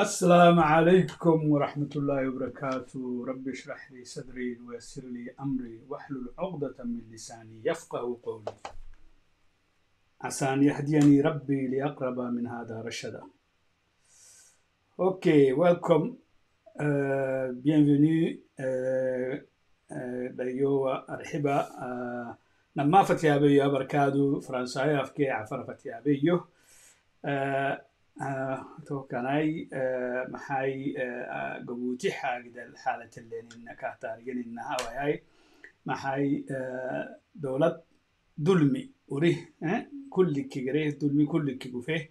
السلام عليكم ورحمة الله وبركاته رب اشرح لي صدري ويسر لي أمري واحلل عقدة من لساني يفقه قولي عسى أن يهديني ربي لأقرب من هذا رشدا Ok, welcome. Uh, bienvenue. Uh, uh, dayo arxiba. Uh, nama fatiyaabeyo abarkaadu faransayo afkee cafara fatiyaabeyo. Uh, uh, tokanay uh, maxay uh, gabuuti xaagida xaalateleenina kahtaariganinaha wayay maxay uh, dowlad dulmi uri eh? kulli kigare dulmi kulli kigufe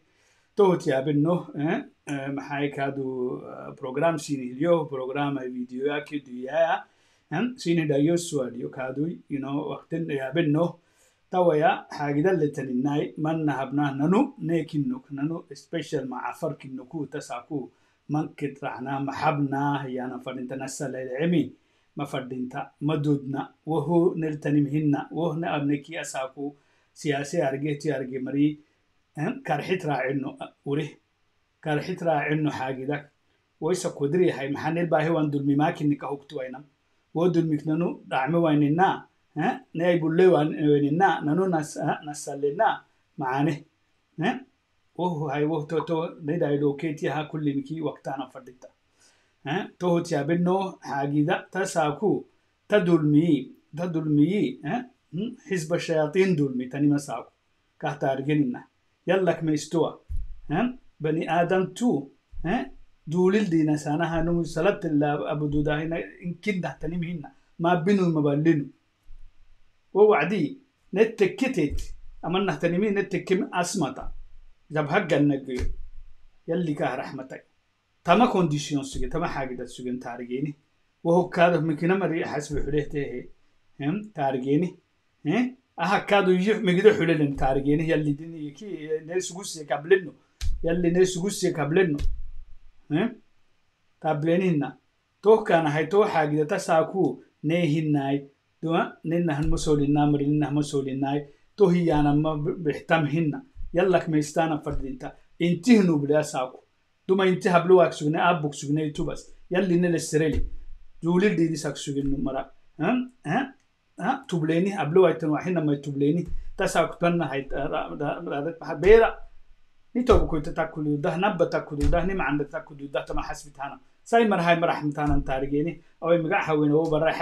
tohot yaabino eh? eh, maxay kaadu uh, program sinihilyo program video yake duyaya eh? sini dayo suadiyo kaadu tawaya xaagida letaninay manna habnah nanu special macafar kinuku tasaku mankit racnaa maxabnaa yana fadhinta nasalelcemi ma fadhinta ma dudna wohu neltanimhinna wohna abneki asaku siyaase argeti arge mari karxit raacino uri karxit raacino xaagidak woisa kudriyahay maxanel baahi wan dulmimakinika hugtuwainam wo dulmiknanu dhacme wainina neay bulle wainina nanu nasalena macane wohu hay woh toto nedailoketiyaha kullimiki waktana fadhita tohot yaabino xaagida tasaaku ta dulmiyi ta dulmiyi xisba shayatiin dulmi tanima saaku kahtaargenina yallak meistowa bani aadamtu duulil diinasanahanu salatila abududahina inkindah tanimhina maabinu maballinu wo wacdi nettekkitet amanah tanimi nettekkim asmata jabhaggannageyo yalli kah raxmatay tama condition suge tama xaagidad sugen taarigeeni wahokkaada mikina mari xasbe xulehtahe taarigeeni ahakkaadu yi migido xulelen taarigeeni yallidiniki nesugusiye kableno yalli nesugusiye kableno tablenihina tohkanahay to xaagidata saaku neehinnaay dua ninahan masolinaa mari ninah masolinnaay tohiyaanama bixtamhinna yallak meistana fadhinta intihnu duma inti hablo waak sugne aabuk sugne tubas yalline lesereli juulil diidisak suginu mara. Tubleni hablo waitan waxinamai tubleni. Tasakutanahay beera nitobukoita takududah nabba takududah nimacanda takududah tama xasbitana sai marhay maraxmitanan taarigeni awai magac baray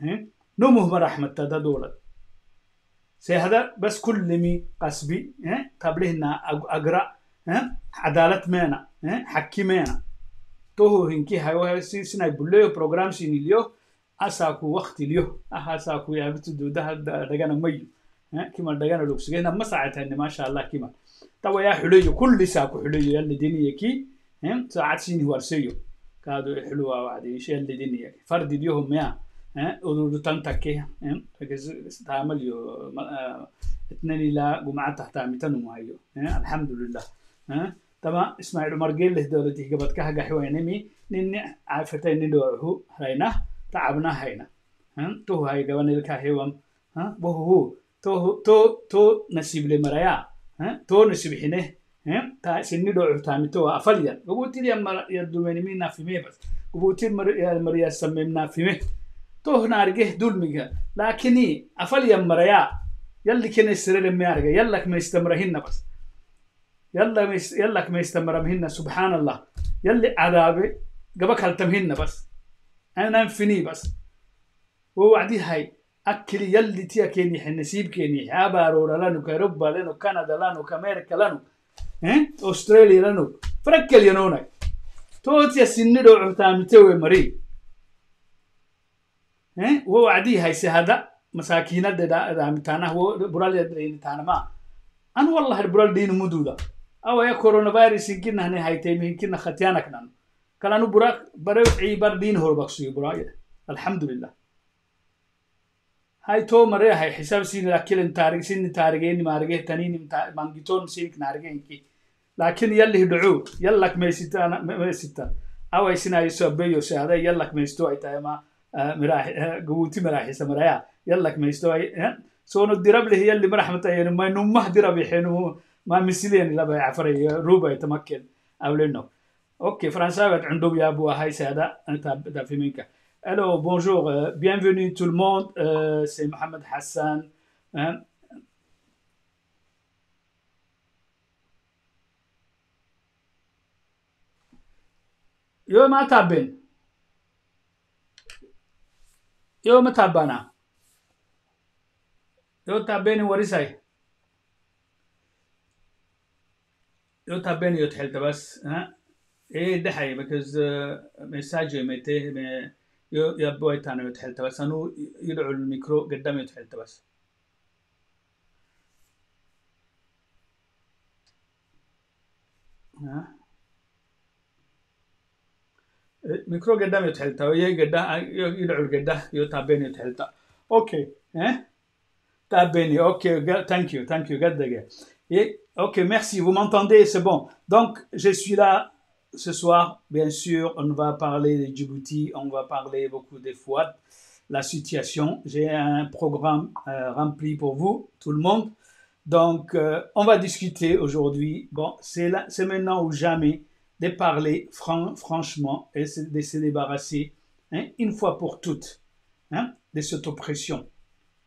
xasbitayni sugeni numuh maraxmatada dowlad sehada bas kullimi qasbi tablihna agra عدالة مانا حكي مانا توهو هنكي هاي سيناي بليو بروجرام سينيليو أساكو وقت اليو أها ساكو يا بتدو ده دجانا ميو كما دجانا لوكس جينا ما ساعتها إن ما شاء الله كما توا يا حليو كل ساكو حليو يلي ديني كي ساعات سيني ورسيو كادو حلوة وعدي شيء اللي ديني فرد اليوم يا Eh? ururutantakke eh? tacamal iyo itnan ilaa gumacad tahtaamitanumuhayo alxamdulilah tama ismaaciil umargee lehdolatihi gabadka hagaxiwaynimi ninni caafatay nidhoohu haynah tacabna hayna eh? tohu hay gabanilka bohuhu to nasible maraya. To nasibxine ta sinidhoohu taamitowa afalyan gubutir yadumenimi nafime gubutir mariyaasamem nafime tohnaargeh dulmiga laakini afalyammarayaa yalli kina istirelemiyaarga yallak maistamrahina bas. Yallak maistamramhina subxaan allah yalli cadaabe gaba kaltamhina bas. Anan fini bas. Wo wacdihay akili yalli tiya kenixe nasiib kenixe abaroora lanug europa canada lanug america lanug australia lanug farakkelyanonay tootiya sinidho cuhtaamitewe marii wo wacdii hayse hada? Masaakiinadedamitaanah buraldainitaanama an wallahi bural mududa. Awaya coronavirus hinkinahne haytay mihinkina khatyanak kalanu burak bare ciibar diin horbaksuyo buraya alhamdulillah. Hay to mare hay xisaab sin lakilen taarig sin taarigeen maarige tanin mangiton sin naarigeenki laakiin yallih dhucu yallak meysitana meysita away sabeyo saada yallak meysto ay taayma miraah gabuuti maraahisa maraya يلك ما يستوي سونو الدرب اللي هي اللي مرحمة يعني ما نمه درب يحنو ما مسلين لا بيعفري روبا يتمكن أو لأنه أوكي فرنسا عندهم يا أبو هاي سادة أنت في منك Hello, bonjour, euh, bienvenue tout le monde, euh, c'est Mohamed Hassan. Hein? Yo ma tabbin. yoo متابانا taabbaana تابين taabbeeni warisay تابين taabbeeni yoo tixilta bas إيه حي بكز آه، مساج ميتي يبوي تانا يتحلت بس. أنا يدعو الميكرو قدام يتحلت بس. ها؟ mikro gedda miyot heltaa yey gedda gedda yo okay eh okay thank you thank you ok merci vous m'entendez c'est bon. Donc je suis là ce soir. Bien sûr on va parler de Djibouti on va parler beaucoup des fois la situation. J'ai un programme euh, rempli pour vous tout le monde. Donc euh, on va discuter aujourd'hui. Bon c'est là c'est maintenant ou jamais de parler fran franchement et de se débarrasser hein, une fois pour toutes hein, de cette oppression.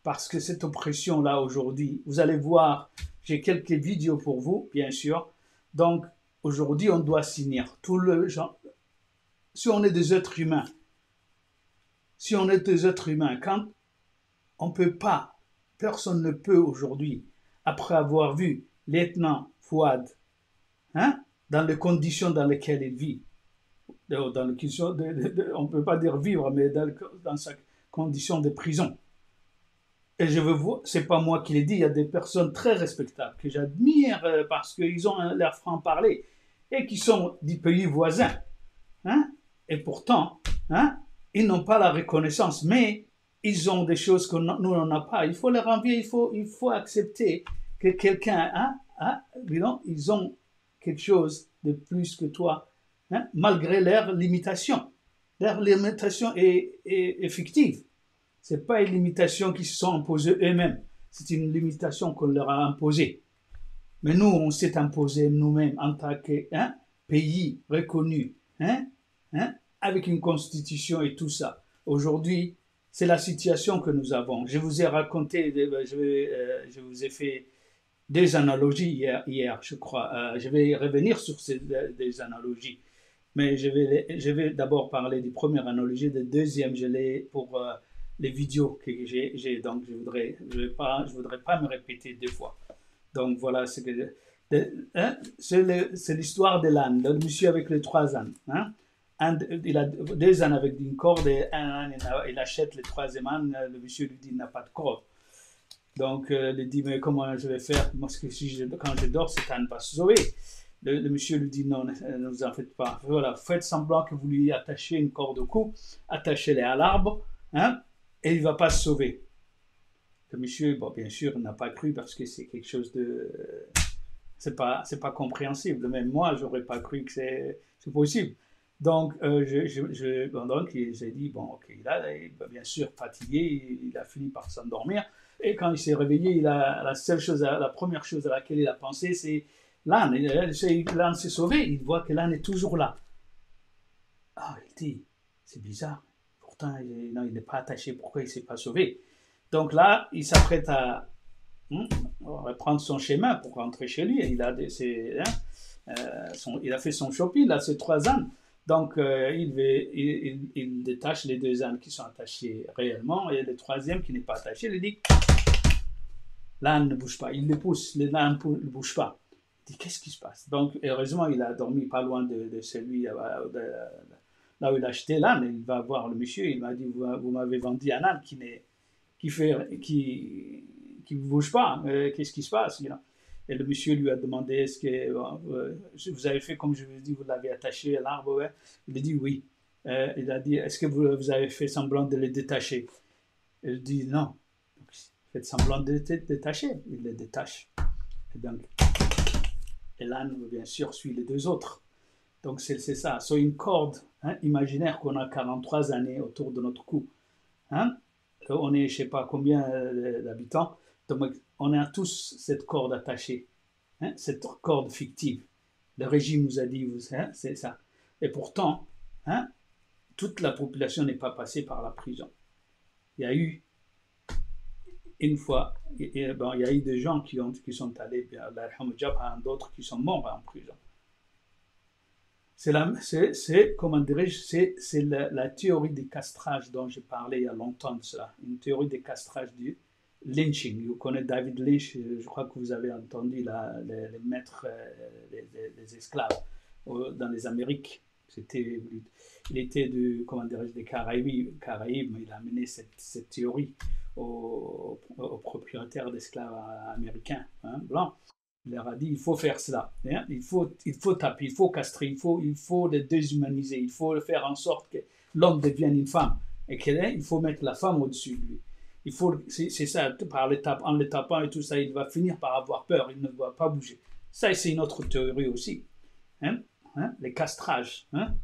Parce que cette oppression-là aujourd'hui, vous allez voir, j'ai quelques vidéos pour vous, bien sûr. Donc, Aujourd'hui, on doit signer. Tout le. Si on est des êtres humains, si on est des êtres humains, quand on ne peut pas, personne ne peut aujourd'hui, après avoir vu lieutenant Fouad, hein, dans les conditions dans lesquelles il vit, dans on ne peut pas dire vivre, mais dans, dans sa condition de prison. Et je veux voir, c'est pas moi qui l'ai dit, il y a des personnes très respectables que j'admire parce qu'ils ont leur franc-parler et qui sont du pays voisin. Hein? Et pourtant, hein, ils n'ont pas la reconnaissance, mais ils ont des choses que nous, on n'a pas. Il faut les renvier, il faut, il faut accepter que quelqu'un, hein, hein, ils ont quelque chose de plus que toi, hein, malgré leurs limitations. Leur limitation est, est. Ce n'est pas une limitation qui se sont imposées eux-mêmes, c'est une limitation qu'on leur a imposée. Mais nous, on s'est imposé nous-mêmes en tant que hein, pays reconnu, hein, hein, avec une constitution et tout ça. Aujourd'hui, c'est la situation que nous avons. Je vous ai raconté, je, euh, je vous ai fait des analogies hier, hier je crois. Euh, je vais revenir sur ces des analogies. Mais je vais, je vais d'abord parler du premier analogie, du deuxième, je l'ai pour euh, les vidéos que j'ai. Donc, je ne voudrais, je pas, je voudrais pas me répéter deux fois. Donc voilà, c'est que hein, c'est l'histoire de l'âne, le monsieur avec les trois ânes. Hein. Un, il a deux ânes avec une corde et un âne, il achète le troisième âne, le monsieur lui dit il n'a pas de corde. Donc euh, il dit mais comment je vais faire? Parce que quand je dors, cet âne va se sauver. Le, monsieur lui dit non, ne vous en faites pas. Voilà, faites semblant que vous lui attachez une corde au cou, attachez-les à l'arbre, hein, et il ne va pas se sauver. Le monsieur, bon, bien sûr, n'a pas cru parce que c'est quelque chose de. C'est pas, c'est pas compréhensible. Même moi, j'aurais pas cru que c'est, c'est possible. Donc, euh, je, je, je- donc, j'ai dit, bon, ok, il a, bien sûr, fatigué, il a fini par s'endormir. Et quand il s'est réveillé, il a, la seule chose, à- la première chose à laquelle il a pensé, c'est l'âne. L'âne s'est sauvé, il voit que l'âne est toujours là. Ah, il dit, c'est bizarre. Pourtant, il, n'est pas attaché, pourquoi il ne s'est pas sauvé? Donc là, il s'apprête à hmm, reprendre son chemin pour rentrer chez lui. Il a, hein, euh, fait son shopping, il a ses trois ânes. Donc, euh, il, détache les deux ânes qui sont attachés réellement et le troisième qui n'est pas attaché, il dit L'âne ne bouge pas. Il le pousse, l'âne ne bouge pas. Il dit Qu'est-ce qui se passe? Donc, heureusement, il a dormi pas loin de, celui euh, là où il a acheté l'âne. Il va voir le monsieur. Il m'a dit Vous, m'avez vendu un âne qui n'est qui ne bouge pas. Euh, Qu'est-ce qui se passe Et le monsieur lui a demandé Est-ce que euh, vous avez fait comme je vous ai dit Vous l'avez attaché à l'arbre ouais Il a dit Oui. Euh, il a dit Est-ce que vous, vous avez fait semblant de le détacher? Il dit Non. Donc, faites semblant de le détacher. Il le détache. Et donc, l'âne, bien sûr, suit les deux autres. Donc, c'est ça. C'est une corde hein, imaginaire qu'on a 43 années autour de notre cou. Hein? On est, je ne sais pas combien euh, d'habitants. Donc, on a tous cette corde attachée. hein, cette corde fictive. Le régime nous a dit, hein, c'est ça. Et pourtant, hein, toute la population n'est pas passée par la prison. Il y a eu une fois, il y a eu des gens qui, ont, qui sont allés, jabha, d'autres qui sont morts en prison. C'est, comment dirais-je, c'est, la théorie des castrages dont j'ai parlé il y a longtemps de cela. Une théorie des castrages du lynching. Vous connaissez David Lynch, euh, je crois que vous avez entendu la- les, les maîtres euh, des esclaves au- dans les Amériques. C'était, il était de, comment des Caraïbes, Caraïbes, mais il a amené cette, théorie aux, propriétaires d'esclaves américains, hein, blancs. Il leur a dit, il faut faire cela. hein, Il, faut, il faut taper, il faut castrer, il faut, il faut le déshumaniser, il faut faire en sorte que l'homme devienne une femme. Et qu'il faut mettre la femme au-dessus de lui. Il faut, c'est ça, par le tape, en le tapant et tout ça, il va finir par avoir peur, il ne va pas bouger. Ça, c'est une autre théorie aussi. Hein, hein, les castrages. Hein.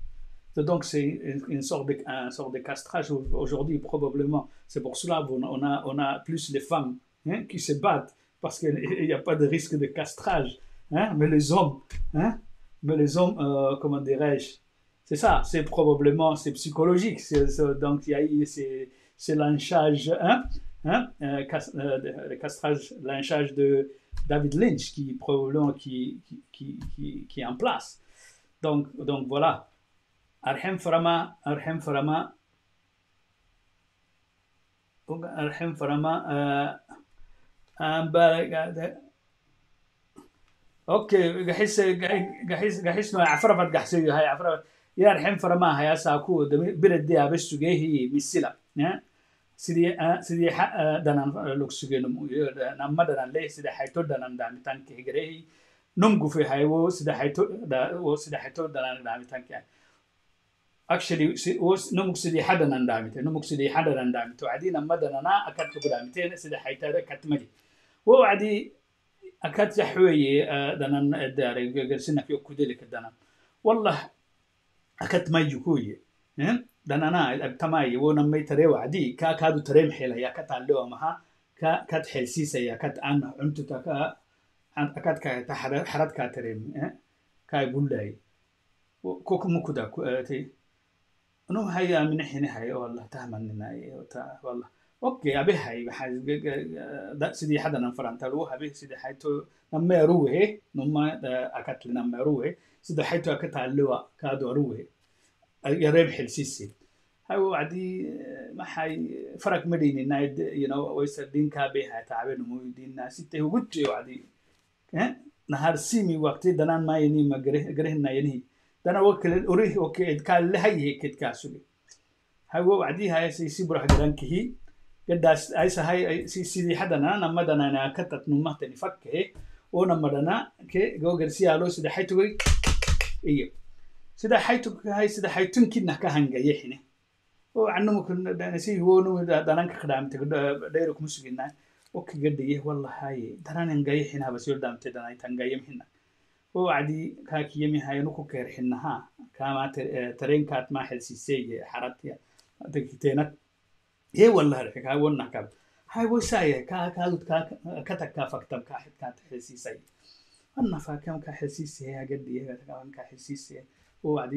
Donc, c'est une, sorte de, un de castrage au- aujourd'hui, probablement. C'est pour cela qu'on on a, on a plus les femmes hein, qui se battent, parce qu'il n'y a pas de risque de castrage. Hein. Mais les hommes, hein, mais les hommes euh, comment dirais-je, c'est ça, c'est probablement, c'est psychologique. Donc, il y a eu ces, ces lynchages, hein, hein, euh, cas- euh, le castrage, lynchage de David Lynch, qui probablement qui, qui, qui, qui, qui est en place. Donc, donc voilà. Arhem Farama, Arhem Farama, Arhem Farama, euh, اوكي قحس قحس قحس ما عفرفت قحسي هاي عفرفت يا رحم فرما هيا ساكو برد دي بس هي مسلا سيدي sidii eh, eh, dhanan eh, logsugeno namadhanan leh sida hayto dhanan dhaamitanka hegrehi nomgufe haywo sida hayto wo sida hayto dhanan dhaamitanka actually nomug sidii hadhanan dhaamite nomug sidii hadhanan dhaamite wacdii namadhanana akad kagu dhaamite sida haytada katmadi wo wacdii akad yaxweeye dhanan daaray garsinakyo kudelika dhanan wallah akad majukuye dhananaa abtamay wonamay tareewa cadii ka kaadu tareem xelaya ka taaldhewa maha ka kad xelsiisaya kad an cuntuta ka kad kaata xarad kaa tareem kaa bulday kokuma kuda kuatay no haya mina xinahay wallah tahmaninay wallah okay abehay waxaa sidii hadanan farantalugu habe sida hayto nameeruwehe numa akatli nameeruwehe sida hayto akataallewa kaadoruwehe yareem xelsiisay wacdii maxay farag ma dheynin nayd you know waysa dinka beha taaben moydina sitay hugutte wacdii eh, nahar simi waqti danaan maayani ma garehna yanihi dana wakale orih oke edkaalehayehe kedkaasuge hawo wacdii hayasay siburah garankihi gadas aisahay sidixadana namadanana katatnumahtani fakkehe onamadana ke gogarsiyalo sidaxaytugay iyo. Sidaxaytug sidaxaytunkidnah kahangaye hine anmasi hoonudananka khidhaamte dhayro kuma sugina okagadhaye walahaye dananan gaye xinaba soo dhaamte danaytan gayam xina oo acdi kaakiyami hayanu ku keer xinaha kama tareenkaad maaxel siseeye xaratya tagiteenad ye walaharxe kaa wonakab hay wasaye kaakadud ka tagkaa faktam kaaxid kaanta xelsiisay anafakam kaa xelsiiseye agadhaye kaa xelsiiseye oo acdi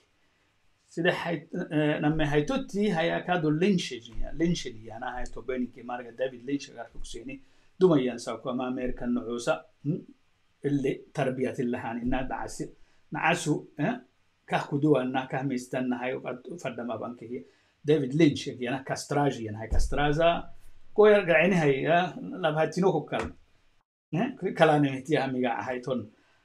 sida eh, namehaytotii hayakaado lensheli anaa hayto beninki marga david lenshagaad xogseeni dumayansaakuma amerika nucuusa hmm? ili tarbiyatilahaan ina dhacasi nacasu eh? kah kuduwana kah meistanahay fadhamabankihi david lenshek yana kastrajianahay kastraza. Koyar gacinihay labhatinoko eh? kalanimitiyaha miga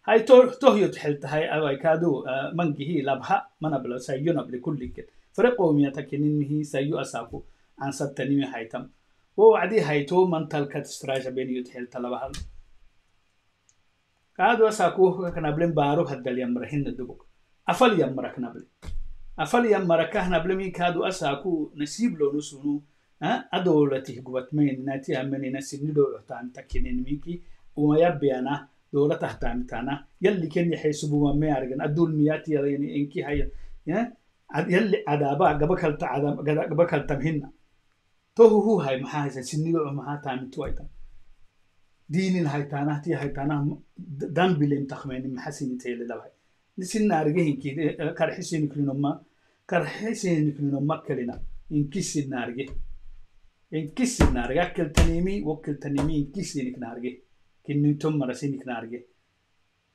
هاي كاسترازا كوير قاعين هاي لبهاتينو كلام كلام هتيها ميجا هاي تون هاي تو تو يتحلت هاي أواي كادو منجي هي لبها من بلا سيونا بلكل كل فرقوا ميا تكنين هي سيو أساكو عن ستني هاي تم وعدي هاي تو من تلك استراجة بين يتحلت لبها كادو أساكو كنابلين بارو هدا اليمرهن الدبوك أفل يمرك نبلي أفل يمرك نبلي كادو أساكو نسيب لو نسونو ها أدولتي قوت مين ناتي أمني نسيب ندولة تان تكنين ميكي وما يبيانا dowlatahtamitana yalli kenya haysubuma may argan. Adul miyatiyada yani enki haya. Yalli cadaaba gabakaltam hinna. Tohu hay maxaa haysa sinigo maxaa taamituwaita diinin haytaanah ti haytaanah dambilem takmeeni maxa sinitayledabhay nisinna argehinki karxisiniklinoma karxisiniklinoma kalina inkisinna arge inkisinna e, arge. Akiltanimi wakiltanimi inkisinigna arge ما كرحسين كلنا ما كلنا إنكيس النارجي إنكيس النارجي أكل تنيمي وكل تنيمي إنكيس إنك نارجي كني تم رسينك نارجي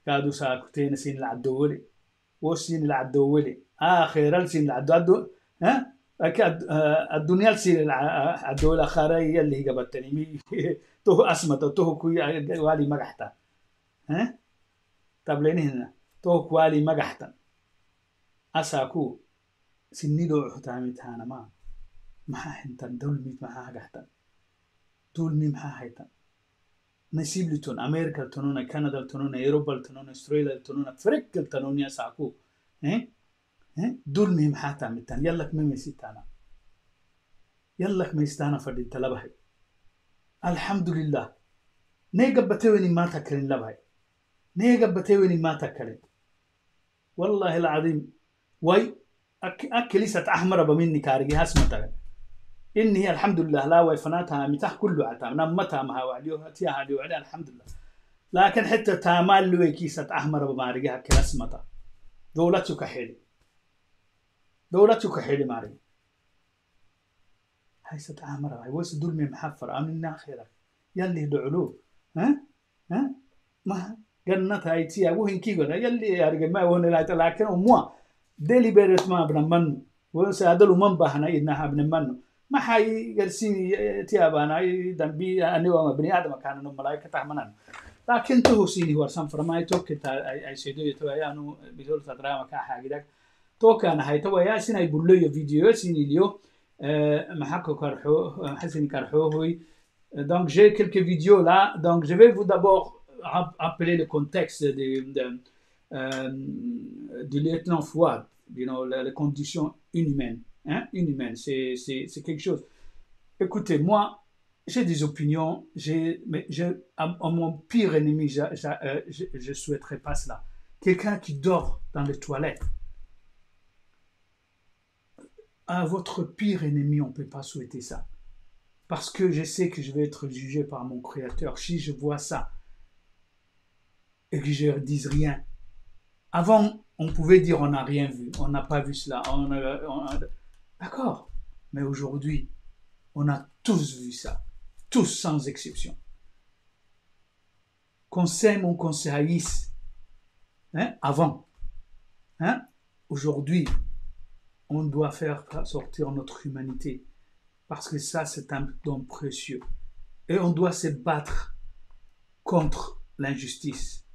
كادو ساكتين سين العدولي وسين العدولي آخر السين العدو ها أكاد الدنيا السين العدولة خارية اللي هي قبلتني مي تو أسمت تو كوي والي مقحتا ها طب لين هنا تو كوالي مقحتا أساكو سني دو حتامي تانا ما ما حنتن دول ميت ما حاجحتا دول مي ما حاجحتا نسيب لتون أمريكا تنونا كندا تنونا أوروبا تنونا أستراليا تنونا فرق تنونا ساكو. إيه؟ إيه؟ دول مهم حاتا متان يلك مهم سيتانا يلك ميستانا فردي تلبهي الحمد لله. نيجا بتويني ما تكرين لبهي نيجا بتويني ما تكرين والله العظيم. واي؟ أك أكليسة أحمر بمني كارجي هاسمتها إن هي الحمد لله لا ويفناتها متاح كله عتام نمتها مها وعليو تيها عليو عليها الحمد لله لكن حتى تامال لوي كيسة أحمر بمارجها كلاسمتا دولتك حيلي. دولتك حيلي ماري هاي ست أحمر هاي. ويس دول من محفر أمنا خيرك. يلي دعلو. ها؟ ها؟ ما جنة هاي تيا وهن كي قلنا يلي يارجع ما وهن لا لكن أموا ديليبريت ما بنمن وسأدلوا من بحنا إنها بنمنه maxay garsiini tiyaabana dambi aniga bani aadama kaanano malaa'ika tahmanan laakiin toho siini warsan farmay tokkita ay seedoyo tawayaanu bisol sadrama ka xaagidag tokkana hay tawaya sinay bulleyo video siniliyo maxako karxo xasin karxohoy donc j'ai quelques vidéos là hein, inhumaine. C'est, quelque chose. Écoutez, moi, j'ai des opinions. Mais à, à mon pire ennemi, je ne souhaiterais pas cela. Quelqu'un qui dort dans les toilettes. À votre pire ennemi, on ne peut pas souhaiter ça. Parce que je sais que je vais être jugé par mon Créateur. Si je vois ça et que je ne dise rien. Avant, on pouvait dire on n'a rien vu, on n'a pas vu cela. A, D'accord. Mais aujourd'hui, on a tous vu ça. Tous sans exception. Qu'on s'aime ou qu'on se. Hein, avant. Hein, aujourd'hui, on doit faire sortir notre humanité. Parce que ça, c'est un don précieux. Et on doit se battre contre l'injustice.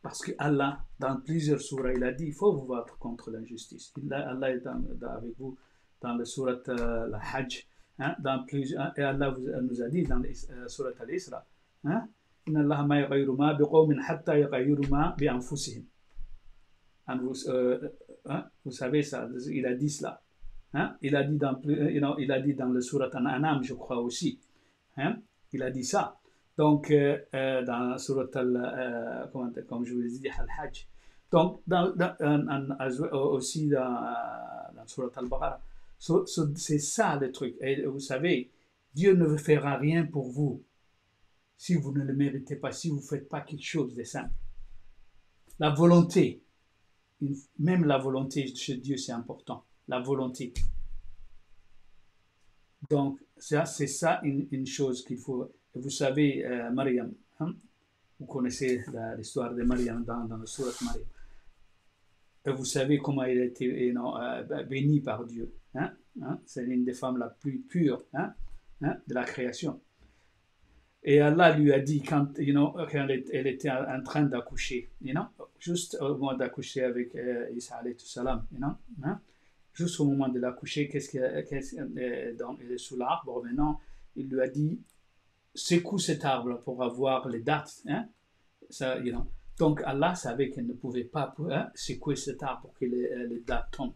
Parce que Allah, dans plusieurs surahs, il a dit il faut vous battre contre l'injustice. Allah est avec vous dans le surat euh, la Hajj. hein, dans plusieurs, hein, et Allah vous- nous a dit dans le euh, surat Al-Isra hein, إن الله ما يغير ما بقوم حتى يغيروا ما بأنفسهم. And vous, euh, hein, vous savez ça, il a dit cela. Hein? Il, a dit dans, plus- euh, you know, il a dit dans le surat An-An'am, je crois aussi. Hein? Il a dit ça. Donc, euh, euh, dans surat al, euh, comment- comme je vous l'ai dit, Al-Hajj. Donc, dans, dans- en- en- as- aussi dans, euh, dans surat Al-Baqarah. C'est ça le truc. Et vous savez, Dieu ne fera rien pour vous si vous ne le méritez pas, si vous ne faites pas quelque chose de simple. La volonté, même la volonté chez Dieu, c'est important. La volonté. Donc, c'est ça une, chose qu'il faut. Vous savez, euh, Mariam, hein, vous connaissez l'histoire de Mariam dans, dans le surat Mariam. Et vous savez comment elle a été know, euh, bénie par Dieu. Hein, c'est l'une des femmes la plus pure hein, hein, de la création. Et Allah lui a dit quand, you elle, était en train d'accoucher, you juste au moment d'accoucher avec euh, Isa salam, juste au moment de l'accoucher, qu'est-ce que, qu'est-ce, euh, est sous l'arbre, maintenant, il lui a dit, secoue cet arbre pour avoir les dates. Donc Allah savait qu'elle ne pouvait pas secouer cet arbre pour que les, les dates tombent.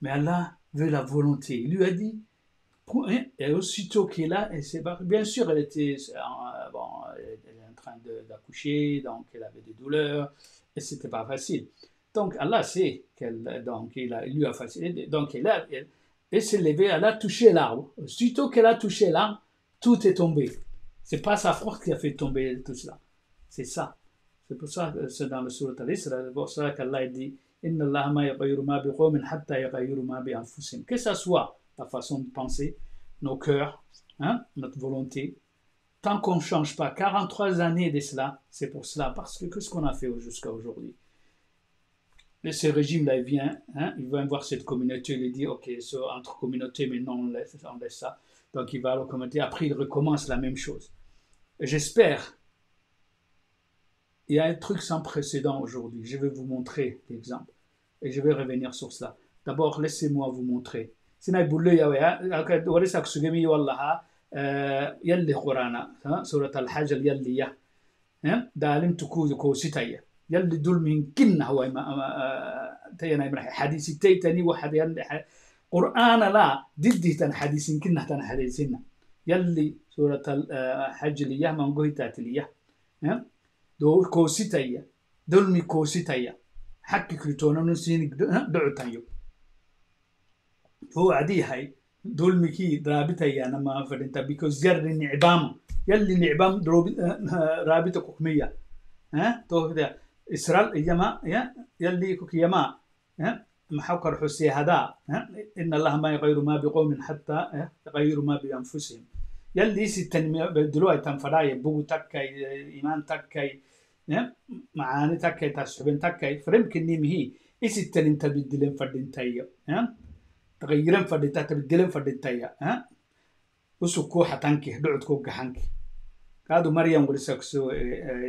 Mais Allah veut la volonté. Il lui a dit, hein, et aussitôt qu'elle a, elle s'est barrée. bien sûr, elle était euh, elle elle est en train d'accoucher, donc elle avait des douleurs, et c'était pas facile. Donc Allah sait qu'elle, donc il, a, lui a facilité, donc elle a, elle, elle s'est levée, elle a touché l'arbre. Aussitôt qu'elle a touché l'arbre, tout est tombé. C'est pas sa force qui a fait tomber tout cela. C'est ça. C'est pour ça que c'est dans le surat Al-Isra, c'est pour ça qu'Allah dit Que ce soit la façon de penser, nos cœurs, hein, notre volonté, tant qu'on ne change pas, 43 années de cela, c'est pour cela, parce que qu'est-ce qu'on a fait jusqu'à aujourd'hui? Ce régime-là, il vient, hein, il vient voir cette communauté, il dit, ok, c'est entre communautés, mais non, on laisse, on laisse ça. Donc il va à la communauté, après il recommence la même chose. J'espère il y a un truc sans précédent aujourd'hui. Je vais vous montrer l'exemple. et je vais revenir sur cela. D'abord, laissez-moi vous montrer. سنا يقول له يا ورسك سجمي والله يلي قرانا سورة الحجر يلي يه دالم تكوز كوسيتايا يلي دول من كنا هو ما تينا يمرح حديث تيتني وحد يلي قرآن لا ضده تن حديث كنا تن حديثنا يلي سورة الحجر يه من قهتات ليه دول كوسيتايا دول من كوسيتايا hakki kritoonanu siini docotayo هو عادي هاي. دول مكي رابطة يا أنا ما فدنتا because جر نعبام يلي نعبام دروب رابطة كوكمية. ها تو كده إسرائيل يما يا يلي كوك يما ها محوكر حسي هذا ها إن الله ما يغير ما بقوم حتى يغيروا ما بأنفسهم. يلي ستن بدلوها تنفراي بو تكاي إيمان تكاي macaani takkay taas xubin takkay fremkinimihi isitan inta bidilen fadhintayo taqayiran fadhinta tabidilen fadhintaya usukuu xatanki dhucudkuu gaxanki kaadu maryam walisakso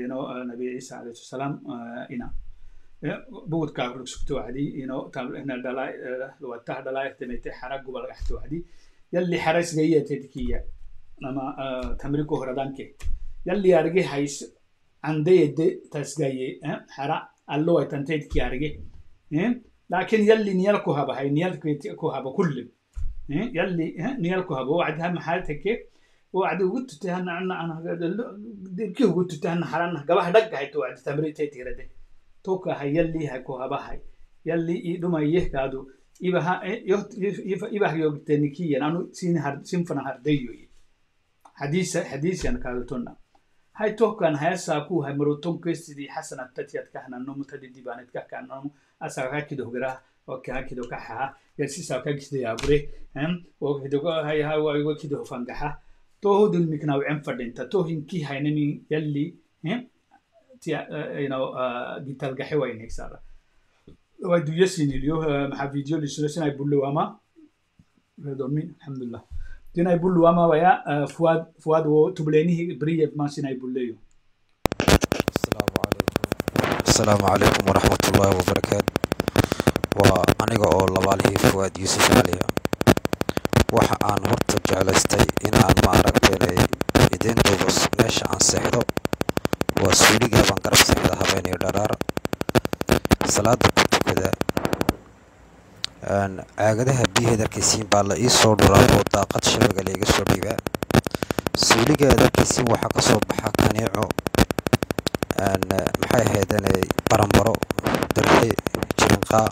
ino nabi ciisa alayhi salaam ina bugudkaa rugsugto wacdi ino tamna dhalaa عندي يد تسجاي حرا اللو تنتيد كي أرجي لكن يلي نيالكو هبا هاي نيالكو هبا كل يلي نيالكو هبا وعد هم حالتك وعد قلت تهنا أنا أنا كيف قلت تهنا حرنا قبها دق هاي توعد تمرين تيتيرده توكا هاي يلي هاكو هبا هاي يلي يدوما يهكادو إبا ها إبا هيو تنكيا نانو سين هر سينفنا هرديو حديث haytohkan hayasaku haymaroton kesidii hasana tatyadkahnanom tadidibanedkahkannom asakakida hogera okakido kaxaha garsisakagisidayabure okido hofangaxa tohodin miknaw cen fadhinta tohinki haynami yalli gitalgaxe wainegsara waduyasinilyo maxa video lisulesina bulowama alhamdulillah waya uh, fuad fuad wo tublenihi briefman sinay bulleyo asalaamu calaykum waraxmat ullaahi wabarakaatu waa aniga oo labaalihii fuwaad yuusuf caliya waxa aan horta jeclaystay inaan ma aragteenay idiin duubo meesha aan seexdo waa suuligaa baan garab seexda habeenayo dharaar salaada ku tukada caagadaha biyaheed arkaysiin baa la ii soo dhuraa oo daaqad shabaga laiga soo dhiibaa. Suuligeed arkaysiin waxaa ka soo baxa kaniico maxay ahaydeen baranbaro darxe jirinqaa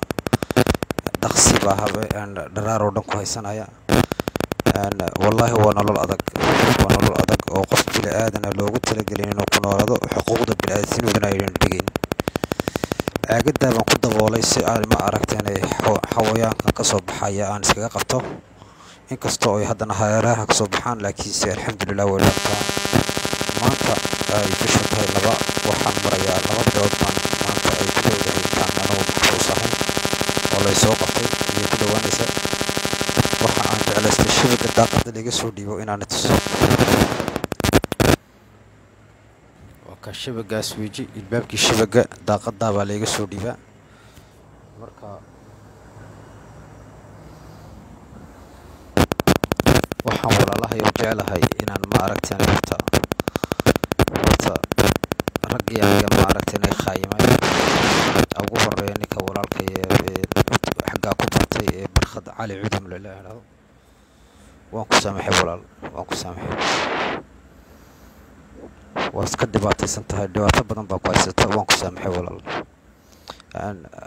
dhaqsi baa dharaar oo dhan ku haysanaya. Wallaahi waa nolol adag. Waa nolol adag oo qof bili aadana loogu talagelin inuu ku noolado xuquuqda bili-aadamnimadana aynan dhigin caagadaa baan ku daboolay si aan ma aragteen xawayaankan ka soo baxaya aan iskaga qabto? Inkastoo ay haddana hareeraha ka soo baxaan laakiinse alxamdulilah way dhabtaa maanta ay bishu tahay laba waxaan marayaa laba bilood baan maanta ay ku dhowdahay intaan maxbuus ahayn oo lay soo qabtay ayay ku dhowaanaysa waxa aan jeclaystay shabaga daaqada laga soo dhiibo inaan tuso waa ka shabagaas weji ilbaabkii shabaga daaqadaa baa layga soo dhiibaa. Marka waxaan walaalahay oo jeclahay inaan ma aragteen horta horta raggii aniga ma aragteen khaayimay ugu horreeya ninka walaalkay xaggaa ku bartay ee barkhad cali cudum lala idhaahdo waan ku saamaxay walaal waan ku saamaxay waa iska dhibaataysan tahay. Dhibaato badan baa ku haysata waan ku saamaxay walaal.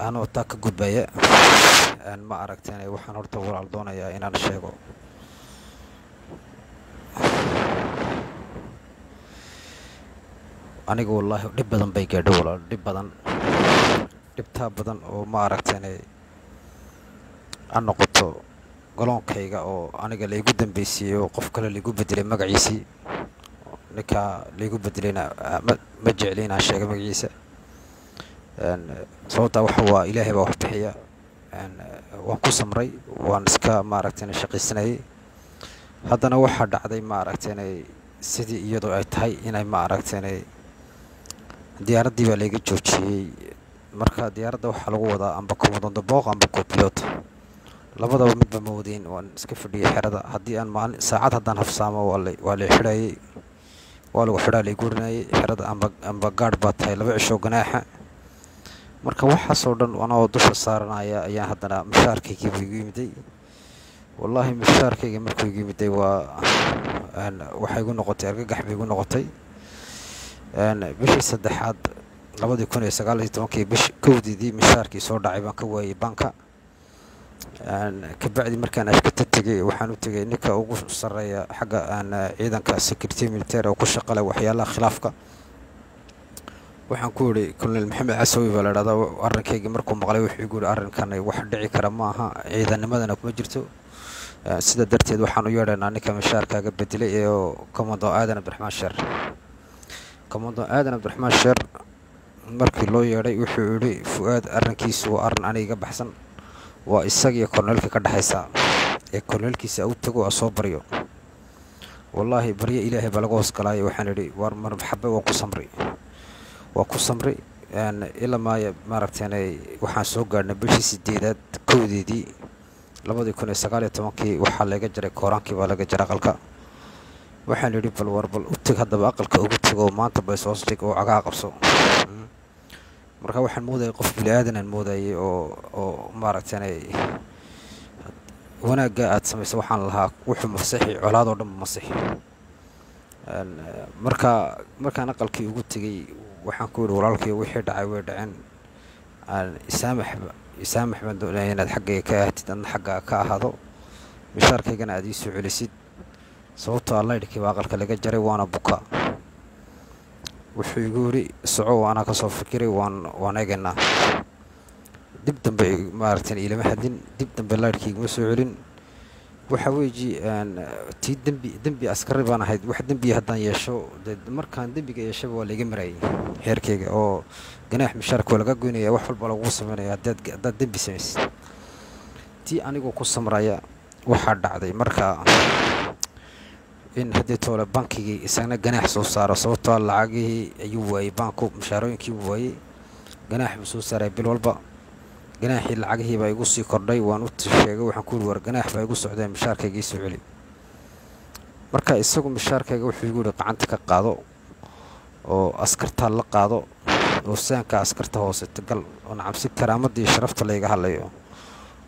Anoo taa ka gudbaya. Ma aragteen waxaan horta walaal doonayaa inaan sheego. Aniga wallaahi dhib badan bay gaadho walaal. Dhib badan. Dhibtaa badan oo ma aragteen ha noqoto galoonkayga oo aniga laygu dambaysiiyey oo qof kale laygu bedelay magaciisii ninkaa laygu bedelayna ma jecli inaan sheega magaciisa. Sababtaa waxa waa ilaahay baa wax waan ku samray waan iska maaragteen shaqaysanayay haddana waxaa dhacday ma aragteen sidii iyadoo ay tahay inay ma aragteen diyaaraddii baa layga joojiyey. Marka diyaaradda waxaa lagu wadaa amba komodondo booq amba copilot labadaba midba ma waan iska fadhiyay xerada. Haddii aan maalin saacad haddaan hafsaamo waa lay xidhayay waa lagu xidhaa lay gurinayay xerada amba gaadh baa tahay laba cisho ganaaxa. Marka waxaasoo dhan anoo dusha saaranaya ayaan haddana mishaarkaygiibu igu yimiday wallaahi mishaarkayga markuu igu yimiday waa waxay igu noqotay argagax bay igu noqotay. Bishii saddexaad labadii kun iyo sagaal iyo tobankii bish kowdeedii mishaarkii soo dhacay baan ka waayey banka kabacdi markaan ashkata tegay waxaan u tegay ninka ugu sarreeya xagga ciidanka security military oo ku shaqale waxyaalaha khilaafka. Waxaan ku yidhi colonel maxamed casawi baa la dhahdaa arrinkaygii markuu maqlay wuxuu igu yihi arrinkan wax dhici kara ma aha ciidanimadana kuma jirto. Sida darteed waxaan u yeedhaynaa ninka mishaarkaaga bedelay ee commando aadan abdiraxmaan sheer commando aadan abdiraxmaan sheer markii loo yeedhay wuxuu yidhi fu-aad arrinkiisu waa arrin aniga iga baxsan waa isagiiyo korneelka ka dhexaysaa ee korneelkiisa u tago a soo baryo. Wallaahi baryo ilaahay baa laga hoosgalaaya waxaan idhi war marxabe waan ku samray waa ku samray ilaa maaya maaragteen waxaan soo gaadhnay bishii sideedaad kowdeedii labadii kun iyo sagaal iyo tobankii waxaa laga jaray kooraankii baa laga jaray aqalka. Waxaan idhi bal war bal u teg haddaba aqalka ugu tego maanta bay soos dhig oo cagaa qabso marka waxaan moodayay qof bili aadanaan moodayay oo oo maaragteen wanaagga aad samaysa waxaan lahaa wuxuu masixi colaadoo dhan masixi marka markaan aqalkii ugu tegey waxaan ku yidhi walaalkii wixii dhacay way dhaceen. Isaamax isaamax baan doonaya inaad xaggayga ka ahatid adna xaggaa ka ahaado. Mishaarkaygana aad ii soo celisid. Sababtoo allaydhkii baa aqalka laga jaray waana buka wuxuu igu yidhi soco anaa ka soo fikiray waan waan eegaynaa dib dambe maaragtan ilama hadlin dib dambe laydhkii iguma soo celin. Waxa weeji tii dembi dembi askari baan ahayd wax dembiya haddaan yeesho markaan dembiga yeeshaba waa laiga marayay heerkayga oo ganaax mishaarka waa laga goynaya wax walba lagu sameynaya haddaad dembi samaysid. Tii anigoo ku samraya waxaa dhacday marka in haddii toole bankigii isagna ganaax soo saaro sababtoo lacagihii ayuu waayey baanku mushaarooyinkii uu waayey. Ganaax buu soo saaray bil walba. Ganaaxii lacagihii baa igu sii kordhay waan u sheegay waxaan ku war ganaax baa igu socdeen mishaarkayga ii soo celi. Marka isagu mishaarkayga wuxuu igu yidhi gacanta ka qaado oo askartaa la qaado oo saanka askarta hoose gal oo nacam si karaamadda iyo sharafta layga hadlayo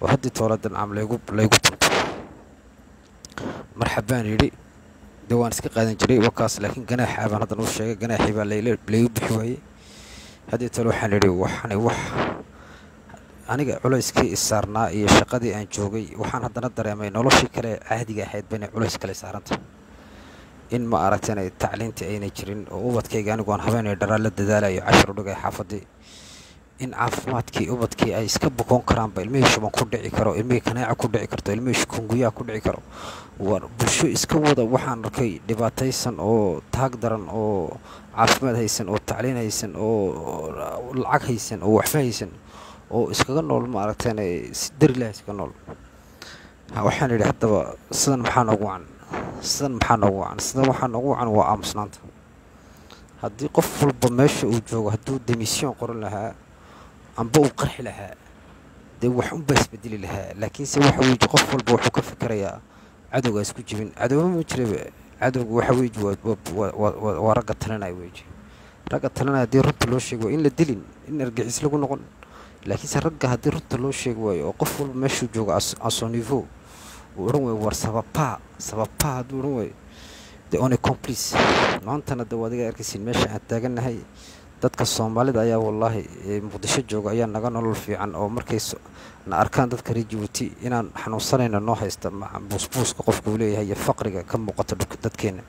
oo haddii toolada nacam laygu laygu marxabaan yidhi dee waan iska qaadan jiray wakaas laakiin ganaaxa baan haddan u sheegay ganaaxii baa laygu bixi waayey. Haddii toole waxaan yidhi waxani wax aniga culayskii issaarnaa iyo shaqadii aan joogay waxaan haddana dareemay noloshii kale caadiga ahayd ba inay culays kale saaranta. In ma aragtay inay tacliintii aynay jirin oo ubadkayga anigu aan habeenay dharaa la dadaalayo cashar u dhigay xaafadii. In caafimaadkii ubadkii ay iska bukoon karaanba ilmihii shuban ku dhici karo ilmihii kanaaca ku dhici karto ilmihii kunguyaa ku dhici karo war bulsho iska wada waxaan arkay dhibaataysan oo taag daran oo caafimaad haysan oo tacliin haysan oo lacag haysan oo waxba haysan oo iskaga nool ma aragteen si darilah iskaga nool. Waxaan yidhi haddaba sidan maxaa noogu wacan? Sidan maxaa noogu wacan? Sidan waxaa noogu wacan waa aamusnaanta haddii qof walba meesha uu joogo hadduu demisyon qoran lahaa amba uu qarxi lahaa dee wax unbaa isbedeli lahaa laakiinse waxa weeye qof walba wuxuu ka fikirayaa cadowgaa isku jibin. Cadowba ma jiraba cadowga waxa weeye waa ragga talinaya weeye ragga talinaya haddii runta loo sheego waa in la dilin in argixis lagu noqon. Laakiinse ragga haddii runta loo sheegi waayo oo qof walba meeshuu joogo asonivo uu odhan waayo war sababaa sababaa hadduu odhan waayo de one complice maantana de adiga arkaysiin meesha aan taagannahay dadka soomaalida ayaa wallaahi muqdisho jooga ayaa naga nolol fiican oo markay na arkaan dadka reer inaan xanuunsanayna noo haysta buusbuuska qofka uu leeyahay iyo faqriga ka muuqata dadkeenna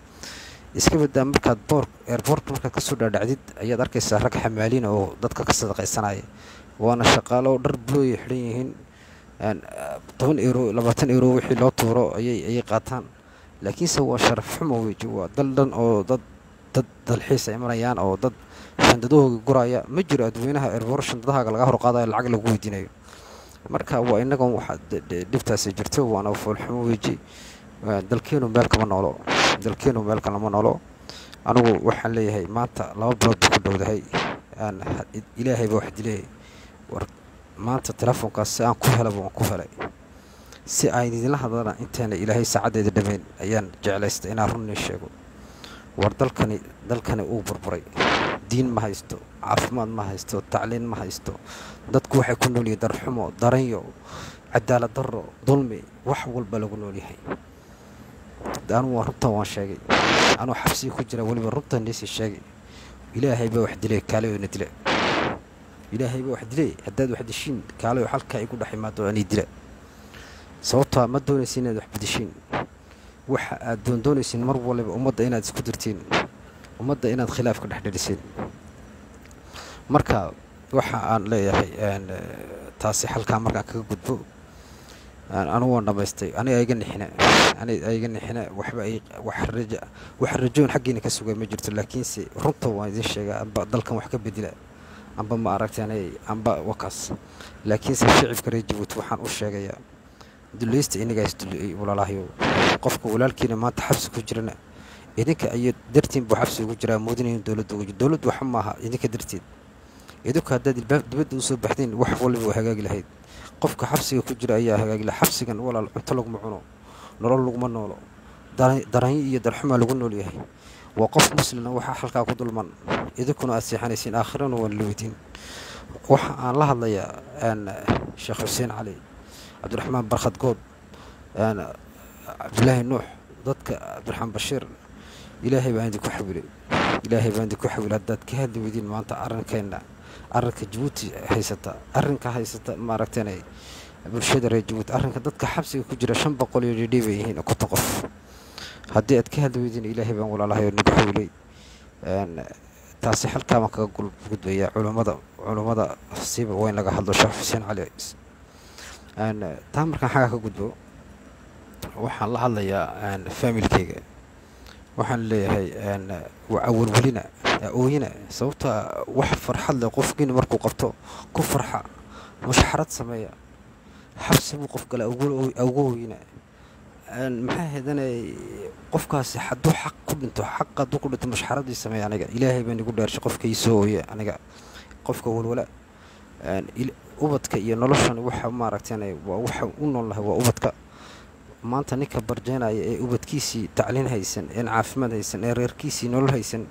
iska badaa markaad boor eerboortka markaad ka soo dhaadhacdid ayaad arkaysaa rag xamaaliina oo dadka ka sadaqaysanaya waana shaqaalo dhar bulooya xidhan yihiin. Toban euro labaatan euro wixii loo tuuro ayay qaataan. Laakiinse waa sharaf xumo weji waa dal dhan oo dad dad dalxiis ay imanayaan oo dad shandadahooga guraya. Ma jiro adweynaha erboor shandadahaaga laga horqaadayo lacag lagu weydiinayo marka waa inagan waxa dhibtaasi jirto waana foolxumo weji dalkeenu meel kama noolo. Dalkeenu meel kalama noolo. Anigu waxaan leeyahay maanta laba bilood buu ku dhowdahay ilaahay baa wax dileeyay. War maanta telefoonkaas si aan ku helaba waan ku helay. Si aan idinla hadlana intaana ilaahay saacaddeeda dhammayn ayaan jeclaystay inaan runnii sheego. War dalkani dalkani uu burburay. Diin ma haysto caafimaad ma haysto tacliin ma haysto dadku waxay ku nool yihiin darxumo daranyo cadaalad darro dulmi wax walba lagu nool yahay anugu waa runtan waan sheegay anuu xabsiga ku jira weliba runtan niisii sheegay ilaahay baa wax dilay kaalayoona dila ilaahay baa wax dilay haddaad wax dishiin kaalayo halkaa igu dhex imaado anii dila sababtaa ma doonaysin inaad wax bedeshiin waxa aad doondoonaysiin mar waliba ummadda inaad isku dirtiin ummadda inaad khilaaf ka dhex dhedhiseen marka waxa aan leeyahay taasi halkaa markaan kaga gudbo. Anugu waan dhamaystay. Aniga iga nixine. Aniga iga nixine waxba wax rajoon xaggiina ka sugay ma jirto laakiinse runta waan idin sheegaa amba dalkan wax ka bedela amba ma aragteen amba wakaas. Laakiinse shicibka reer jabuuti waxaan u sheegayaa dulaysta inagaa isduliyey walaalahyo qofka walaalkiina maanta xabsi ku jirana idinka iyo dartiin buu xabsi ugu jiraa moodinayn dowladda dowladdu waxa maaha idinka darteed idinku haddaad ilbaab dibadda usoo baxdeen wax waliba waa hagaagi lahayd qofka xabsiga ku jira ayaa hagaagi laha xabsigan walaal cunto laguma cuno nolol laguma noolo daranyo iyo darxumaa lagu nool yahay waa qof muslina waxaa halkaa ku dulman idinkuna aad seexanaysiin aakhirana waan lowdiin waxa aan la hadlayaa sheekh xuseen cali cabdiraxmaan barkhad good cabdilaahi nuux dadka cabdiraxmaan bashiir ilaahay baan idinku xawilay ilaahay baan idinku xawilay haddaad ka hadli weydiin maanta arrinkeenna arrinka jabuuti haysata arrinka haysata maaragteenay bulshada reer jabuuti arrinka dadka xabsiga ku jira shan boqol iyo dhidhii bay yihiin konton qof. Haddii aad ka hadli weydiin ilaahay baan walaalahay oo xawilay taasi halkaa baan kaga gudbayaa culummada culummada siiba waa in laga hadlo sheekh xuseen cali. Taa markaan xaggaa ka gudbo waxaan la hadlayaa faamilkeyga waxaan leeyahay awalwelina ooyina sababta wax farxad leh qofkiina markuu qabto ku farxa mushxarad sameeya xabsi buu qof gala awga ooyina een, maxay ahaydane qofkaasi hadduu xaq ku dhinto xaq hadduu ku dhinto mashxaradii sameeya aniga. Ilaahay baan igu dhaarshay qofka ii soo ooye aniga qofka walwala. Ubadka iyo noloshan waxa maaragtane waa waxa u nool lahay waa ubadka maanta ninka barjeenaya ee ubadkiisii tacliin haysan een caafimaad haysan ee reerkiisii nolol haysan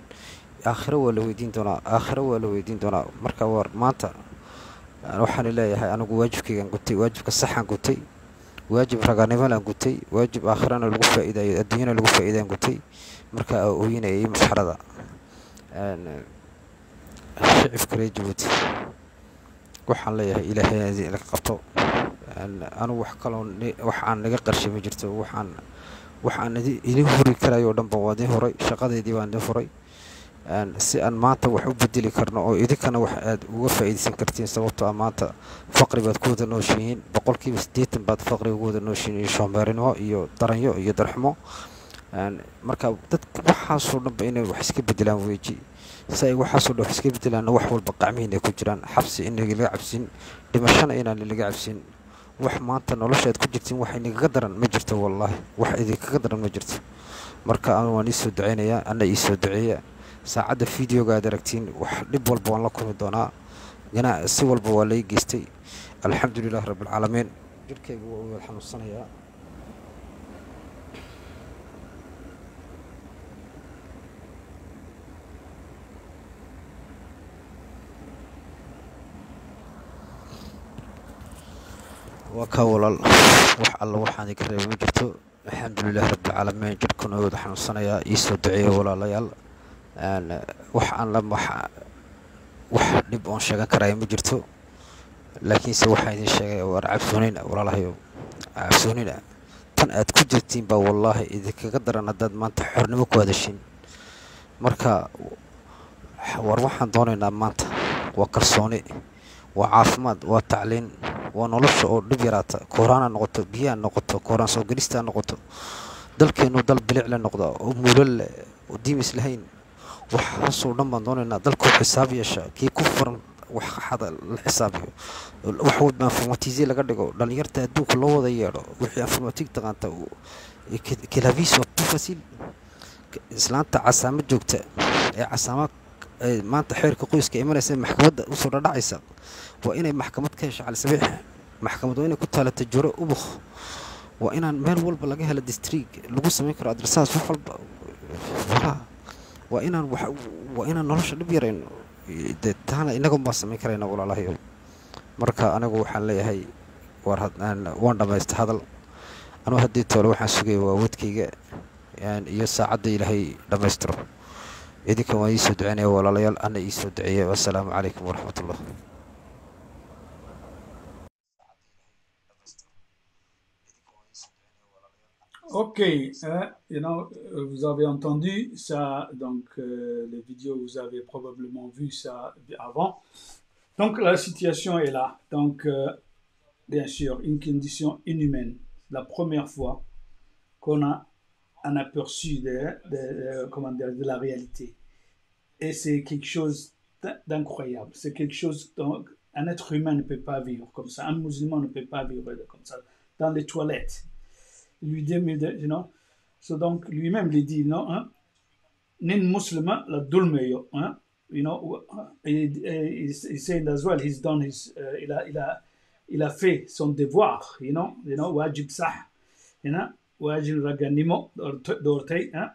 aakhiro waa la weydiin doonaa aakhiro waa la weydiin doonaa. Marka war maanta aan waxaan leeyahay anigu waajibkaygaan gutay waajibka saxaan gutay waajib raganimalaan gutay waajib aakhirana lagu faa'iidayo adduunyana lagu faa'iidaan gutay. Marka aa ooyinayay mashxarada Een, shicibka reer jabuuti waxaan leeyahay ilaahay ha idin qabto. Een, anigu wax kaloo wax aan naga qarshay ma jirto. Waxaan waxaan idi- idin huri karayo oo dhan idin horay. Shaqadeydii baan idin furay Een, si aan maanta wax u bedeli karno oo idinkana wax aad uga faa'iidaysan kartiin sababtoo ah maanta faqri baad ku wada nooshihiin. Boqolkiiba siddeetan baad faqri ugu wada nooshihiin iyo shoombeerinimo iyo daranyo iyo darxumo marka dadka waxaasoo dhanba inay wax iska bedelaan weeji si ay waxaasoo wax iska bedelaanna wax walba qacmihiin ay ku jiraan. Xabsi in laga cabsin dhimashana inaan laga cabsin. Wax maanta nolosha aad ku jirtiin wax idinkaga daran ma jirto wallaahi wax idinkaga daran ma jirto. Marka anu waan iisoo ducaynayaa anna iisoo duceeya. Saacadda videoga aad aragtiin wax dhib walba waan la kulmi doonaa. Ganaa si walba waa lai geystay. Alxamdulilah rabbilcaalamiin jirkayga waa xanuunsanayaa waa kaa walaal. Wax alla waxaan idinka reeba ma jirto alxamdulilah rabbilcaalamiin jirhkuna waa wada xanuunsanayaa iisoo duceeya walaalayaal. Wax aan la wax dhib oon sheegan karaya ma jirto. Laakiinse waxaan idin sheegay war cabsoonina walaalahayow cabsoonina tan aad ku jirtiin baa wallaahi idinkaga daran haddaad maanta xornimo ku hadashin. Marka war waxaan doonaynaa maanta waa kalsooni waa caafimaad waa tacliin ونلوش أو لبيرات كورانا نقطة بيا نقطة كورانا سو جريستا نقطة دل كينو دل بلع لنا نقطة ومولل ودي مثل هين وحصو لما دون إن دل كوب حساب يشا كي كفر وح هذا الحساب وحود ما فرماتيزي لقد قال لن يرتا دوك الله ضيره وح فرماتيك تغانتا كلافيس وتفاصيل إسلام تعسامة جوكتا عسامة ما أنت حير كقيس كإمرأة سين محكمة وصر رعيسة وإنا محكمة كيش على سبيل maxkamad waa inay ku taalata juro ubuk waa inaan meel walba laga helo district lagu samayn karo adresaas wax walba. Waa inaan waa inaan nolosha dhib yarayno dee taana inagun baan samayn karayna walaalahayo marka anigu waxaan leeyahay waan dhammaysta hadal. Anugu haddii toole waxaan sugaya waa wadkayga iyo saacadda ilaahay dhammaystiro. Idinka waan iisoo duceynaya walaalayaal ana iisoo duceeya wassalaamu calaykum waraxmatullah Ok, hein, you know, euh, vous avez entendu ça, donc euh, les vidéos, vous avez probablement vu ça avant. Donc la situation est là. Donc, euh, bien sûr, une condition inhumaine. La première fois qu'on a un aperçu de, de, la réalité. Et c'est quelque chose d'in- d'incroyable. C'est quelque chose dont un être humain ne peut pas vivre comme ça. Un musulman ne peut pas vivre comme ça. Dans les toilettes il lui dit, so donc lui-même lui dit, non, hein, nin muslima la dulmeyo, hein, you know, et, et, he said as well, he's done his, uh, il, a, il, a, il a fait son devoir, you know, you know, wajib sah, you know, wajib raganimo d'ortei, hein.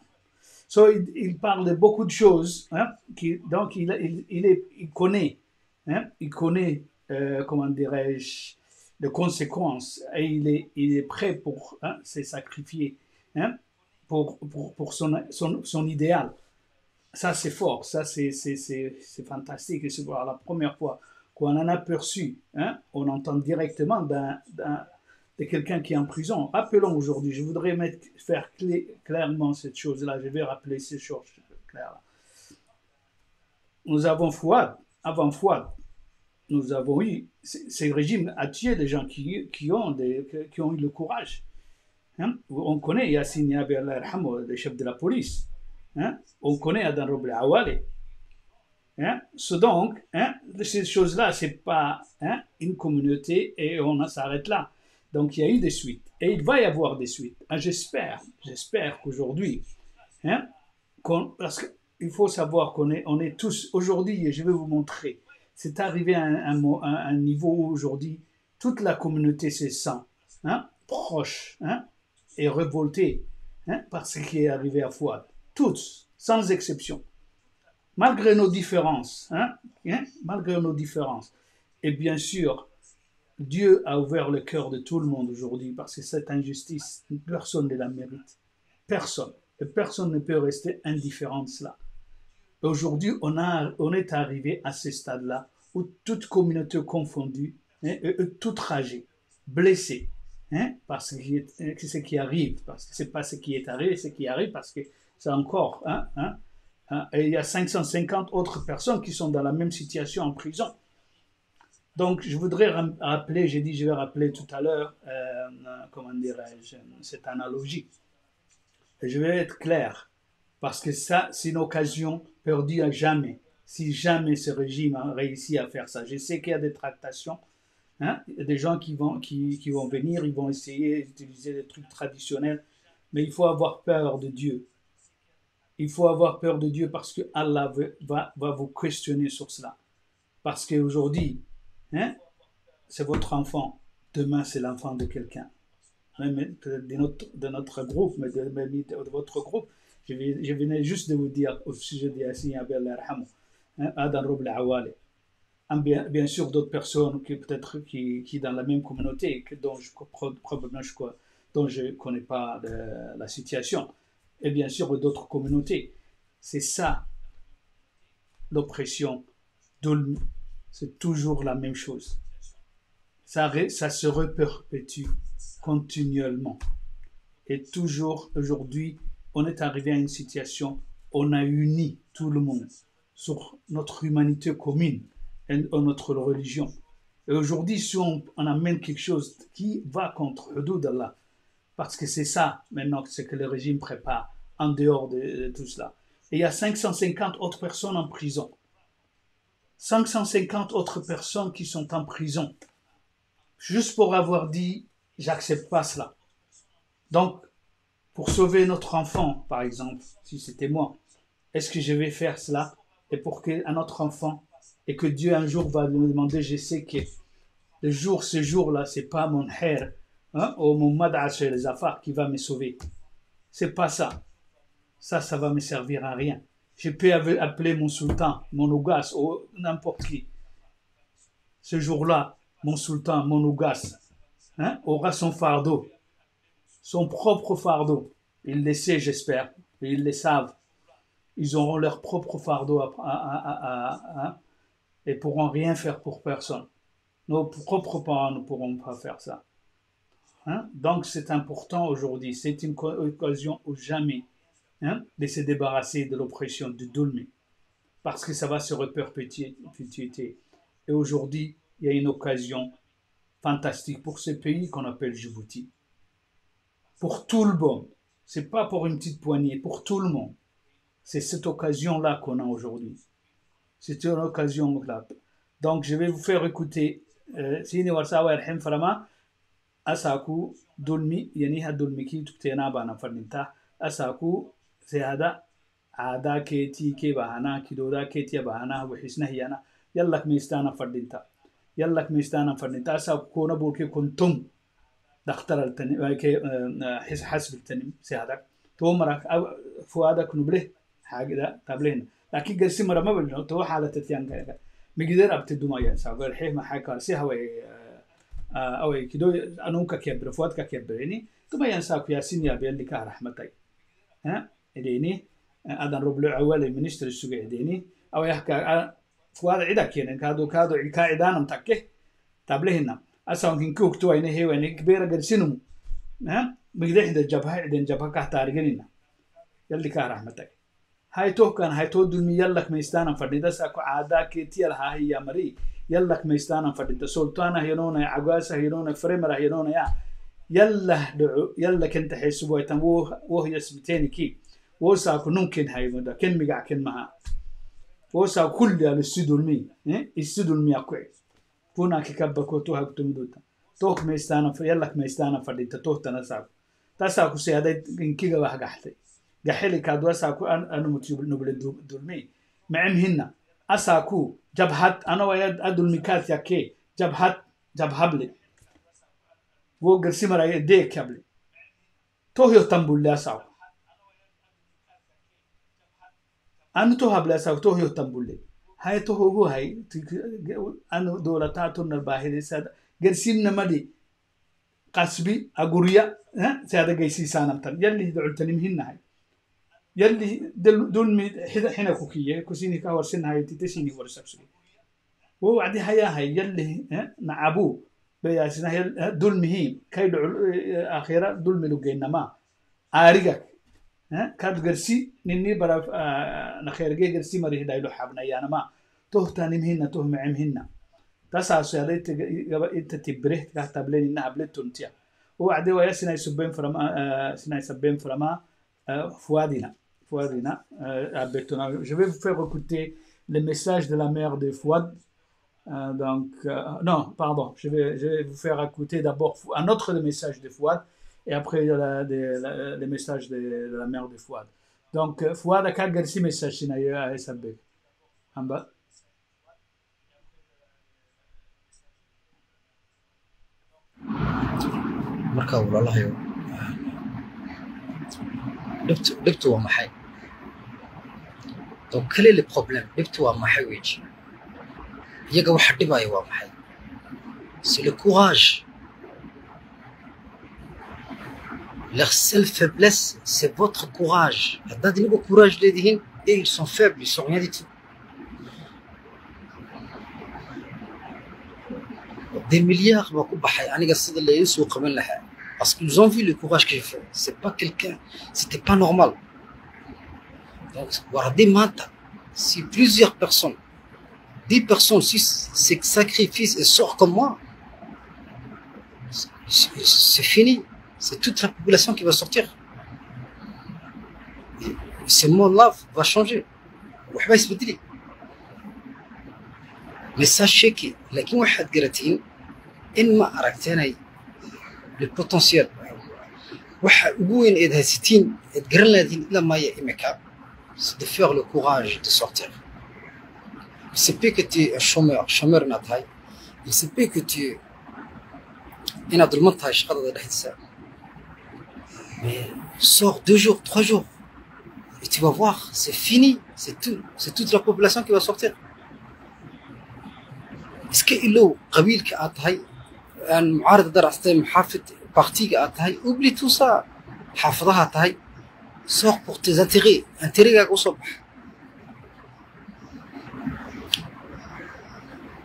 So il, il parle de beaucoup de choses, hein, qui, donc il, il, il, est, il connaît, hein, il connaît, euh, comment dirais-je, de conséquences et il est, il est prêt pour hein, se sacrifier hein, pour, pour, pour son, son, son idéal. Ça, c'est fort, ça, c'est fantastique. Et c'est la première fois qu'on en a aperçu, hein, on entend directement d'un- de quelqu'un qui est en prison. Rappelons aujourd'hui, je voudrais mettre, faire clairement cette chose-là, je vais rappeler ces choses claires. Nous avons Fouad, avant Fouad, nous avons eu, c- ce régime a tué des gens qui, qui, ont, des, qui ont eu le courage. Hein? On connaît Yassine Yabe, Allah le chef de la police. Hein? On connaît Adan Roble Awale. Hein? So donc, ces choses-là, c'est pas une communauté et on s'arrête là. Donc il y a eu des suites et il va y avoir des suites. Ah, j'espère, j'espère qu'aujourd'hui, parce qu'il faut savoir qu'on est, est tous aujourd'hui, et je vais vous montrer, c'est arrivé à un, niveau où aujourd'hui toute la communauté se sent hein, proche hein, et révoltée hein, par ce qui est arrivé à Fouad. Tous, sans exception. Malgré nos différences, malgré nos différences. Et bien sûr, Dieu a ouvert le cœur de tout le monde aujourd'hui parce que cette injustice, personne ne la mérite. Personne. Et personne ne peut rester indifférent de cela. Aujourd'hui, on, est arrivé à ce stade-là où toute communauté confondue, hein, et, et toute âgée, blessée, hein, parce que c'est ce qui arrive, parce que c'est pas ce qui est arrivé, ce qui arrive parce que c'est encore, hein, hein, hein, et il y a 550 autres personnes qui sont dans la même situation en prison. Donc, je voudrais rappeler, j'ai dit, je vais rappeler tout à l'heure, euh, comment dirais-je, cette analogie. Je vais être clair, parce que ça, c'est une occasion perdue à jamais, si jamais ce régime a réussi à faire ça. Je sais qu'il y a des tractations, hein, des gens qui vont, qui, qui vont venir, ils vont essayer d'utiliser des trucs traditionnels, mais il faut avoir peur de Dieu. Il faut avoir peur de Dieu parce que Allah va, va vous questionner sur cela. Parce qu'aujourd'hui, hein, c'est votre enfant. Demain, c'est l'enfant de quelqu'un. Même de notre, groupe, mais de votre groupe. Je, venais juste de vous dire au sujet de Yassine Abel hein, Adam Roble Awale. Hein, Bien, bien sûr, d'autres personnes qui peut-être qui, dans la même communauté, dont je pro- probablement dont je connais pas la situation, et bien sûr d'autres communautés. C'est ça l'oppression, c'est toujours la même chose. Ça, ça se reperpétue continuellement. Et toujours aujourd'hui, on est arrivé à une situation, on a uni tout le monde sur notre humanité commune et notre religion. Et aujourd'hui, si on, amène quelque chose qui va contre Hudud d'Allah, parce que c'est ça maintenant ce que le régime prépare en dehors de, de tout cela. Et il y a 550 autres personnes en prison. 550 autres personnes qui sont en prison. Juste pour avoir dit, j'accepte pas cela. Donc, pour sauver notre enfant, par exemple, si c'était moi, est-ce que je vais faire cela Et pour qu'un autre enfant, et que Dieu un jour va me demander, je sais que le jour, ce jour-là, c'est pas mon her, hein, ou mon chez les affaires qui va me sauver. C'est pas ça. Ça, ça va me servir à rien. Je peux appeler mon sultan, mon ougas, ou n'importe qui. Ce jour-là, mon sultan, mon ougas, hein, aura son fardeau, son propre fardeau. Ils le savent, j'espère. Et Ils le savent. Ils auront leur propre fardeau à, à- à- hein, et pourront rien faire pour personne. Nos propres parents ne pourront pas faire ça. Hein? Donc c'est important aujourd'hui. C'est une occasion ou jamais hein, de se débarrasser de l'oppression du Dulmi. Parce que ça va se reperpétuer. perpétuer. Et aujourd'hui, il y a une occasion fantastique pour ce pays qu'on appelle Djibouti. Pour tout le monde. C'est pas pour une petite poignée, pour tout le monde. C'est cette occasion-là qu'on a aujourd'hui. C'est une occasion-là. Donc, je vais vous faire écouter euh, Sini Warsawa Erhem Farama, Asaku Dulmi, Yaniha Dulmiki Tuktena Bana Farninta, Asaku Sehada, Ada Keti Ke Bahana, Kidoda Ketia Bahana, Wahisna Hiana, Yallak Mistana Fardinta. Yallak Mistana Fardinta, Asaku Kona Burke Kuntum, دختر التنم كي حس حسب التنم سيادك تو مرك أو فؤادك نبله حاجة ده تبلين لكن قرسي مرة ما بلنا تو حالة تتيان كذا مقدر ما ينسى قال حيه ما حكى سي هوي أو كدو أنوك كبر فؤادك كبريني ثم ينسى كياسين يا بيل لك رحمتي ها؟ إديني أذن ربع أول منشتر السوق إديني أو يحكى فؤاد عدك يعني كادو كادو كاعدان متكه تبلهنا asankin kogtowayna heewayna kbeera garsinu migdaxda jabha iden jabha kahtaargenina yaldi kaa rahmatag haytohkan haytoo dulmi yallak meystanan fadhida. Sako caadaa keetiyal haahiya mari. Yallak meystanan fadhida. Soltanah yanonay cagaasah yanonay fremerah yanonaya yallah dhaco yalla kenta xeesubuaytan woh yasbiteeniki woosaako nunken haymada ken migac ken maha. Woosaa kulli alo isidulmi eh? isidulmiya kuci punaki kabbako tuha kutumduta toh kmeystaana yalla kmeystaana fadhinta tohtana saaku tasaa ku seeday inkiga wax gaxtay gaxili kaadwasaku anumut nuble dulmi macem hinna asaku jabhad anawaya adulmikaas jabhad jabhable wo gersimaraya tohyo tambulle asaku anu tohable asaku tohyo tambulle hay tohogu hay anu dowlataa tunna baahide garsimna madi qasbi agurya saada gaysiisaanamtan yalli dacultanim hinnahay yalli dulmi xina kukiye kusini ka warsinahay titesini warsabsigi wo wacdi hayahay yalli nacabu beyasina dulmihi kay dhucul akhira dulmilu geynama aarigak kaad garsi nini baraf nakhayrge garsi marih dhaylo xabnayaanama tohtanimhina tohmecemhina tasaaso aday inta tibreh kahtablen ina hable tontia o acde waya sinay suben frama sinay saben frama fuadina fuadina abetona je vais vous faire écouter le message de la mère de Fouad. Donc non pardon. Je vais vous faire écouter d'abord un autre message de Fouad et après la, de, la, le message de, de, la mère de Fouad. Donc, Fouad a six messages à SAB En bas. marka walaalahayo dhibtu dhibtu waa maxay? Donc le problème dhibtu waa maxay weji? Iyaga waxa dhibaya waa maxay? C'est le courage leur seule faiblesse c'est votre courage. Courage et ils sont faibles ils sont rien du tout. Des milliards lahaa parce qu'ils ont vu le courage que j'ai fait. C'est pas quelqu'un c'était pas normal. Donc si plusieurs personnes dix personnes si se sacrificent et sortent comme moi c'est fini c'est toute la population qui va sortir. Et ce monde-là va changer. Mais sachez que haysatiin eed garan laadiin ilaa maya imika c'est de faire le courage de sortir. Il se peut que tu es un chômeur chômeur inaad il se peut que tu inaad dulman tahay shaqadada dhexdiisa mais sors deux jours trois jours. Et tu vas voir c'est fini. C'est tout c'est toute la population qui va sortir. Aad tahay aan mucaarada daracsatay maxaafid baktiga aad tahay oublie tout ça. Xaafadaha tahay sors pour tes intérêts. Intérêtgaaga usoo baxa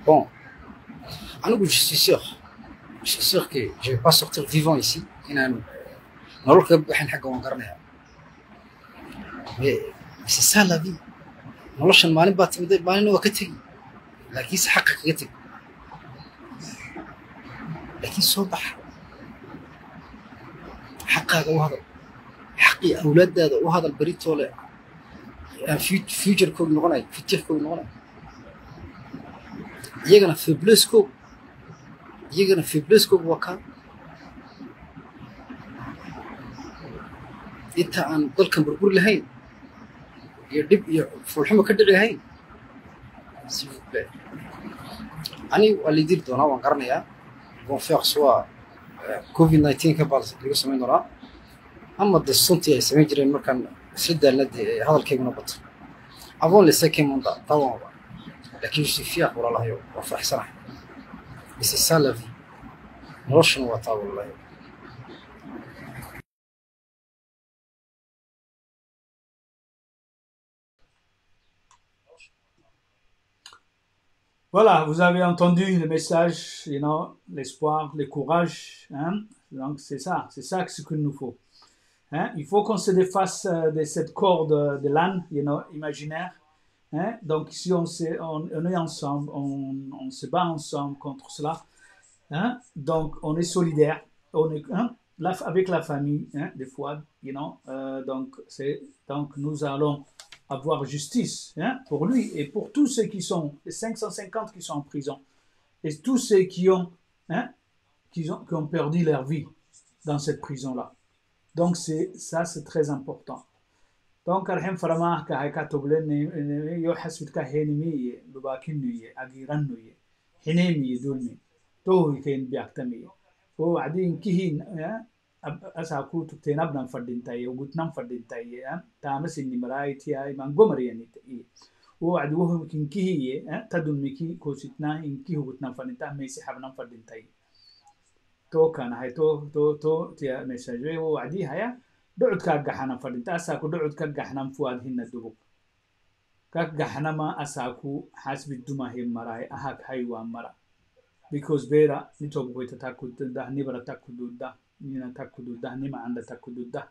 bon. Je suis sûr. Je suis sûr que je vais pas sortir vivant ici inaan nolol kaga baxin xagga waan garanaya la vie noloshan maalin baa timiday maalinna waa ka tegi. Laakiinse xaqa kaga teg laakiin soo baxa xaqaaga u hadal. Xaqii awlaadaada u hadal beritoole futurekoogi noqonayo futurkoogi noqonayo iyagana faibleskoog iyagana faibleskoog waa kaa inta aan dalkan burbur lahayn iyo dhib iyo foolxumo ka dhici lahayn. Vous plaît ani waa laydiri doonaa waan garanayaa. Vont faire soit covid 19 ka baa lagu samayn doonaa. Ama de suntii ay samayn jireen markaan isla daalna de hadalkayguna le cinquième mandat taa waan ogaa laakiin fier walaalahayo waa faraxsanahay la vie noloshuna waa taa Voilà, vous avez entendu le message, you l'espoir, le courage. Hein? Donc c'est ça, c'est ça ce qu'il nous faut. Hein? Il faut qu'on se défasse de cette corde de l'âne, you imaginaire. Hein? Donc si on, se, on, on est ensemble, on, on, se bat ensemble contre cela. Hein? Donc on est solidaire, on est avec la famille des fois, you know, euh, donc nous allons avoir justice hein, pour lui et pour tous ceux qui sont, les 550 qui sont en prison, et tous ceux qui ont, hein, perdu leur vie dans cette prison-là. Donc ça, c'est très important. Donc arhem faramah ka hay ka toglen yo hasbit ka henimi lubakinnuye agirannuye hinemiye dulmi to kain biaktamiye o adin kihin asa ku tukten abnan fadintaye gutnan fadintaye tamasin nimaraiti ay man gomariyani taye o adi wo kin kihiye tadulmiki kositna in kihu gutnan fadinta meisi habnan fadintaye to kana hay to to fadhinta asaaku dhucud ka gaxnan fuad hina dubuk ka gaxnama asaaku xasbi dumahe marai ahak haywa mara. Because nitogboyta takududah nibara takududah nina takududah nima anda takududah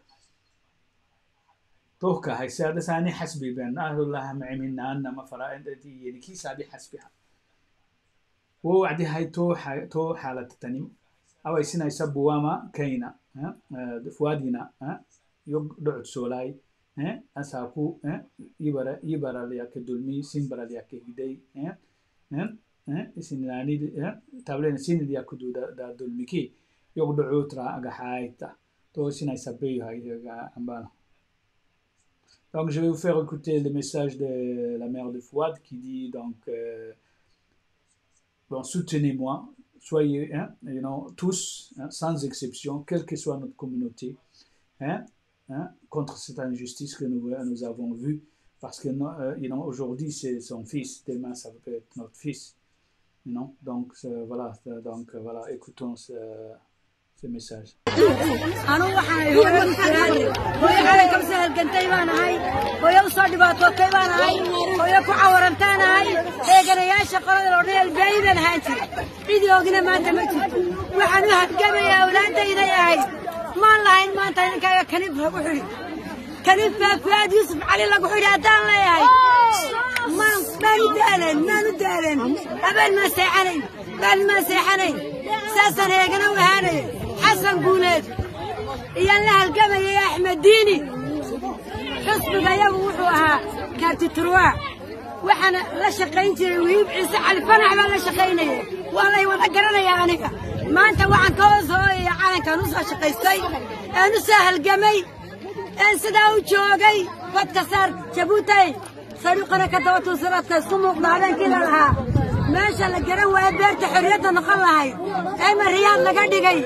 tohka hayse adasani xasbi ben ahlulah macimina anama faraendati yenikisaadi xasbiha wo wacdi hay to to xaalatatanim awaisinaysa buwama kaina fuadina yog dhocod solai asaku ibara ibara yake dulmi simbara yake hidai isinani tablena da dulmiki Donc, je vais vous faire écouter le message de la mère de Fouad qui dit donc, euh, soutenez-moi, soyez, hein, tous, hein, sans exception, quelle que soit notre communauté, hein, contre cette injustice que nous, nous avons vue. Parce que euh, aujourd'hui, c'est son fils, demain, ça peut être notre fils. Donc, euh, voilà, donc, voilà, écoutons في المساج أنا وحي هو مسهل هو على كم سهل كنتي بان هاي. هو يوصل دبات وكي بان هاي. هو يكو عورمتان هاي. هيجنا يا شقرة الأرضية البعيدة هاتي فيديو قلنا ما أنت مكتب وحنو هتقبل يا أولاد إذا هاي. ما الله إن ما أنت كنب وحري كنب فؤاد يوسف علي لك وحري هدان لا هاي. ما ما ندالن ما ندالن أبل ما سيحنين بل ما سيحنين ساسا هيجنا وهانين حسن بولادي يا لها القمة يا أحمد ديني. حسن يا وحوها كانت تروى وحنا لا شقين جري. ويب عيسى على الفنع ما لا شقينية والله ولا قرنا يا أنيكا. ما أنت وعن كوز يا على كنوز شقيستي أنا سهل جمي أنا سداو جوجي فتكسر جبوتي. صديقنا كتبت وصلتنا سمو بعدين كده لها. ماشاء الله جرو وابرت حريتا نقل هاي أي من رياض جاي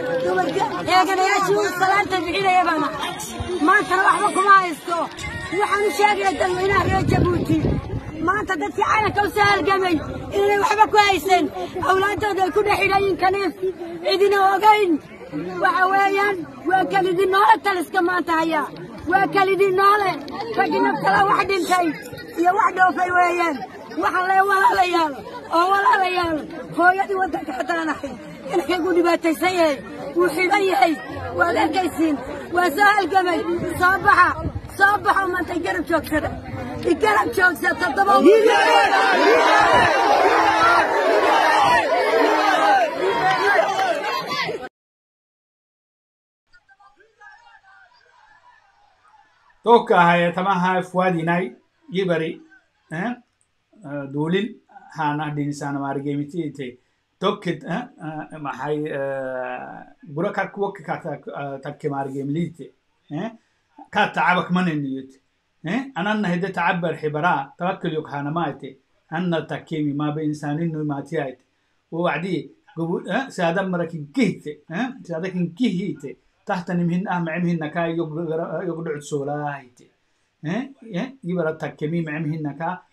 يا جنا يا شو صلاة الفجر يا بنا ما ترى وحكم ما يستو وحن شاقي الدم هنا رجع بوتي ما تدت في عينك وسهل جمي إلا وحبك كويسين أولاد تدا كل حريين كنيس إذن وقين وعويا وكل ذي نار تلس كمان تهيا وكل ذي نار فجنا بكلا واحد انتي يا واحد وفي ويان waxaan lee walaalayaal oo walaalayaal hooyadii waddanka haddaan ahay inankaygu dhibaataysan yahay wuu xidhan yahay waad arkaysiin waa soo halgamay soo baxa soo baxo maanta igarab joogsada igarab joogsa toddoba Tokka haya tamaha fuadinai yibari eh duulin haana dinsan margemiti ite tokkit maxay gura kak wakki ka takke margemlite ka tacabak maneniyut ananna hede tacabar xibara tawakkil yok hanamaite anna takkemi ma be insaninu matiyaite ووعدي قبول سادة مرك جهت سادة كن جهت تحت نمهن أهم عمهن كا يقدر يقدر سولا هيت يبرة تكمي معمهن كا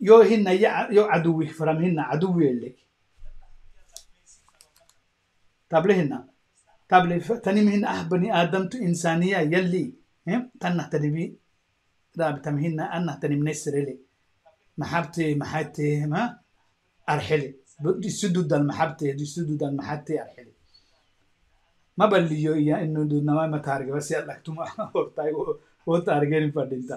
yo hina yo caduwi from hina caduwiyelek table hina table tanim hina ah bani aadamtu insaniya yalli eh? tanah tanibi raabtam hina anah tanimnaysirele maxabte maxate ma arxele disududan maxabte disududan maxate arxele mabaliyo iya inudunamai matargebasi adlagtuma hortaay wotaargerin fadhinta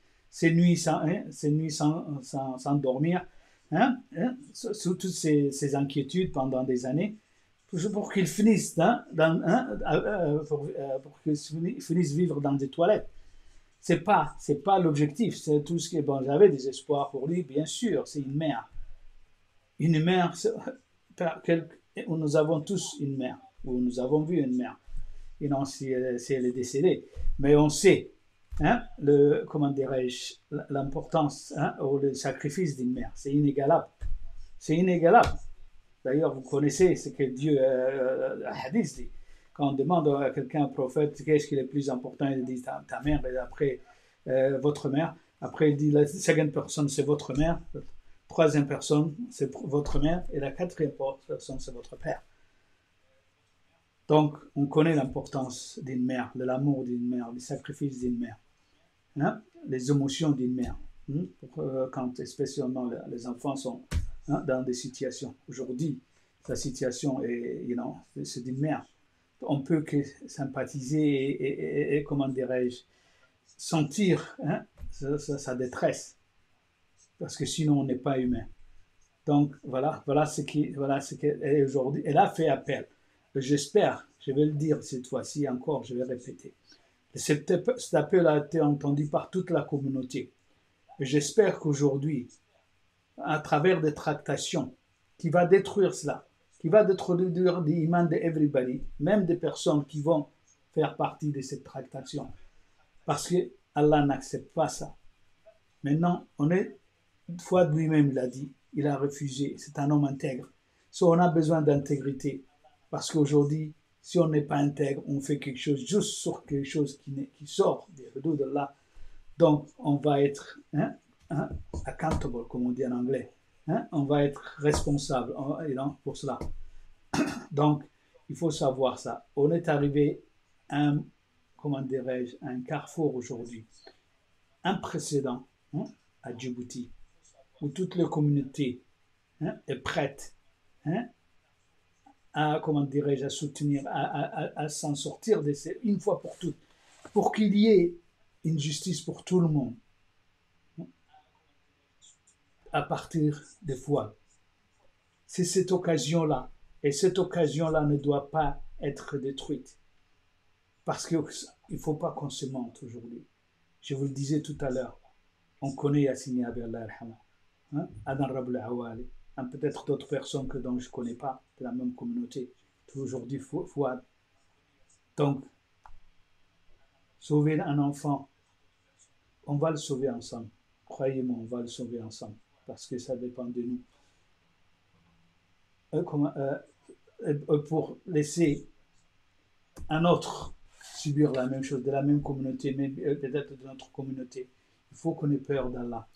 ces nuits sans, hein, ces nuits sans, sans, dormir, hein, hein, sous toutes ces, ces inquiétudes pendant des années, pour, pour qu'ils finissent, hein, dans, hein, euh, euh, pour, euh, pour qu'ils finissent vivre dans des toilettes. C'est pas c'est pas l'objectif c'est tout ce qui est bon j'avais des espoirs pour lui bien sûr c'est une mère. Une mère quel- nous avons tous une mère ou nous avons vu une mère. Et non si si elle est décédée. Mais on sait hein, le comment dirais-je l'importance hein, ou le sacrifice d'une mère c'est inégalable c'est inégalable d'ailleurs vous connaissez ce que Dieu euh, hadith dit quand on demande à quelqu'un, un prophète, qu'est-ce qui est le plus important, il dit ta, mère, et après euh, votre mère. Après, il dit la seconde personne, c'est votre mère. Troisième personne, c'est votre mère. Et la quatrième personne, c'est votre père. Donc, on connaît l'importance d'une mère, de l'amour d'une mère, du sacrifice d'une mère, hein, les émotions d'une mère. hein, euh, quand spécialement les, enfants sont hein, dans des situations. Aujourd'hui, la situation est, you know, c'est d'une mère on peut que sympathiser et, comment dirais-je, sentir sa, sa- détresse, parce que sinon on n'est pas humain. Donc voilà, voilà ce qui, voilà ce qu'elle aujourd'hui. Elle a fait appel. J'espère, je vais le dire cette fois-ci encore, je vais répéter. Cet appe- cet appel a été entendu par toute la communauté. J'espère qu'aujourd'hui, à travers des tractations qui va détruire cela, qui va détruire l'imam de everybody, même des personnes qui vont faire partie de cette tractation. Parce que Allah n'accepte pas ça. Maintenant, on est, Fouad lui-même l'a dit, il a refusé, c'est un homme intègre. So, on a besoin d'intégrité. Parce qu'aujourd'hui, si on n'est pas intègre, on fait quelque chose juste sur quelque chose qui, sort des hudud d'Allah. Donc, on va être hein, hein, accountable, comme on dit en anglais. Hein, on va être responsable pour cela. Donc, il faut savoir ça. On est arrivé à un, comment dirais-je, un carrefour aujourd'hui, un précédent à Djibouti, où toute la communauté est prête à, comment dirais-je, à soutenir, à, à- à- s'en sortir de ces, une fois pour toutes, pour qu'il y ait une justice pour tout le monde à partir des fois. C'est cette occasion-là. Et cette occasion-là ne doit pas être détruite. Parce qu'il ne faut pas qu'on se mente aujourd'hui. Je vous le disais tout à l'heure. On connaît Yassine Abi Allah hein, Adan Rabul Awali, hein, peut-être d'autres personnes que dont je ne connais pas, de la même communauté. Aujourd'hui, Fou- Fouad. Donc, sauver un enfant, on va le sauver ensemble. Croyez-moi, on va le sauver ensemble. Parce que ça dépend de nous. Euh, euh, euh, pour laisser un autre subir la même chose, de la même communauté, mais peut-être de notre communauté, il faut qu'on ait peur d'Allah.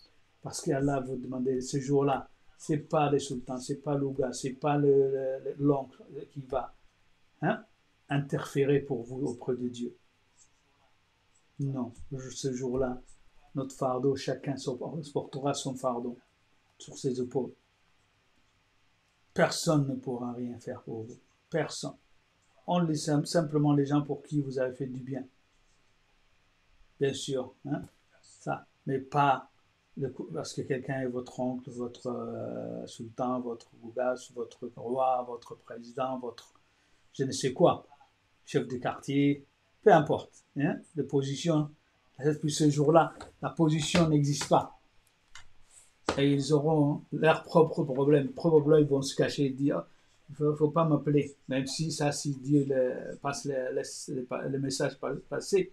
Parce qu'Allah vous demandait ce jour-là, c'est pas le sultan, c'est pas l'ouga, c'est pas le- le- l'oncle qui va hein, interférer pour vous auprès de Dieu. Non, ce jour-là, notre fardeau, chacun portera son fardeau sur ses épaules. Personne ne pourra rien faire pour vous. Personne. On laisse sim- simplement les gens pour qui vous avez fait du bien. Bien sûr, hein, ça, mais pas parce que quelqu'un est votre oncle, votre euh, sultan, votre gougas, votre roi, votre président, votre je ne sais quoi, chef de quartier, peu importe, hein, de position. Depuis ce jour-là, la position n'existe pas. Et ils auront leurs propres problèmes. Probablement, ils vont se cacher et dire il ne faut, pas m'appeler, même si ça, si Dieu le, passe le, laisse le, le message pa- passer.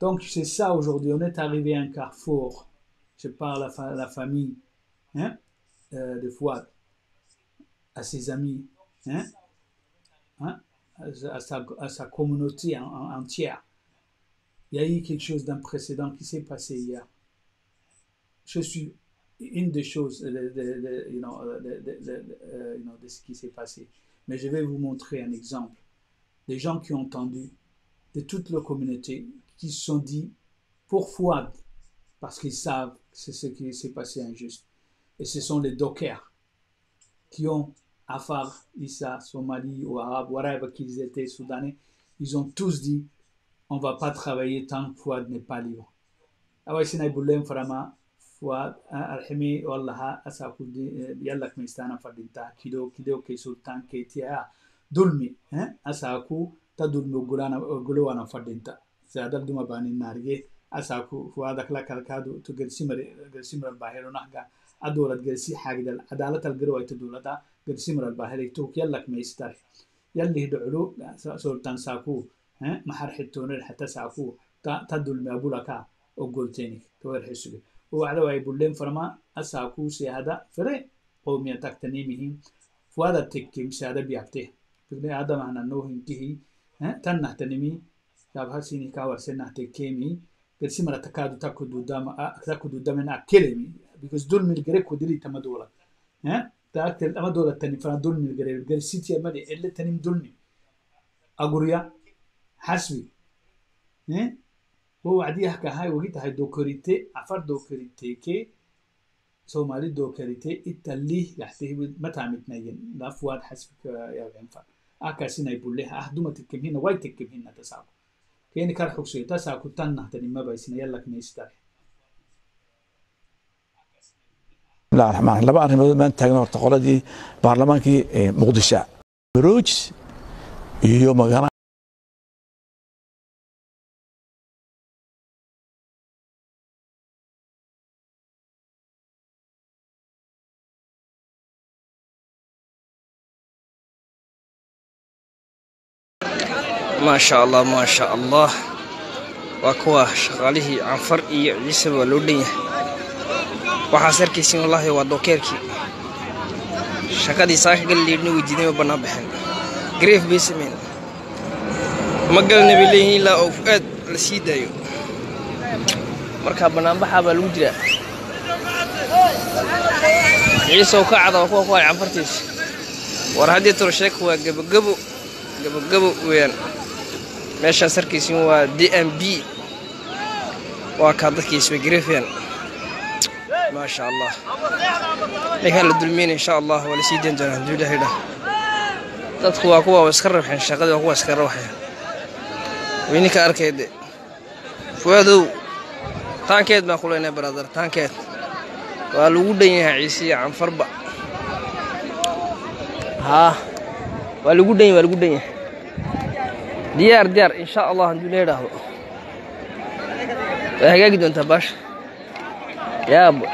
Donc, c'est ça aujourd'hui. On est arrivé à un carrefour. Je parle à la, fa- la famille hein, euh, de Fouad, à ses amis, hein, hein, à sa, communauté en- en- entière. Il y a eu quelque chose d'un précédent qui s'est passé hier. Je suis une des choses de, de- de ce qui s'est passé. Mais je vais vous montrer un exemple. Des gens qui ont entendu de toute leur communauté qui se sont dit pour Fouad, parce qu'ils savent que c'est ce qui s'est passé injuste. Et ce sont les dockers qui ont Afar, Issa, Somali ou Arabe, whatever qu'ils étaient, Soudanais, ils ont tous dit on va pas travailler tant que Fouad n'est pas libre. Ah Awai sinay bullem farama Fouad hein, arhimi wallaha asakudi euh, yallak mistana fadinta kido kido ke sultan ke tiya dulmi hein, asaku ta dulmi gulana gulwana fadinta. Sadal duma bani narge. asaku fuaada kala kala kaadu garsimar garsimar baahironaga adowlad garsi xaagidal cadaalatal garwayta dowladda garsimar baahiray turk yallak meystar yallih dhoclu sultan saaku maxar xitooner xata saaku ta dulmi abulaka oo golteni tawar xisuge oo wacda waay bulleen farma asaaku seehada fere qowmiya tagtanimihin fuaada tekkim seada biyabte tigde adamahna noohinkihi tan nahtanimi yaabhasini kaawarse nahtekeemii nahtekemi gersi mara takadu takududama takududamena akelemi because dulmil gere kudiri tamadola taaktel amadola tani fana dulmil gere gersiti amadi elle tanim dulmi agurya hasbi هو عديها كهاي وقيت هاي دوكوريتي عفر دوكوريتي كي سومالي دوكوريتي التليه يحتيه متى متنين لا فواد حسبك يا غنفر أكاسينا يقول لها أهدوما تكم هنا واي تكم هنا تساكو Keenikaa hogsita saakutannahtanimabaisinayallaknaystabilaamaan laba arrimood maan taagna horta qoladii baarlamaankii eh, muqdisho rooj iyo magala dhan yahay waxaas arkaysiin wallaahi waa dookeerkii shaqadii saaka galleedhna weydiiday ma bannaan baxeen gareef bay sameyn ma galna bay leeyihiin ilaa oo aad la sii daayo markaa bannaanbaxaa baa lagu jiraa ciisow ka cada waa kuwa ku hay canfartiisa war haddii toro sheeka waa gabogabo gabogabo weeyaan meeshaas سركيسين و دي ام بي و kaa dadkii iswagrefan ما شاء الله لكن الدلمين إن شاء الله ولسيدي أنت الحمد لله إله تدخل أقوى واسكر ربح إن شاء الله أقوى اسكر ربح وينك أركيد فوادو تانكيد ما قلنا برادر تانكيد والودين عيسي عن فربا ها والودين والودين diyaar diyaar. Insha allah hadduu la idhaahdo way hagaagi doontaa baasha yaabo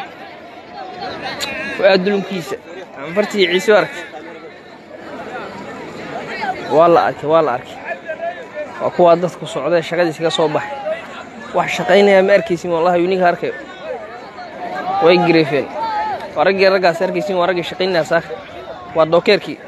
fu'aad dulumkiisa canfartii ciise arkay waa la arkay waa la arkay. Waa kuwaa dadku socdee shaqadiisa ka soo baxay. Wax shaqaynayaa ma arkaysin wallahi ninka arkayo way gareefeen waa raggii raggaas arkaysin waa raggii shaqaynaya saaka. Waa dookeerkii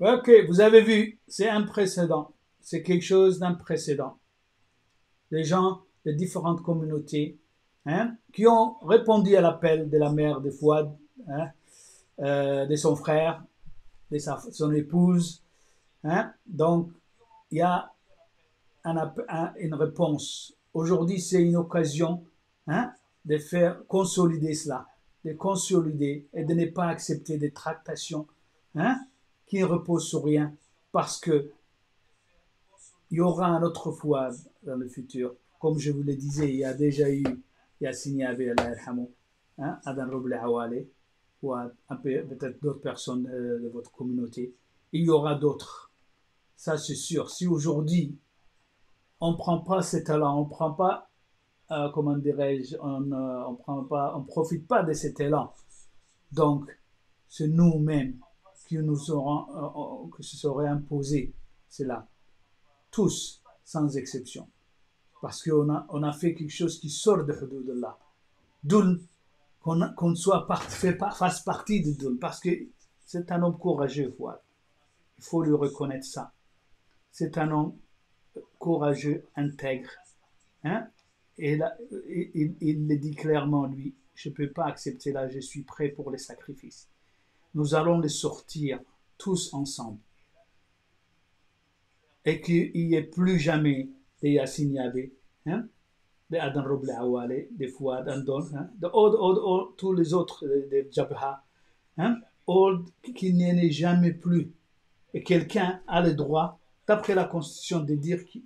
Ok, vous avez vu, c'est un précédent. C'est quelque chose d'un précédent. Les gens de différentes communautés hein, qui ont répondu à l'appel de la mère de Fouad, hein, euh, de son frère, de son épouse. Hein? Donc, il y a une réponse. Aujourd'hui, c'est une occasion hein, de faire consolider cela, de consolider et de ne pas accepter des tractations hein, qui ne reposent sur rien. Parce que il y aura un autre Fouad dans le futur. Comme je vous le disais, il y a déjà eu Yassine Yabe, Allah yarhamou, hein, Adan Roble Awale, ou peut-être d'autres personnes euh, de votre communauté. Il y aura d'autres. Ça, c'est sûr. Si aujourd'hui, on ne prend pas ces talents, on ne prend pas, euh, comment dirais-je, on euh, on on profite pas de ces talents. Donc, c'est nous-mêmes qui nous aurons, que ce serait imposé cela. Tous, sans exception. Parce qu'on a, on a fait quelque chose qui sort de Hududullah. D'où qu'on qu'on soit part- fait, fasse partie de Doul. Parce que c'est un homme courageux, Fouad. Il faut lui reconnaître ça. C'est un homme courageux, intègre. Hein? Et là, il, le dit clairement, lui, je ne peux pas accepter là, je suis prêt pour les sacrifices. Nous allons les sortir tous ensemble. Et qu'il n'y ait plus jamais de Yassine hein? De Adan Roble Awale, de Fouad Andon, hein? de all- all- all- tous les autres, de, de Jabha, hein? all- qu'il n'y en ait jamais plus. Et quelqu'un a le droit, d'après la Constitution, de dire que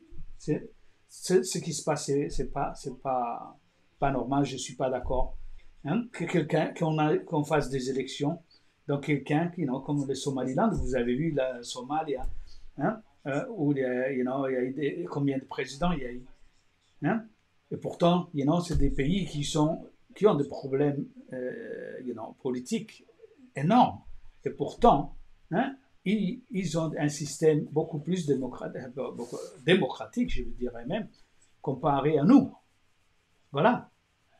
ce qui se passe, c'est pas, c'est pas, pas normal, je ne suis pas d'accord. Hein? Que quelqu'un, qu'on qu'on fasse des élections, donc quelqu'un qui, non, comme le Somaliland, vous avez vu la Somalie, hein? euh, où il y a, you know, il y a eu des- combien de présidents il y a eu. Hein? Et pourtant, you know, c'est des pays qui, sont, qui ont des problèmes euh, you know, politiques énormes. Et pourtant, hein, ils, ils ont un système beaucoup plus démocratique, beaucoup, démocratique, je dirais même, comparé à nous. Voilà.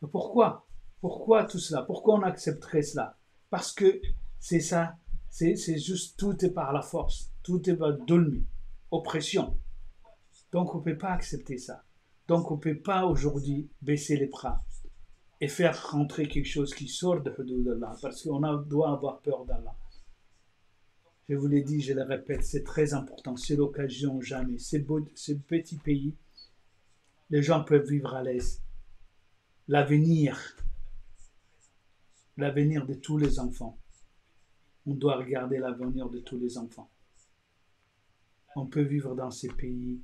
Mais pourquoi? Pourquoi tout cela? Pourquoi on accepterait cela? Parce que c'est ça, c'est c'est juste tout est par la force, tout est par dolmi, oppression. Donc on ne peut pas accepter ça. Donc on ne peut pas aujourd'hui baisser les bras et faire rentrer quelque chose qui sort de Hudud Allah, parce qu'on doit avoir peur d'Allah. Je vous l'ai dit, je le répète, c'est très important, c'est l'occasion jamais. Ces, beaux- ces pays, les gens peuvent vivre à l'aise. L'avenir, l'avenir de tous les enfants, on doit regarder l'avenir de tous les enfants. On peut vivre dans ces pays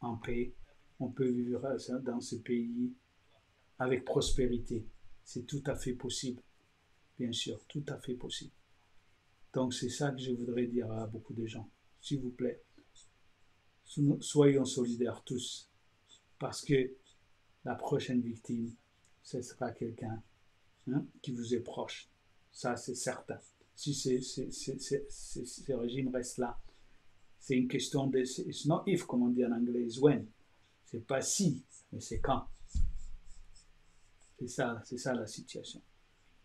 en paix, on peut vivre dans ces pays avec prospérité. C'est tout à fait possible, bien sûr, tout à fait possible. Donc c'est ça que je voudrais dire à beaucoup de gens. S'il vous plaît, so- soyons solidaires tous, parce que la prochaine victime, ce sera quelqu'un hein, qui vous est proche. Ça, c'est certain. Si ce régime reste là, c'est une question de... It's not if, comme on dit en anglais, it's when. C'est pas si, mais c'est quand. C'est ça, c'est ça la situation.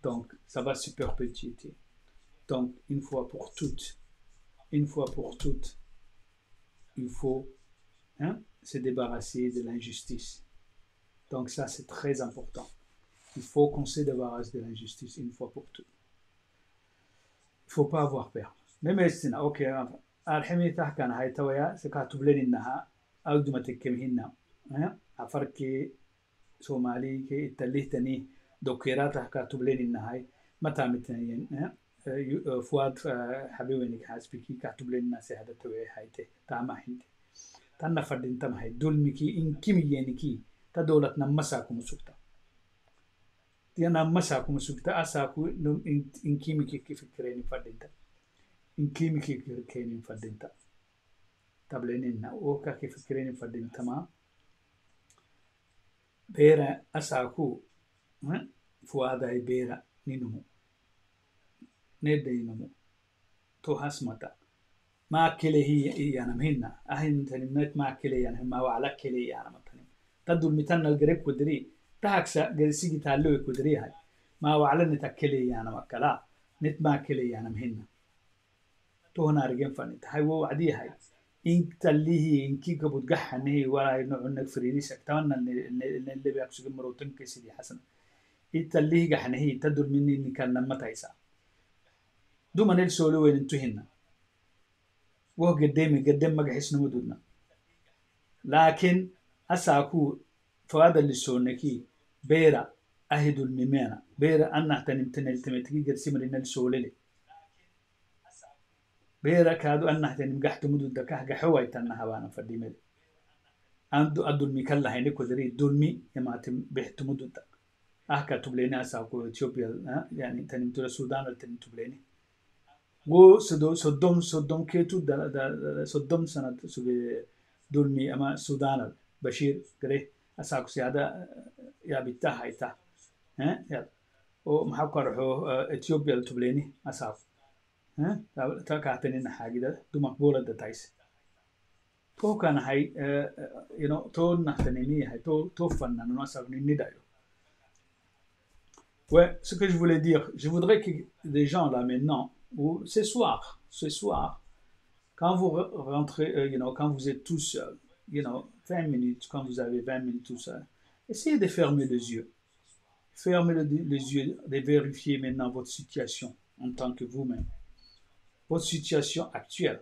Donc, ça va se perpétuer. Donc, une fois pour toutes, une fois pour toutes, il faut hein, se débarrasser de l'injustice. Donc, ça, c'est très important. Il faut qu'on se débarrasse de l'injustice une fois pour toutes. Il ne faut pas avoir peur. Même si, ok, الحين كان هاي تويا سكاتب لنا إنها أقدم تكمهنا أفركي ¿eh? afarkii soomaaliyii lixdanii dokeraata hakaa tubleninahay matamitayen ¿eh? eh, fuad habewenik hasbiki kah tublenase hada tawe hayte dulmiki inkimiyeniki ta dowlatna masa kuma sugta yana masa kuma sugta asaku inkimiki kifikireni fadinta inkimiki kifikireni fadinta tableninna oka kifikireni fadintama Beera asaku fuadai beera ninumu nedeinomu to hasmata ma kele hi yanam hinna? Ahin tanimnet ma kele yanam ma wala kele yanam tanim tadul mitan al grek kudri taaksa gersigi talo kudri hay. Ma wala nita kele yanam kala nit ma kele yanam hinna. To hona wo wadi inta lihiin kii gabudgaxanay walahay nocunag fariidis aktaana lebeak sugi marotanka sidii xasana inta lihi gaxanahi ta dulmini nikanna mataysa dumanel soolo weynin asaaku fawada lisoonaki beera ahi dulmimeena kaadu annahten gaxtu mududda kah gaxowaytanna habaana fadhimede an adulmi kalla hayne kodari dulmi yamatim bixtumudunta ahka tubleni asaku ethiopia yani tanim tula sudan al tanim tubleni go sodo sodom sodom ketu sodom sanad suge dulmi ama sudan al bashir gare asaku siada ya bitta hayta o ethiopia tubleni asaku eh ta kaatani naxaagida dumak bolada tais to kan hay you know to nahtanimi hay to to fannan no asaku ni dayo Ouais, ce que je voulais dire, je voudrais que des gens là maintenant, ou ce soir, ce soir, quand vous re- rentrez, euh, you know, quand vous êtes tout seul, you know, 20 minutes, quand vous avez 20 minutes tout seul, essayez de fermer les yeux. Fermez le- les yeux, de vérifier maintenant votre situation en tant que vous-même. Votre situation actuelle.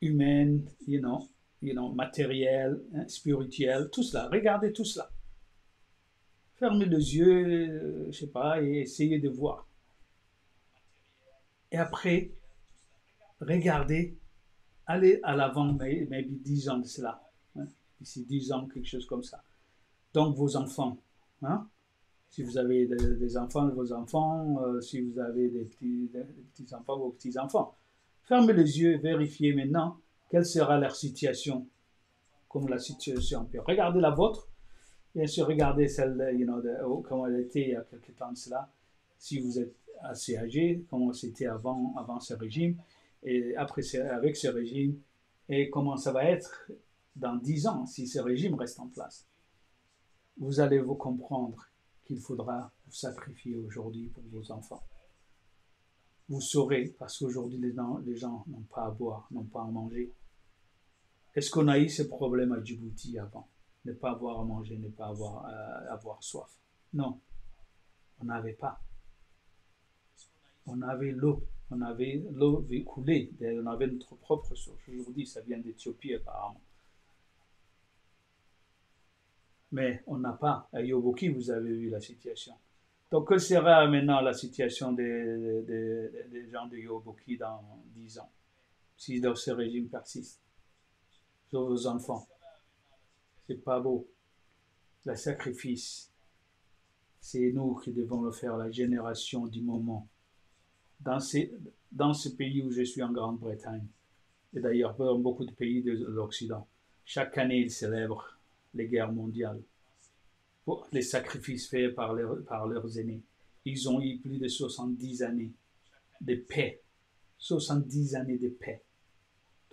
Humaine, you know, you know, matérielle, hein, spirituelle, tout cela. Regardez tout cela. Fermez les yeux, euh, je sais pas, et essayez de voir. Et après, regardez, allez à l'avant, maybe 10 ans de cela. hein, D'ici 10 ans, quelque chose comme ça. Donc, vos enfants, hein, si vous avez des, enfants, vos enfants, euh, si vous avez des petits, des petits enfants, vos petits enfants. Fermez les yeux, vérifiez maintenant quelle sera leur situation, comme la situation empire. Regardez la vôtre, bien sûr, regardez celle, de, you know, oh, comment elle était il y a quelques temps de cela, si vous êtes assez âgé, comment c'était avant, avant ce régime, et après avec ce régime, et comment ça va être dans 10 ans si ce régime reste en place. Vous allez vous comprendre qu'il faudra vous sacrifier aujourd'hui pour vos enfants. Vous saurez, parce qu'aujourd'hui les gens n'ont pas à boire, n'ont pas à manger. Est-ce qu'on a eu ce problème à Djibouti avant? Ne pas avoir à manger, ne pas avoir, euh, avoir soif. Non, on n'avait pas. On avait l'eau, on avait l'eau véhiculée, on avait notre propre source. Aujourd'hui, ça vient d'Éthiopie apparemment. Mais on n'a pas. À Yoboki, vous avez vu la situation. Donc, quelle sera maintenant la situation des, gens de Yoboki dans 10 ans, si dans ce régime persiste? Sur vos enfants. C'est pas beau. Le sacrifice, c'est nous qui devons le faire, la génération du moment. Dans, dans ce pays où je suis en Grande-Bretagne, et d'ailleurs dans beaucoup de pays de l'Occident, chaque année ils célèbrent les guerres mondiales les sacrifices faits par, leurs- par leurs aînés. Ils ont eu plus de 70 années de paix. 70 années de paix.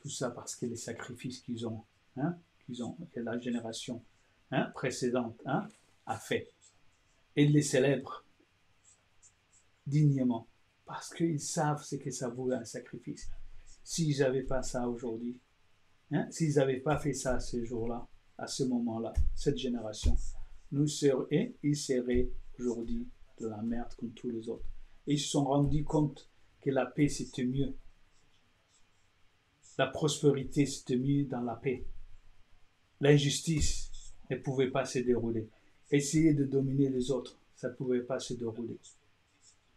Tout ça parce que les sacrifices qu'ils ont, hein, qu'ils ont, que la génération hein, précédente hein, a fait. Et les célèbrent dignement parce qu'ils savent ce que ça vaut un sacrifice. S'ils n'avaient pas ça aujourd'hui, s'ils n'avaient pas fait ça ce jour-là, à ce moment-là, cette génération, nous serions, et ils seraient aujourd'hui de la merde comme tous les autres. Et ils se sont rendus compte que la paix, c'était mieux. La prospérité, c'était mieux dans la paix. L'injustice ne pouvait pas se dérouler. Essayer de dominer les autres, ça ne pouvait pas se dérouler.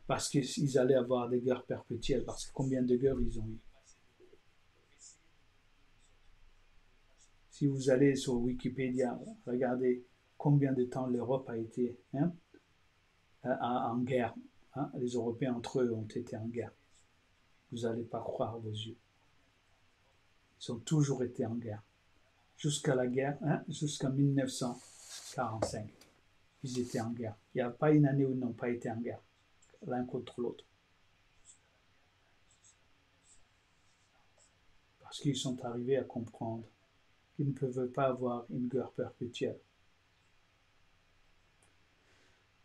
Parce qu'ils allaient avoir des guerres perpétuelles. Parce que combien de guerres ils ont eu? Si vous allez sur Wikipédia, regardez combien de temps l'Europe a été hein, en guerre. hein. Les Européens entre eux ont été en guerre. Vous n'allez pas croire vos yeux. Ils ont toujours été en guerre. Jusqu'à la guerre, hein, jusqu'en 1945, ils étaient en guerre. Il n'y a pas une année où ils n'ont pas été en guerre, l'un contre l'autre. Parce qu'ils sont arrivés à comprendre qu'ils ne peuvent pas avoir une guerre perpétuelle.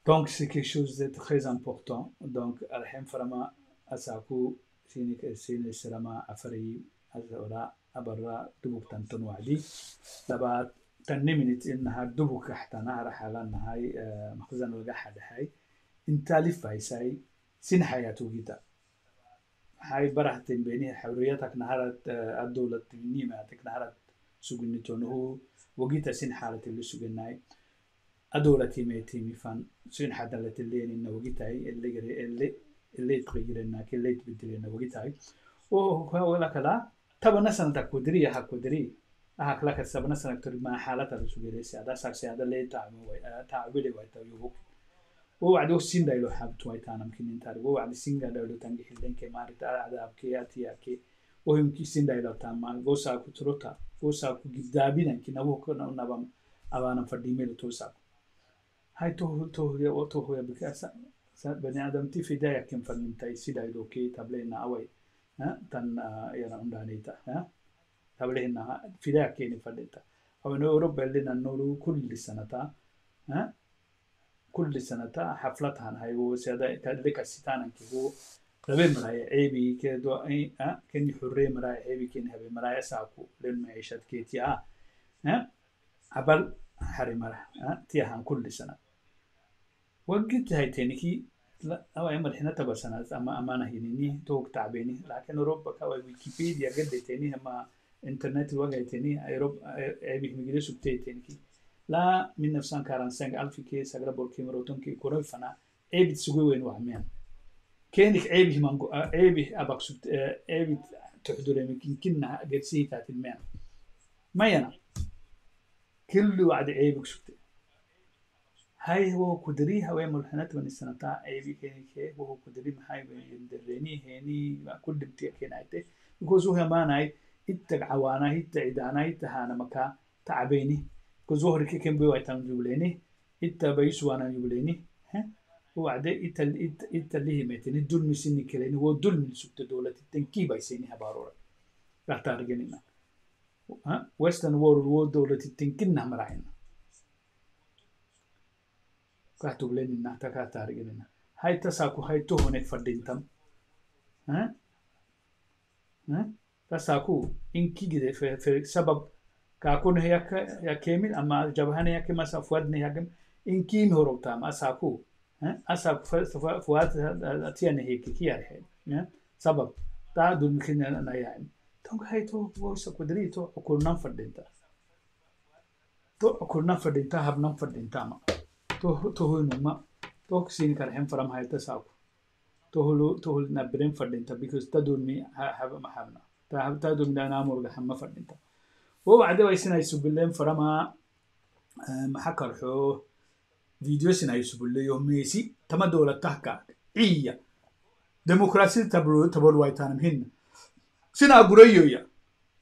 Donc, c'est quelque chose de très important. Donc, Alhem Farama Asaku, Sine Serama Afari, Azora, Abara, Dubuk Tanton Wadi, Laba Tanni minute إنها دبك حتنا راح لنا هاي مخزن القحد هاي انت لفايس هاي سن حياته جدا suginitonoho wogittasin xaalati lusuganay adoolatiimeetiimifan sin xadalatileenina wogitai eleedqiyirenaki leedbedelena wogitai walakala tabana sanata aha kudiri ahaklaka sabana sanaktori maa xaalata adasakse ada leetacwele waitayobok ah, wowacdi o sindaylo xabtuwaitanamkinintari wowacdi singadaylo tangixilenke maarita adabke ah, wohimki sindaylo gosaa kuturota tangi hilden ke mari ta ada ke ati ake wo him ki sinda ilo ta ma go sa ku turota go sa ku gidabi nan kina wo ko na na bam abana fadi melo to sa hay to to ya o to ya bika sa sa bani adam ti fidaya kim fannin tai sida ilo ke table na awai ha tan yana undani ta ha table na fidaya ke ni fadita awano Europa اللي نقولوا كل سنة ها كل سنة حفلتها هاي هو سيدا تدلك rabeen maraaya ceebi ken xurree maraaya ceebi ken habe maraaya saaku len maishad ketia abal hari mara tiahan kulli sana wagitahay teniki awai madhina tabarsana ama amana hinini tog tacbeni laakiin europa ka wikipedia gadde teni ama internet wagai teni ceebi himigile subtee teniki la min nafsan karan sang alfi sagra bolkimaro tonki fana ceebit sugu weyn wahmean سجل بولكي مروتون كي كوروي فنا عيب تسوي وين وهمين كينك عيبه مانجو عيبه أباك سبت عيب تحضر يمكن كنا قدسي تات المين ما ينا كل وعد عيبك سبت هاي هو كدري هواي ملحنات من السنة تا عيبي كينك هو كدري محاي يندرني هني كل بتيا كينايته because هو ما ناي إتك عوانا إتك عدانا إتك هانا مكا تعبيني كزهر كي كم بيو عتام جبليني إتا بيس وانا جبليني ها وبعدين إتا إتا إتا اللي هي ميتين الدول مسيني كليني هو دول من سبت دولة التنكي بايسيني هبارورا راح تارجنينا ها ويسترن وورد وو دولة التنكينا مراعينا راح تبليني تكا تارجنينا هاي تساكو هاي تهونك فردينتم ها ها تساكو إنكي جدي في, في سبب كاكون هيك يا كامل أما جبهان هيك ما سفوادني هيك إن كيم هو تام hasa fuaadatiana hekikiyarhe sabab taa dulmikinanayan tonghayto voice fadinta to ukurnan fadinta habnan fadintama to tohunuma to sin karhen faram hayta saku tohulu tohul nabiren fadinta because ta dulmi habma habna ta ta dulminanamurga fadinta wo wacde waisinay subilen farama maxakarxoo videosin ay subuleyo meesi tama dowlatahka ciya demokrasiyad tabod waytanam hinna. Sina gurayoya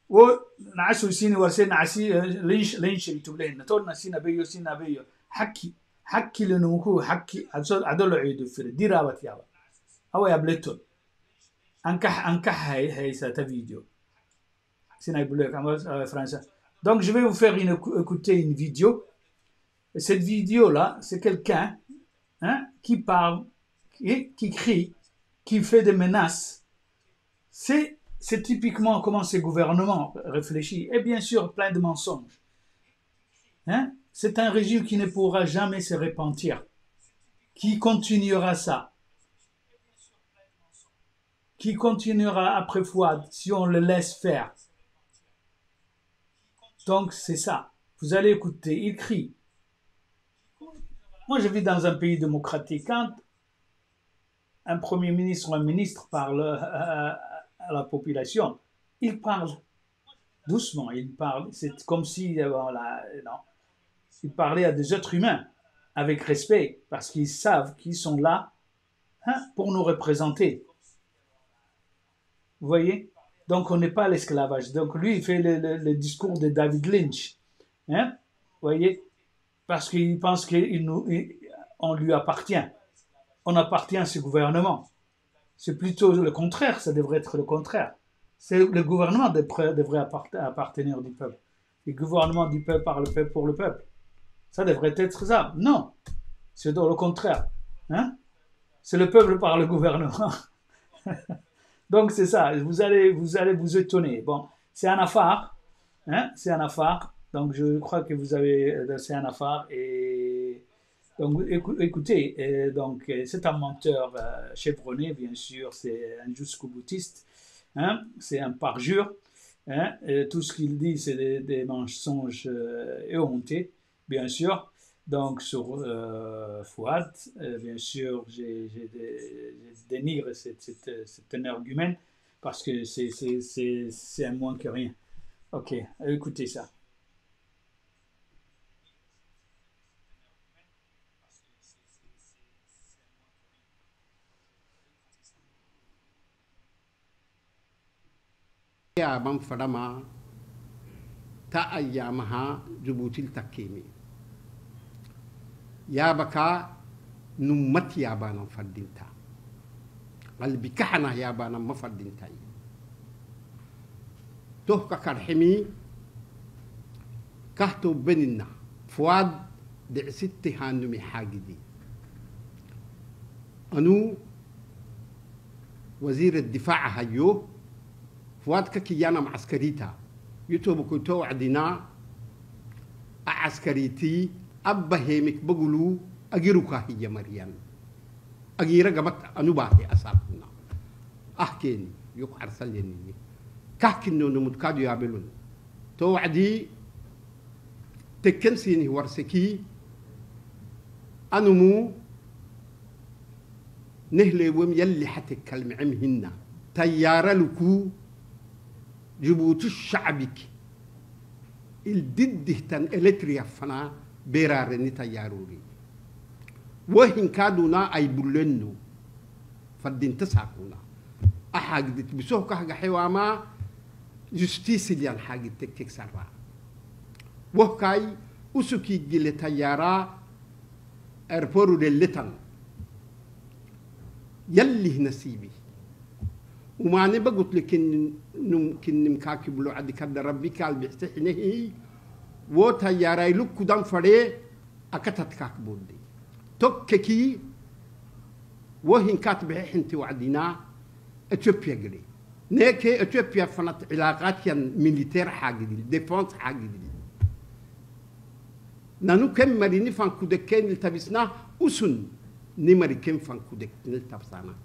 wo nacaso sini warse nacasi eh, lenshiri tublehinna tolna sinabeyo sinabeyo haki haki lenuku haki adolo ceedo fira dirabat yaba awa. Haysata video. Sina eh, franca donc je vais vous faire une, écouter une vidéo Et cette vidéo-là, c'est quelqu'un hein, qui parle, qui, qui crie, qui fait des menaces. C'est, typiquement comment ces gouvernements réfléchissent. Et bien sûr, plein de mensonges. Hein? C'est un régime qui ne pourra jamais se repentir, qui continuera ça, qui continuera après Fouad si on le laisse faire? Donc, c'est ça. Vous allez écouter, il crie. Moi, je vis dans un pays démocratique. Quand un premier ministre ou un ministre parle à, la population, il parle doucement. Il parle, c'est comme si, voilà, non. Il parlait à des êtres humains avec respect parce qu'ils savent qu'ils sont là hein, pour nous représenter. Vous voyez? Donc, on n'est pas l'esclavage. Donc, lui, il fait le, discours de David Lynch. Hein? Vous voyez? Parce qu'il pense qu'on lui appartient. On appartient à ce gouvernement. C'est plutôt le contraire. Ça devrait être le contraire. C'est le gouvernement devrait, appartenir du peuple. Le gouvernement du peuple par le peuple pour le peuple. Ça devrait être ça. Non. C'est le contraire. Hein? C'est le peuple par le gouvernement. Donc c'est ça, vous allez, vous allez vous étonner. Bon, c'est un affaire, hein, c'est un affaire. Donc je crois que vous avez, c'est un affaire et donc écoutez, et donc c'est un menteur euh, chevronné bien sûr, c'est un jusqu'au boutiste, hein, c'est un parjure. Hein, tout ce qu'il dit, c'est des, mensonges euh, éhontés, bien sûr. Donc sur euh, Fouad, euh, bien sûr, j'ai dénigré cet, cet, cet argument, parce que c'est un moins que rien. Ok, écoutez ça. يابان فرما تا أيامها جبوتي التكيمي يا بكا نمت يا يابانا فردينتا. قلبي كحنا يابانا ما فردينتا تهكا كرحمي كهتو بننا فواد دع ست هانمي حاجدي أنو وزير الدفاع هيو فوادك كيانا معسكريتا يتوب كنتو عدنا عسكريتي أبا هيمك بقولو أجيروكا هي مريم أجيرا قمت أنوباهي أصابنا أحكيني يوك أرسلني كاكنو نمتكادو يعملون توعدي تكنسيني ورسكي. أنمو نهلي وم يلي حتكلم عمهن تيار لكو جبوتي الشعبك الدد تن إلكتريا فنا بيرارني تياروري وهن كادونا أي بلنو. فدين تساقونا أحاجدت بسوه كهجا حواما جستيس اللي حاجة تكتك سرا. وهكاي أسوكي جل تيارا أربورو للتن. يلي نسيبي وما أنا بقول لك إن نم كن مكاكي بلو عدي كد ربي كال بيحتحنه. وتا ياراي لك كدام فري أكتت كاك بودي. توككي وهن كاتب حنتي وعدينا أتوبيا قلي. نيكي أتوبيا فنت علاقات ين ميليتير حاجة دي ديفونس حاجة دي نانو كم مريني فان كودكين التبسنا أسن. نمري كم فان كودك نلتبسانا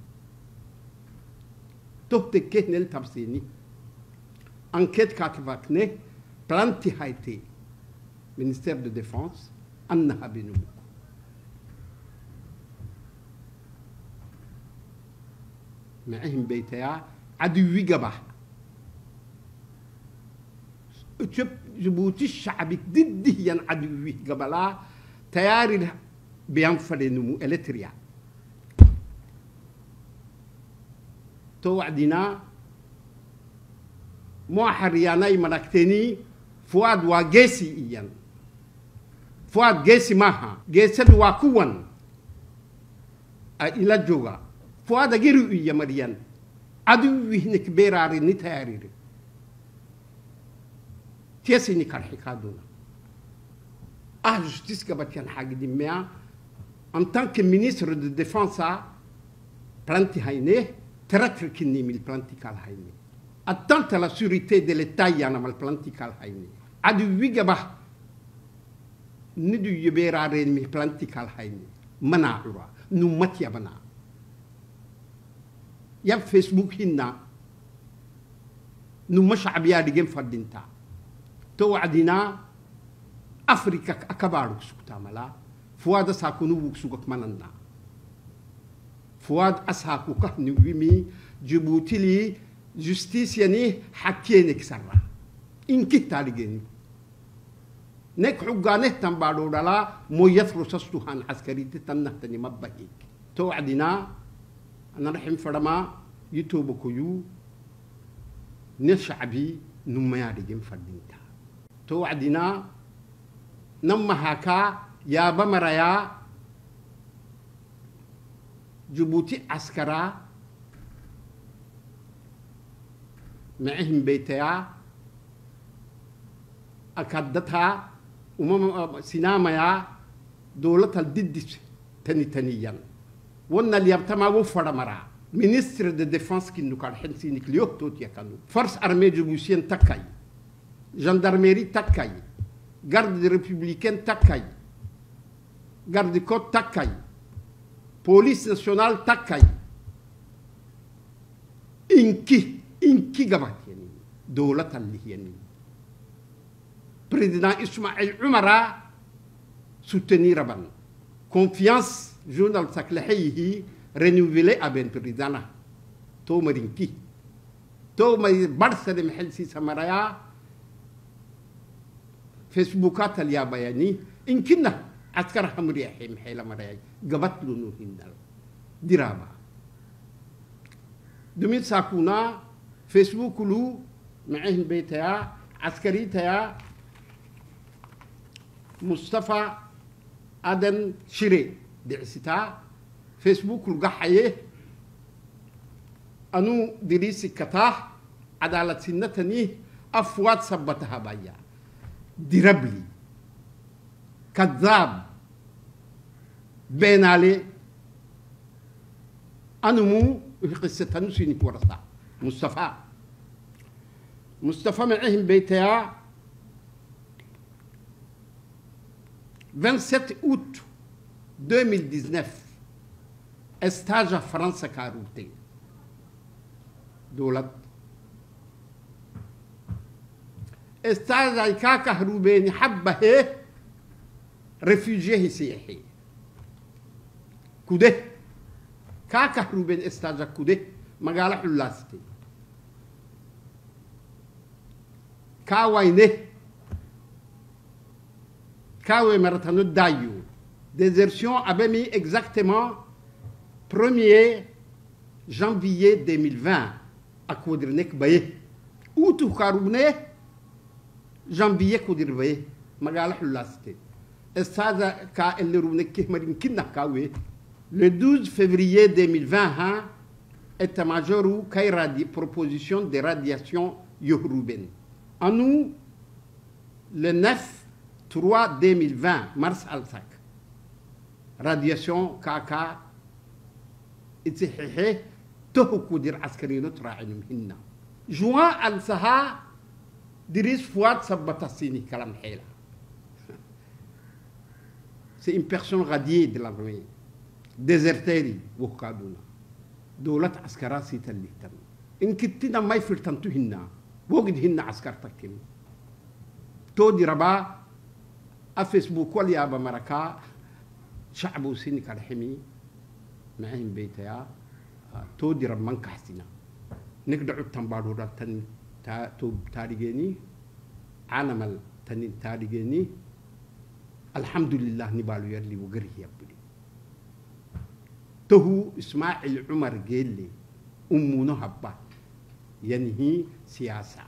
توك تكيه نلتبسيني enquête كاتفاكني بلانتي هايتي ministère de défense أنها بنمو معهم بيتيا عدوي قبح جبوتي الشعبي ضده ين عدوي قبلا تياري بينفر نمو إلتريا توعدنا مو حرياناي ملكتني فؤاد واجيسي إيان. فؤاد جيسي ماها. جيسد واكوان. إلى جوغا. فؤاد غيرو إيا مريان. عدو هنك بيراري نتاريري تيسي نكار حكادونا. آه جستيس كبتيان حاجة دي ميا en tant que ministre de défense planti haine تركني من البلانتيكال هايني أتنت لا سوريتي دي لتاي أنا من البلانتيكال هايني عدو ويجبا ندو يبيرا رين من البلانتيكال هايني منع عرا نمت يا بنا يا فيسبوك هنا نمش عبيا ديجين فردينتا توعدنا أفريقيا أكبر سكتا فوادا ساكونو بوكسوكك مننا فؤاد أساكو كهني ويمي جيبوتي لي جستيس يعني حكينك سرا إن كنت تارجيني نك حقانه تنبارو دلا مو يثرو سستوهان عسكري تتنه تني مبهيك توعدنا أنا رحم فرما يتوب كيو نشعبي نما يارجين فردينتا توعدنا هكا yaaba marayaa جبوتي عسكرا معهم بيتيا أكدتها ومم سينامايا دولة الدد تني تنيا. ونا اللي يبتما وفر مرا. منستر دي ديفانس كي نو كان حين سينك ليوك توتيا فرس أرمي جيبوسيان تكاي. جندرميري تكاي. Garde républicaine takay garde كوت takay police nationale takkay inki inki gabatiyani dowlatan lihiyani président ismail umara soutenir ban confiance journal saklaheyihi renouvelé aben présidentna tomarinki tomari barsade mehel sisamaraya facebooka talyabayani inkinna. عسكر حمريحي محيلة مريعي قبط لنو هندل. دراما. دميت ساكونا فيسبوك لو معهن بيتها عسكريتها مصطفى أدن شيري دعستا. فيسبوك القحية أنو دريسي كتاه عدالة سنتني أفوات سبتها بايا. دربلي. كذاب بين علي. أنو مو قصة تنسيني ورثة مصطفى. مصطفى معهم بيتها 27 août 2019 stage à France كاروتي. دولت. أستاذ كاكا هروبيني حبة réfugiés ici. Kude kaa kahruben estaja kude magaalo xullaasite kaa wayne kaawe maratano désertion avait mis exactement 1er janvier 2020 à Koudirnek Baye. Ou tout janvier Koudir Baye, Magala Hullasté le 12 février 2020 ha hein, état-majoru kay radi proposition de radiation yohruben anu le 9 3 2020 mars alsak. Radiation kaka itihihe tohuku dir askarino trainum hinna juin alsaha diris fuat sabbata sini kalam hela. c'est une personne radiée de l'armée ديزرتيري وكادونا دولة عسكرة سيتن ليتن إن كتنا ما يفلتن تهنا وقد هنا عسكر تكن تودي ربا أفيسبوك واليا بمركا شعب سيني كالحمي معهم بيتيا تودي رب من كحسنا نقدر تنبارو تن تاريجني عالم التنين تاريجني الحمد لله نبالو يرلي وقري يبدي تهو اسماعيل عمر قال لي أمونه هبا ينهي سياسة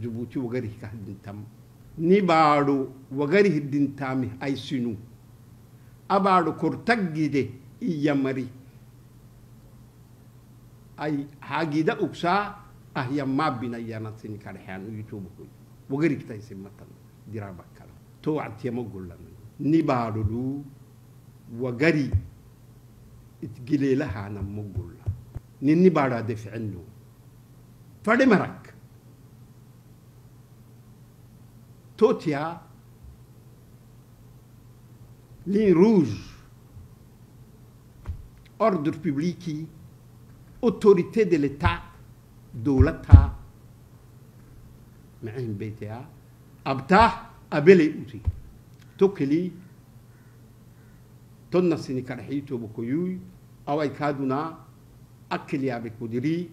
جبوتي وقري كهدن تم نبالو وقري الدين تامي أي سنو abaɗo kor taggide iyyamari ay hagida uksa ah yamma bina yana sini kare han youtube ko wogari tay simmatan dira bakkala تو عتيما قولن نبارلو وغري اتجلي لها أنا مقول ني نبارا دفع عنه فدي مرك توتيا لين روج اوردر بيبليكي اوتوريتي دي لتا دولتها معين بيتها ابتاه abele uti tokkeli tonna sini karhi to bokoyuy awai kaduna akili abe kudiri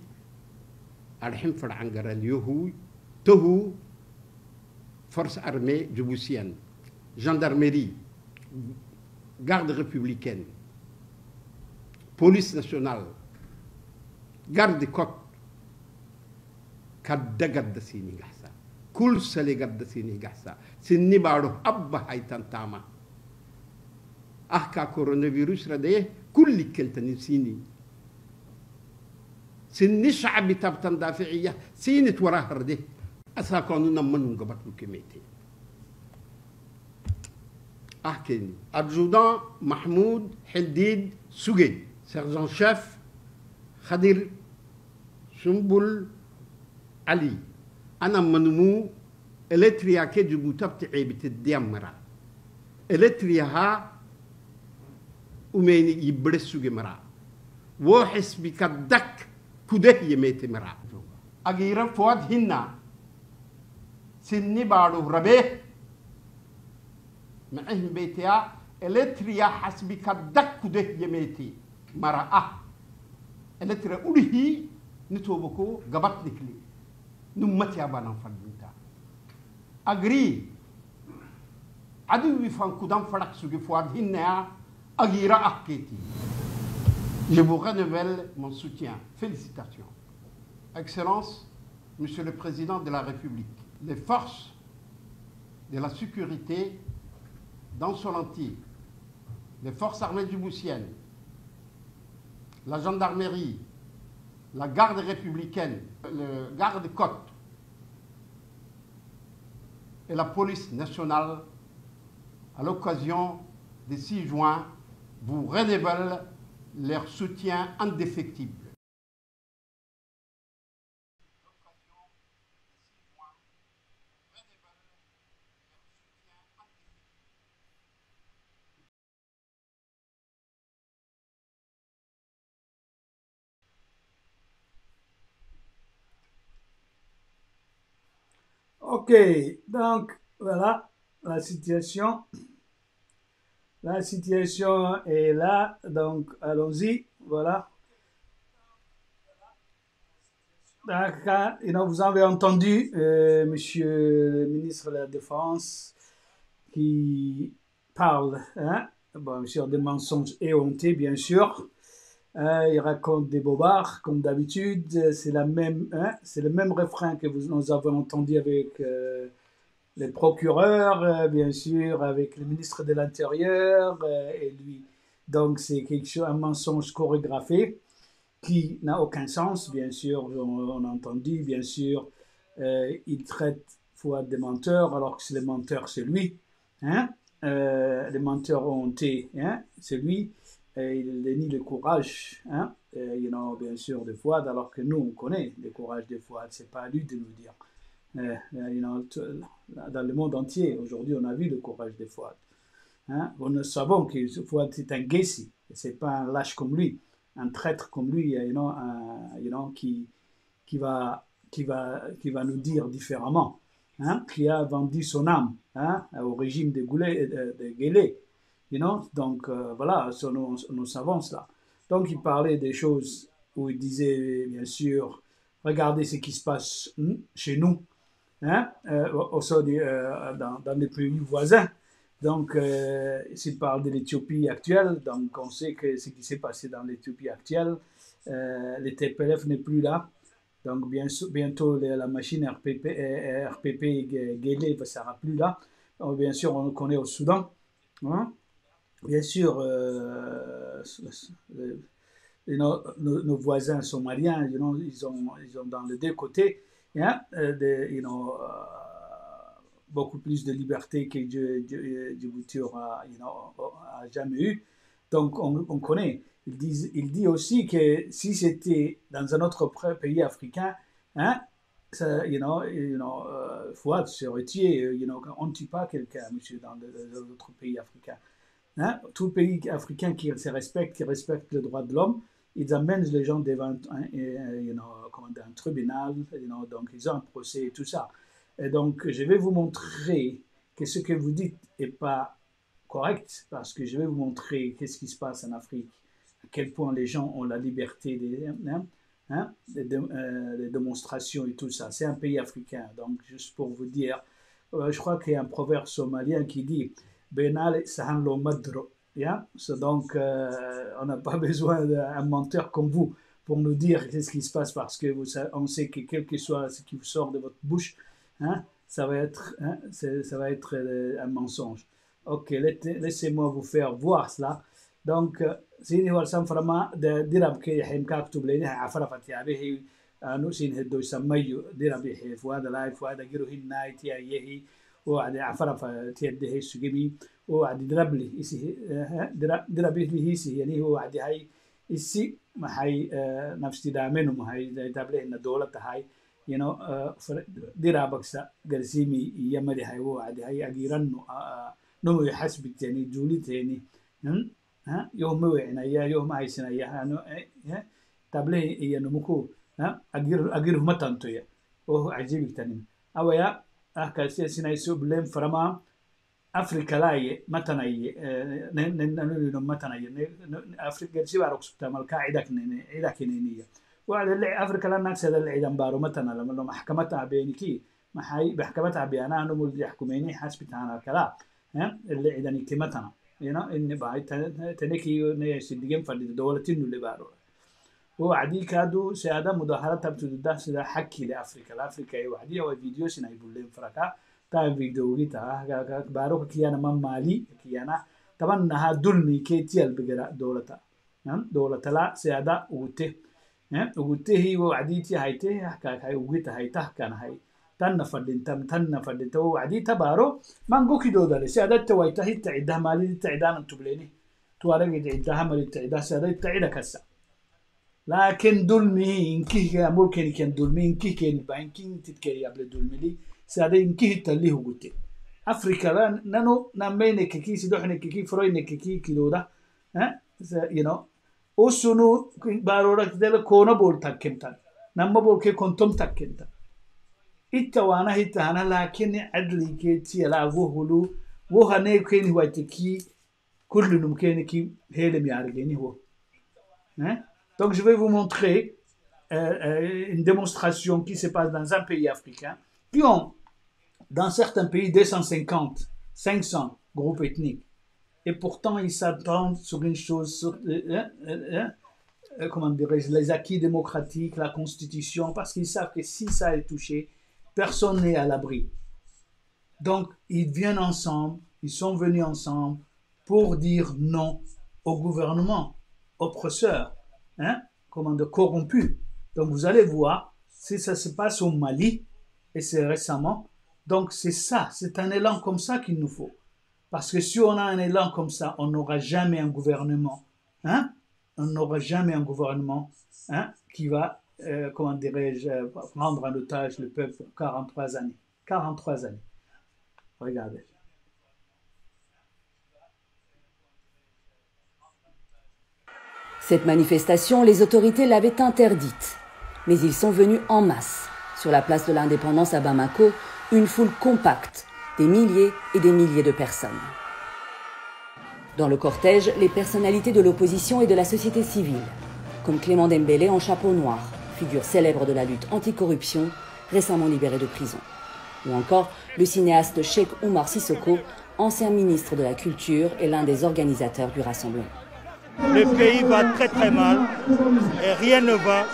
arhim far'an garal yuhu tohu force armée djiboutienne gendarmerie garde républicaine police nationale garde côte kadda gadda sini gahsa كل سلي قد سيني قحسا سنني بارو أبا هاي تنتاما أحكا كورونا فيروس رديه كل كل تنسيني سنني شعب تاب تندافعية سيني توراه رده أسا كونو نمانو قبط مكميتي أحكيني أرجودان محمود حديد سوجي سيرجان شاف خدير سنبول علي أنا منمو eritrea kadib uu tabtaceey bitadamara eritreahaa umeyni iyo bere sugi maraa woo xisbi ka dag kudahiya meete maraa agiira food hinna. Sinni baadhuh rabee eh maxahin beetea eritrea xasbi ka dag kudahiya meete mara. Ah. Eritrea udhihii nitoobaku gabad dhikli numatiyaa baanaan fadhin agri adi wi fan hinna agira akketi je vous renouvelle mon soutien. Félicitations. Excellence monsieur le président de la république les forces de la sécurité dans son entier les forces armées djiboutiennes la gendarmerie la garde républicaine, le garde-côte et la police nationale, à l'occasion du 6 juin, vous renouvellent leur soutien indéfectible. Ok, donc voilà la situation. La situation est là, donc allons-y, voilà. Know, vous avez entendu euh, Monsieur le ministre de la Défense qui parle hein, bon, des mensonges éhontés, bien sûr. Euh, il raconte des bobards, comme d'habitude. Hein, c'est le même refrain que vous, nous avons entendu avec euh, les procureurs, euh, bien sûr, avec le ministre de l'Intérieur euh, et lui. Donc c'est un mensonge chorégraphié qui n'a aucun sens, bien sûr. On, a entendu, bien sûr, il traite Fouad de menteur, alors que c'est le menteur, c'est lui. Hein? Les menteurs ont hein? c'est lui. Et il dénie le courage, hein, euh, you know, bien sûr, de Fouad, alors que nous, on connaît le courage de Fouad, c'est pas à lui de nous dire. Euh, you know, dans le monde entier, aujourd'hui, on a vu le courage de Fouad. Hein. Nous savons que Fouad est un Gessi, et c'est pas un lâche comme lui, un traître comme lui, you know, un- you know, qui, qui, va, qui, va, qui va nous dire différemment, hein, qui a vendu son âme hein, au régime de, Goulet, de, de Guélé. You know? Donc euh, voilà, ça, nous, nous savons cela. Donc il parlait des choses où il disait, bien sûr, regardez ce qui se passe chez nous, hein, euh, euh, dans, les pays voisins. Donc, s'il parle de l'Éthiopie actuelle, donc on sait que ce qui s'est passé dans l'Éthiopie actuelle, le TPLF n'est plus là. Donc, bientôt, la machine RPP, RPP ne sera plus là. Donc, bien sûr, on le connaît au Soudan. hein. Bien sûr, euh, euh, nos, voisins somaliens, you ils, ont, dans les deux côtés hein, euh, beaucoup plus de liberté que Dj- Dj- Djibouti aura, you know, a jamais eu. Donc, on, on connaît. Il dit, aussi que si c'était dans un autre pays africain, hein, ça, you know, you know, on ne tue pas quelqu'un, monsieur, dans d'autres pays africains. Hein, tout pays africain qui se respecte, qui respecte les droits de l'homme, ils amènent les gens devant un, tribunal, donc ils ont un procès et tout ça. Et donc, je vais vous montrer que ce que vous dites n'est pas correct, parce que je vais vous montrer qu'est-ce qui se passe en Afrique, à quel point les gens ont la liberté des, hein, hein, euh, démonstrations et tout ça. C'est un pays africain, donc juste pour vous dire, euh, je crois qu'il y a un proverbe somalien qui dit Benal sahan lo madro. Yeah? So, donc, euh, on n'a pas besoin d'un menteur comme vous pour nous dire qu'est-ce qui se passe parce que vous, sa- on sait que quel que soit ce qui vous sort de votre bouche, hein, ça va être, hein, c'est- ça va être euh, un mensonge. Ok, laissez- laissez-moi vous faire voir cela. Donc, euh, سيني ورسم فرما درب كي حيم كاكتب لينها عفرفت يا به أنو سين هدو سميو درب يحي فؤاد لاي فؤاد جرو هناي تيا يهي وعد عفرف تيده هي سجمي وعد درب لي إسي درب درب لي هيسي يعني هو وعد هاي إسي ما هاي نفس دامنو ما هاي دبله إن دولة هاي you know درابكسا قرسيمي يمري هاي وعد هاي أجيرنو نمو يحسب يعني جولي تاني ها يوم وعنا يا يوم عايشنا يا أنا ها تبله Ah, arkaysiyasinaysu blame farama afrikalaye eh, matanaye nanino matanaye afrikarsibaro cusubtamal ka cidaknene cidakineniya waadale afrikala naagsada cidan baro matanala malo maxkamata abeeniki maxay maxkamata abeana numul yaxkumeni xasbitaana kala eh, le cidanikki matana ino inni bahay taneki nayasidigen fadhida dowlatinule baro wacdiikaadu si ada mudaaharatabtududah sida xakile africa. Africa ee wacdiya waa videos inay buleen faraka. Taa videogi taa kiyana ma maali kiyana taban dulmi keti albigara dowlata dowlatala si ugute ugutehi wacdiiti hayte hakakay ugita hayta kanahay tanna fadhintam tanna fadhinta wacdii tabaaro mangokidoodale si ada tawayta hitta ciddah cidaana tubleeni tuaragid ciddaha marid ciddah si cida kasa laakiin dulmihii inkihika amolkenikan dulmihii inkihkenibaa inkintidkeni able dulmili sade inkihita lihugute africada nanu namaynekeki sidoxnekeki froynekeki kidoda usunu barorakdele kono bol takkemtan namma bolke kontom takkemtan itta waana hitahana laakini cadlikeeti yalaago hulu wo haneekeni Donc je vais vous montrer euh, euh, une démonstration qui se passe dans un pays africain, qui ont dans certains pays 250, 500 groupes ethniques. Et pourtant, ils s'attendent sur une chose, euh, comment dirais-je, les acquis démocratiques, la constitution, parce qu'ils savent que si ça est touché, personne n'est à l'abri. Donc, ils viennent ensemble, ils sont venus ensemble pour dire non au gouvernement oppresseur hein, comment dire, corrompu. Donc vous allez voir, si ça se passe au Mali, et c'est récemment, donc c'est ça, c'est un élan comme ça qu'il nous faut. Parce que si on a un élan comme ça, on n'aura jamais un gouvernement, hein, on n'aura jamais un gouvernement hein, qui va, euh, comment dirais-je, euh, prendre en otage le peuple 43 années. 43 années. Regardez. Cette manifestation, les autorités l'avaient interdite. Mais ils sont venus en masse. Sur la place de l'indépendance à Bamako, une foule compacte, des milliers et des milliers de personnes. Dans le cortège, les personnalités de l'opposition et de la société civile, comme Clément Dembélé en chapeau noir, figure célèbre de la lutte anticorruption, récemment libéré de prison. Ou encore le cinéaste Sheikh Oumar Sissoko, ancien ministre de la Culture et l'un des organisateurs du rassemblement. Le pays va très très mal et rien ne va.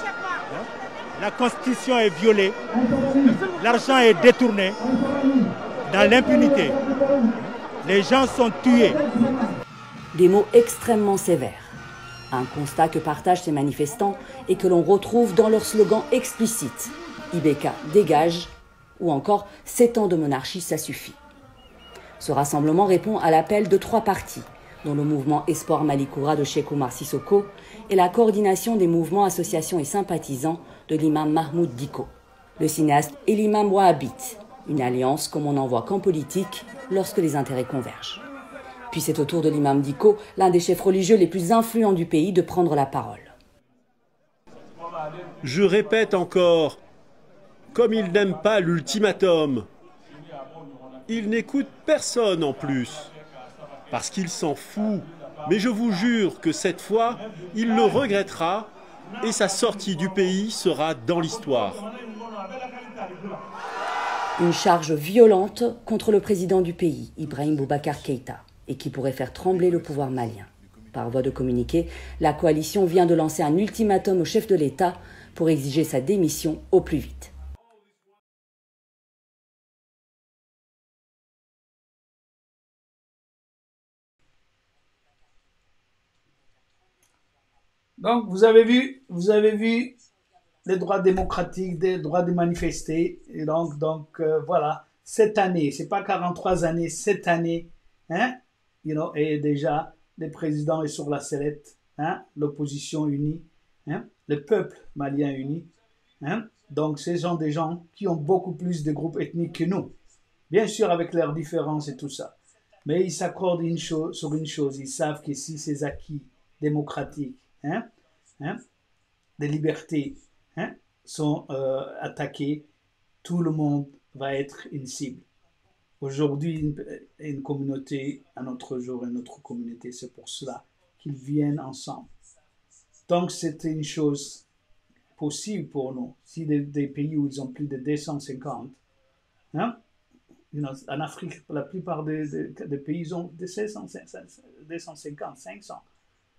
La constitution est violée, l'argent est détourné dans l'impunité. Les gens sont tués. Des mots extrêmement sévères. Un constat que partagent ces manifestants et que l'on retrouve dans leur slogan explicite Ibeka dégage ou encore 7 ans de monarchie, ça suffit. Ce rassemblement répond à l'appel de trois partis dont le mouvement Espoir Malikoura de Cheikh Oumar Sissoko et la coordination des mouvements, associations et sympathisants de l'imam Mahmoud Diko, le cinéaste et l'imam Wahhabite, une alliance comme on n'en voit qu'en politique lorsque les intérêts convergent. Puis c'est au tour de l'imam Diko, l'un des chefs religieux les plus influents du pays, de prendre la parole. Je répète encore, comme il n'aime pas l'ultimatum, il n'écoute personne en plus parce qu'il s'en fout. Mais je vous jure que cette fois, il le regrettera et sa sortie du pays sera dans l'histoire. Une charge violente contre le président du pays, Ibrahim Boubacar Keïta, et qui pourrait faire trembler le pouvoir malien. Par voie de communiqué, la coalition vient de lancer un ultimatum au chef de l'État pour exiger sa démission au plus vite. Donc, vous avez vu, vous avez vu les droits démocratiques, les droits de manifester. Et donc, donc euh, voilà, cette année, c'est pas 43 années, cette année, hein, you et déjà, le président est sur la sellette, hein, l'opposition unie, hein, le peuple malien uni. Hein. Donc, ce sont des gens qui ont beaucoup plus de groupes ethniques que nous. Bien sûr, avec leurs différences et tout ça. Mais ils s'accordent sur une chose. Ils savent que si ces acquis démocratiques hein, hein, des libertés hein, sont euh, attaquées, tout le monde va être une cible. Aujourd'hui, une, communauté, un autre jour, une autre communauté. C'est pour cela qu'ils viennent ensemble. Donc, c'était une chose possible pour nous. Si des, pays où ils ont plus de 250, hein, en Afrique, la plupart des, pays ont de 600, 250, 500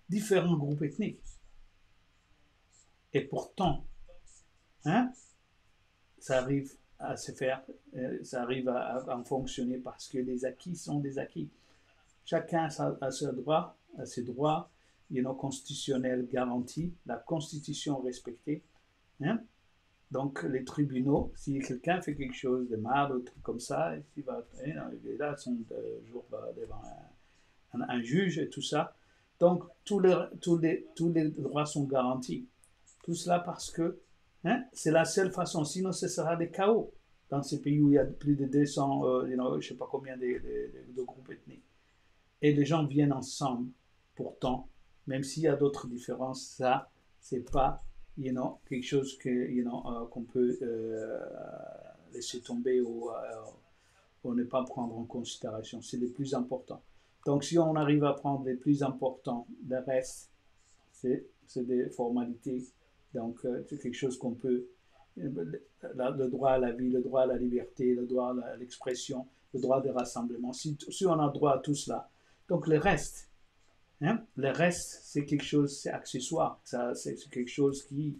différents groupes ethniques. Et pourtant, hein, ça arrive à se faire, euh, ça arrive à, à- fonctionner parce que les acquis sont des acquis. Chacun a, a ses droits, a ses droits you know, constitutionnels garantis, la constitution respectée. hein. Donc, les tribunaux, si quelqu'un fait quelque chose de mal ou truc comme ça, il va, il là son euh, jour euh, devant un juge et tout ça. Donc, tous les, droits sont garantis. Tout cela parce que hein, c'est la seule façon, sinon ce sera des chaos dans ces pays où il y a plus de 200, euh, je ne sais pas combien de, groupes ethniques. Et les gens viennent ensemble, pourtant, même s'il y a d'autres différences, ça, c'est pas you know, quelque chose euh, qu'on peut euh, laisser tomber ou ne pas prendre en considération. C'est le plus important. Donc, si on arrive à prendre les plus importants, le reste, c'est des formalités. Donc, euh, c'est quelque chose qu'on peut. la- Le droit à la vie, le droit à la liberté, le droit à l'expression, le droit de rassemblement. Si, on a droit à tout cela, donc le reste, hein, le reste, c'est quelque chose, c'est accessoire. C'est quelque chose qui,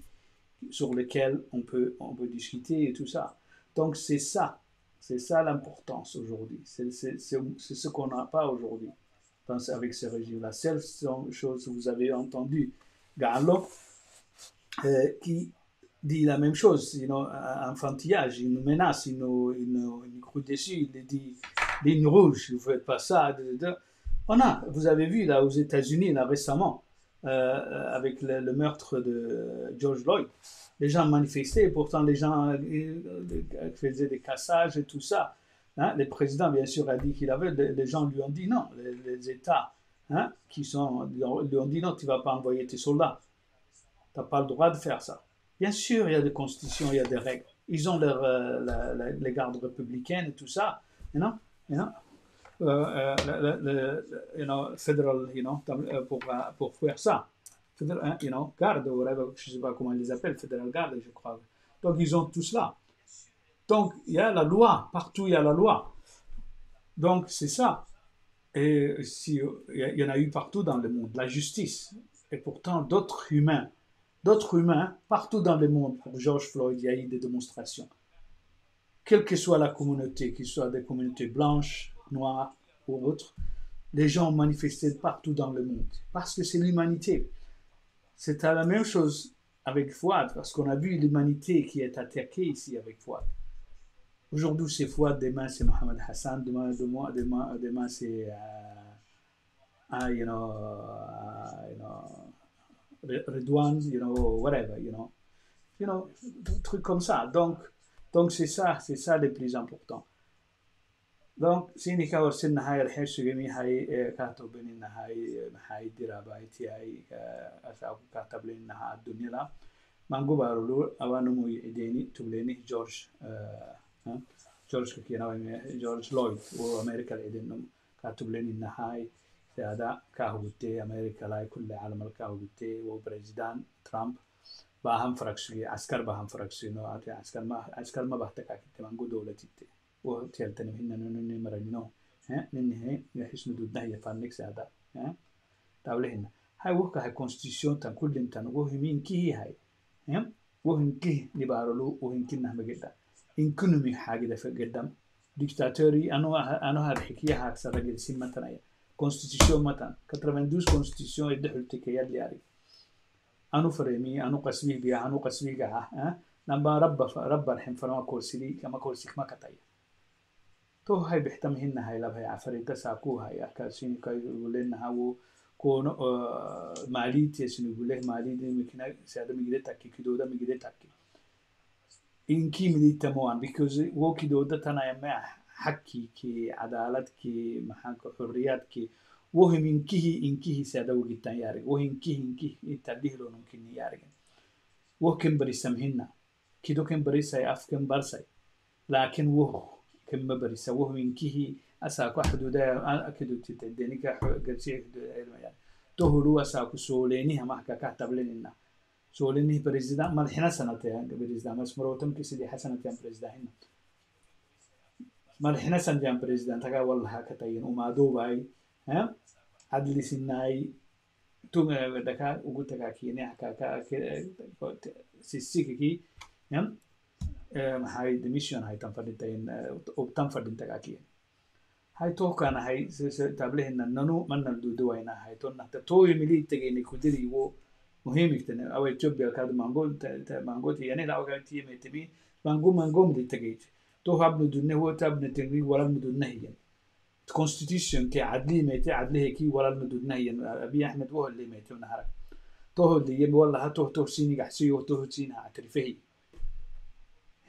sur lequel on peut, on peut discuter et tout ça. Donc, c'est ça. C'est ça l'importance aujourd'hui. C'est ce qu'on n'a pas aujourd'hui avec ce régime. La seule chose que vous avez entendu, Gallo, euh, qui dit la même chose, you know, un enfantillage, il nous menace, nous, il nous croule dessus, il dit ligne rouge, vous ne faites pas ça. On a, vous avez vu là aux États-Unis récemment, euh, avec le, le meurtre de George Floyd, les gens manifestaient, pourtant les gens euh, euh, faisaient des cassages et tout ça. Hein, le président, bien sûr, a dit qu'il avait, les gens lui ont dit non, les, États hein, qui sont, lui ont dit non, tu ne vas pas envoyer tes soldats. Tu n'as pas le droit de faire ça. Bien sûr, il y a des constitutions, il y a des règles. Ils ont leur, euh, les gardes républicaines et tout ça. You know? You know? Le, le- federal, you pour, pour faire ça. Federal, hein, you know, garde, ou je ne sais pas comment ils les appellent, federal garde, je crois. Donc, ils ont tout cela. Donc, il y a la loi. Partout, il y a la loi. Donc, c'est ça. Et si, il y en a eu partout dans le monde, la justice. Et pourtant, d'autres humains, d'autres humains, partout dans le monde, pour George Floyd, il y a eu des démonstrations. Quelle que soit la communauté, qu'il soit des communautés blanches, noires ou autres, les gens ont manifesté partout dans le monde. Parce que c'est l'humanité. C'est la même chose avec Fouad, parce qu'on a vu l'humanité qui est attaquée ici avec Fouad. Aujourd'hui, c'est Fouad, demain c'est Mohamed Hassan, demain, demain, demain, demain c'est, euh, ah, you know, uh, you know, Re- Redouane, you know, whatever, you know, you know, trucs comme ça. Donc, donc c'est ça, c'est ça le plus important. donc siinka warsidnahay alxersugamyahay e, kaatobaninahay maxay e, dirabatihay asaaku katableninaha adunila mangubarulu awanumuy ideni tubleni george e, george kakinawame george lloyd wo americal idenum katubleninahay seada kahugute americalai kulle calamal kahugute wo president trump baahan faraqsugi askar baahan faraqsino askar mabahtakakite mangu dowlatitte tirtanimhinanunimaraninohismadudnahiyafanigseada dawlehina hay wukahay constitutiontan kulintan wohiminkihihay wohinkihi nibarolu wohinkinahmageda economy xaagida fagedam dictatory anoha bixikiya haagsada gedsin matanaya constitution matan katravendus constitution ida xultikeyadli arig anu faremi anu qasbihbiya anu qasbiga ah namba rabba rabbar xinfanama korsidi kama korsik makataya waxay bixtamhinnahay labahay afarintasa kuhaya kasinkagulenahawo kono maalintesniguleh maalidi mikina sada migidetaki kidoda inki miditamoan because wo kidoda tanayama hakiki cadaladki maxaanka xorriyadki wohim inkihi inkihi sada wagitan yarig woh inkihi inkihi inta dihlonunkinni yarig woh ken barisamhinna kido ken barisay af ken barsay laakin woh كم برساي لكن وه كم بريسا وه إنكيه أساكو حدودا أكيدو تتديني كحرسي يعني تهلو أساكو سوليني هم أحكا كهتبليننا شوليني بريزيدان مالحنا سنتين بريزيدان بس مروتم كسيدي حسنتين بريزيدان هنا مالحنا سنتين بريزيدان تكا والله هكتاين وما دوباي ها عدلي سناي تون دكا وقلت لك كيني حكا سيسيكي هم maxay demission hay tan fadhintayn tan fadhintagakiya haytoo kana hay tablehina nanu manan duduwaina haytonna tatoyo mili tagayna kudiri wo muhimigtana awa ethiopia kadu mangoti yani la oga tiyeme timi mango mango mili tagayt to habnu dunne wo tabne tingi walal mudunne hiyan constitution ke adli mete adli ki walal mudunne hiyan abi ahmed wo li mete nahara to ho li yabi walla ha to to sini gahsiyo to sini ha atrifahi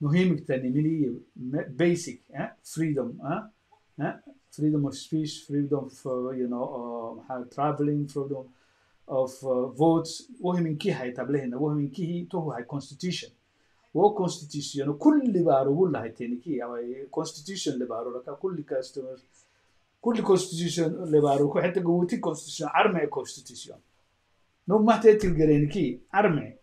muhiimigtanimidii iyo basic freedom freedom of speech freedom for you know uh, maxaa traveling freedom of uh, votes. wohiminkii haytablehina wohiminkii tohu hay constitution. wo constitution kulli baarubu lahayteniki away constitution lebaaruraka kulli customer kulli constitution lebaaruku xita gawuti constitution arme constitution. no mahtee tilgareeniki arme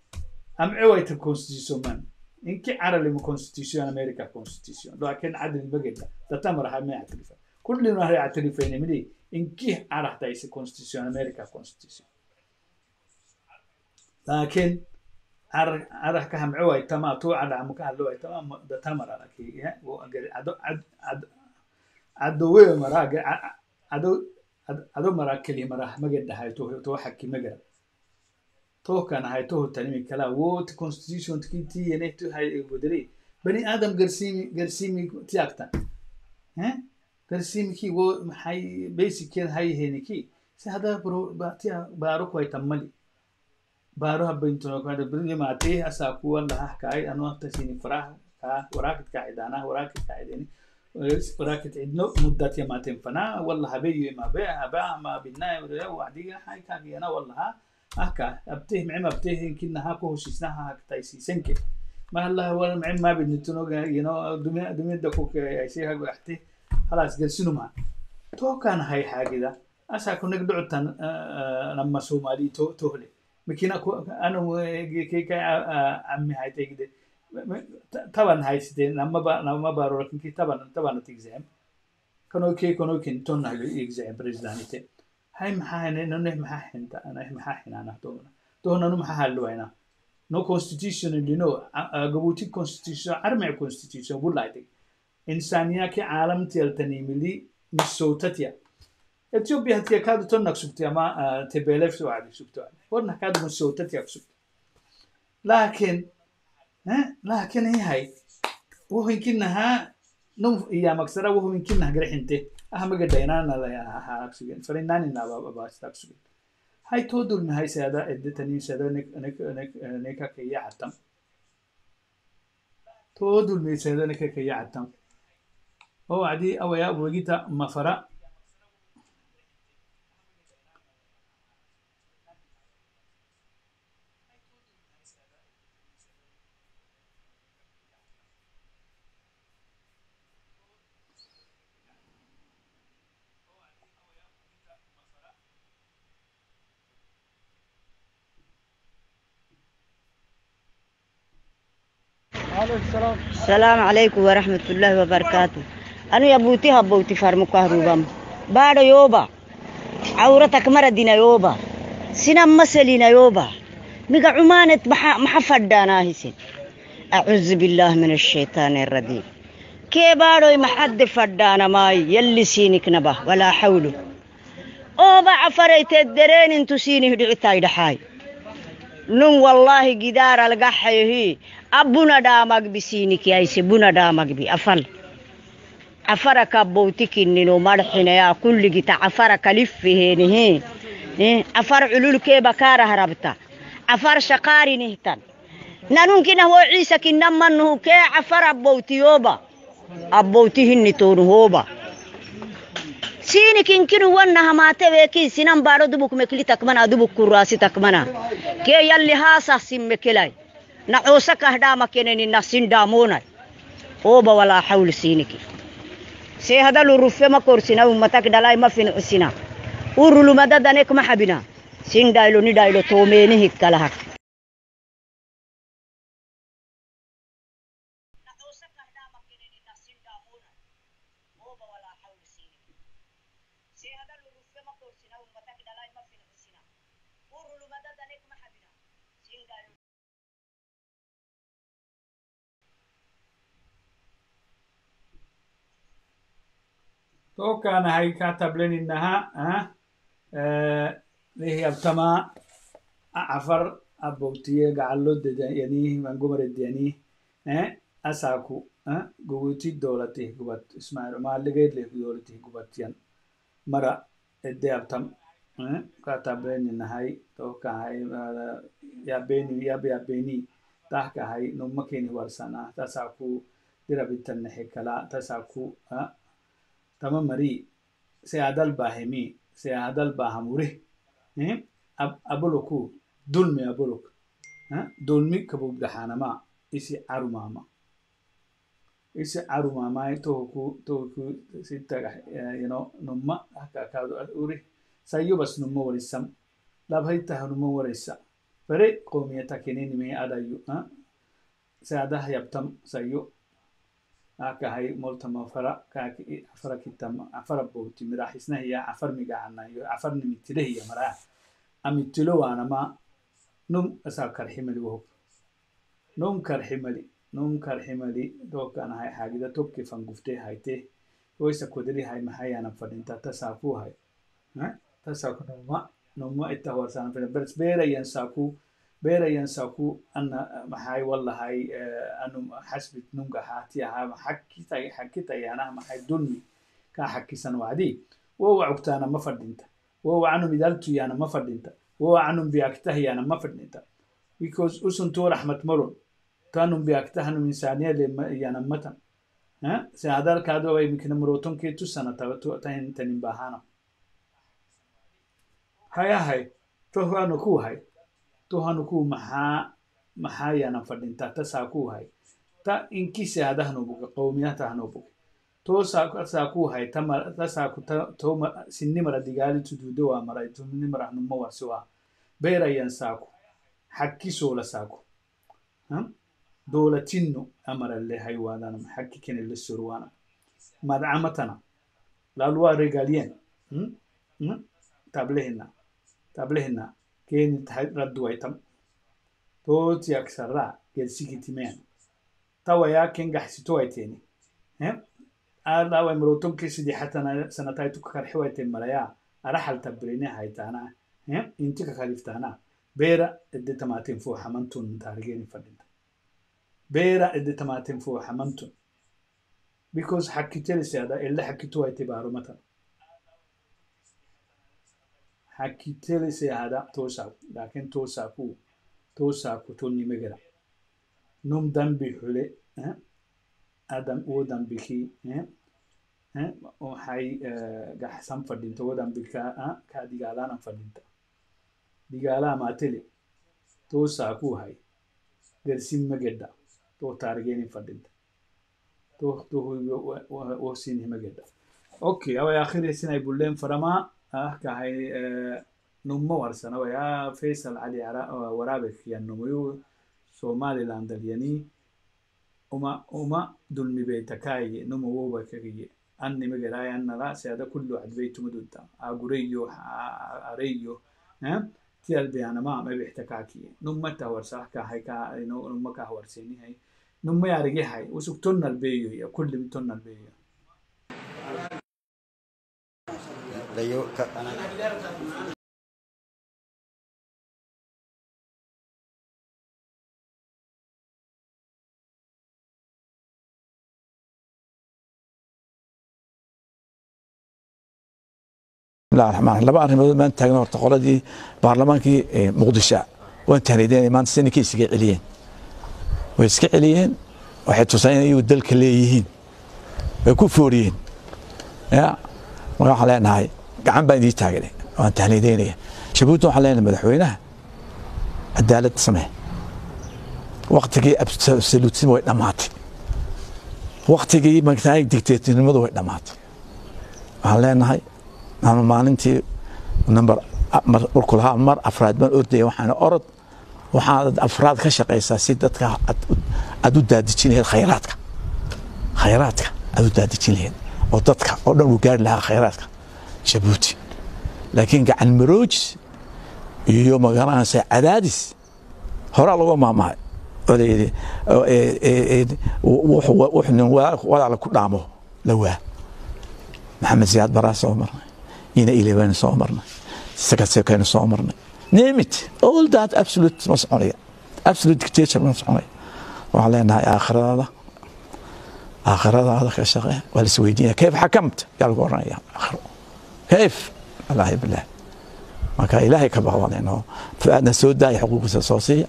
amce wayta constitution man inkii carali constitution america constitution. laakiin cadil bageda tata marahamay acrifa kullin ahri acrifayne midi inkii carahtaisi constitution america constitution. laakiin arah kahamcoway tama tu cadacmukahaloway tama data mararaki cadowe mara ado mara keli mara magedahaytuwaxaki magara كي عدو عد عد عدو مرا عدو عدو مرا كلي مرا ما قد هاي تو تو حكي مقرأ توكان هاي تو تنمي كلا ووت كونستيتيوشن تكيتي يعني تو هاي بدري بني ادم قرسيمي قرسيمي تياكتا ها قرسيمي كي و هاي بيسك كده هاي هيني كي هذا برو باتيا بارو كوي تملي بارو هبين تو كده برني ما تي اساكو ولا حكاي انا وقت سيني فرح ها وراكت قاعدانا وراكت قاعدين وراكت عندنا مدة ما تنفنا والله هبي ما بيع باع ما بينا وعدي هاي كاقي انا والله haka abteh micim abtehinkina ha ku heshiisna ha hagtaysiisanke mahallaha wala micim maabidnitunoga yino dumida kukeashayhago axte halas gelsinuma. Tookan hay haagida asa kunag dhucutan eh, eh, nama somali to tohle. Makin anu eh, keka ammi haytaygide taban haysite namaba namaba rolakinki taban tabana tigzaem kanoke kanokin presidanite はいまはへね、のねまはへんた、なへまはへななとな。となのまはるわな。No constitution in no, gabuti constitution, army constitution, would like insania ke alam tiel tanimili misotatia. Ethiopia hatia kadu ton naksubti ama tebelef so ali subto. Wadna kadu misotatia ksubti. Lakin, eh, laakiin hii hai. Wuhu inkinaha, num iya maksara wuhu. అహమగడ్డైనా నైన్ అబాస్తాబ్సుగి hay todul na hay seada edetani seada nek nek nek neka kaya atam. Todul me seada neka kaya atam. O adi awaya wagita mafara. salaamu calaykum waraxmatullaahi wabarakaatu ani abuuti habbowti farmukahrubam baadhayoba cawratak maradinayoba sinan masalinayoba miga cumaanet maxa fadhaanaahisin acuudu billaah min ashaytaani aradiim kee baadhoy maxadde fadhaanamaay yalli siiniknaba walaa xawlu ooba cafarayteed dareenintu siinih dhicitaay dhaxaay الشيطان الرجيم كي بارو محد فدانا ماي يلي سينك نبه ولا حول أوبا عفريت الدرين انتو سيني هدعي تايد حاي نون والله جدار القحيه abuna dhaamagbi siiniki ayse buna dhaamagbi afal afara kabbowti kinnino marxinaya kulligita afara kaliffiheenihe afar cululkeeba kaara harabta afar shaqaarinihtan nanunkina wo ciisa kinammannuhu kee cafar abbowtiyoba abbowtihinni toonu siini kinkinu wanna hamaate weekii sinan baadho dubuk mekli takmana dubuk kurraasi takmana. Kee yalli haasah simme kelay na coosa kahdhaama keneni na sindhaamoonay ooba walaa hawli siiniki see hadalu ruffe ma korsina ummatak dhalay ma fincisina urulumada danek ma xabina sin dhaylo ni dhaylo Tookaana hay kaa tablaninaha eh, lihiyabtamaa afar abotiye gacalodedanii mangumaredanii eh? asaku gubuti dolatih gubat ismail maaligeedleh dolatih gubatyan mara ede abtam eh? kaa tablaninahay tookahay yabeni yab yabeni tahkahay nomakeni warsana tasaku dirabitanahe kala tasaku tama mari se adal bahemi se adal bahamure ab aboloku dulmi abolok eh dulmi kabub isi arumama isi arumama toku toku sitaga you know numma haka kadu uri sayo bas numma warisam labhaita numma warisa fare qomiyata kenini me adayu eh se adah yaptam sayo aka hay moltama fara kaki afara kitama afara boti mirahisna hiya afar migacana yo afar nimitile hiya mara. Amitilo wanama num asa karximali wohog num karximali num karximali dokan hay xagida tokki fangufte hayte woisa kodeli hay maxayana fadhinta tasaku hay. Tasaku numa numa ita warsana fadhin bers beerayan saku beerayan saku ana maxay wallahay anu xasbit nunga haatiyaha xakitay xakitayanaha maxay dulmi ka xakisan wacdi wowa cugtaana ma fadhinta. Wowa canum idaltuyana ma fadhinta. Wowa canum biyaktahiyana ma fadhinta. Because usunto raxmat malon tanum biyaktahanum insaniya yana matan se hadalkaadoway mikna murotonke tusana tanin bahana hayahay hay tohanu ku maxaa maxaa yana fadhinta tasaa ku hay ta inkise hadahnubuge qowmiyatahnubuge tosaa ku hay tasaaku sinimara digaali tududo waa maray tuninimara numa warsi waa beerayan saaku xakkisola saaku dolatinno amaralle haywadanam xakki kenele sorwana madcamatana lalwa regalien. Tablehina tablehina keni radduwaitam tooti aksarra gelsikitimean tawaya ken gaxsitowaiteni adawai marotonke sidi hatana sanataitu kakarxiwaite malaya araxal tabrine haitana. Inti kakaliftana beera ede tamaten fo xamantun taarigeni fadhinta beera ede tamaten fo xamantun because xakitelisiada ele xakituwaite baarumatan xakitelisiada tosaku laakiin tosaku tosaku tonnimegera num dambi xule adam wo dambiki waxay gaxsan fadhinta wo dambika ka digaalaanan fadhinta digaalaa maatele tosaku hay gersin megedda to taarigeni fadhinta to to okay away bulleen faramaa ah kahay numma warsana waya faisal cali waraabek yanumuyu somaliland dalyani uma uma dulmi beytakaye numa wobakagiye anni megeray annala seada kullu cadbeytumadunta agureyo areyo tial beanama mebextakakiye numma tahwarsah kahay ka numma kahwarsenihay numma yarigehay usuk tonnal beyo ya kullim tonnal raxiim laba arrimood maan taagna horta qoladii baarlamaankii muqdisho. Waan tahniideen maanta si ninkii isaga celiyeen. Way iska celiyeen waxay tuseen inay iyagu dalka leeyihiin. Way ku fooriyeen. Ya marka waxaan leenahay gacan baan idii taagane waan tahliideynaya jabuuti waxaan leenahay madaxweynaha. Cadaalad samee. Waktigii absolutism way dhammaatay waktigii magtahay dictatornimadu way dhammaatay waxaan leenahay ama maalintii number markuu lahaa mar afraad baan ordaya waxaana orod. Waxaad afraad ka shaqaysaa si dadka aad u daadijin lahayd khayraadka. Khayraadka aad u daadijin lahayd oo dadka oo dhan uu gaari lahaa khayraadka jabuuti laakiin gacan maroojis iyo magaranaysa cadaadis horaa lagu maamahay oo ku dhaamo la maxamed siyaad baraa soo marnay. Ina ilebaan soo marnay. Sakasekaynu soo marnay. Nemit all that absolute ma soconaya absolute dictator ma soconaya waxaan leenahay aakhiradaada aakhiradaada ka shaqe waa lis weydiinaya kayf xakamta yaa lagu oranaya aakhiro kayf wallaahi bilah marka ilaahay ka baqdanayno fu-aadna soo daaya xuquuqiisa soo siiya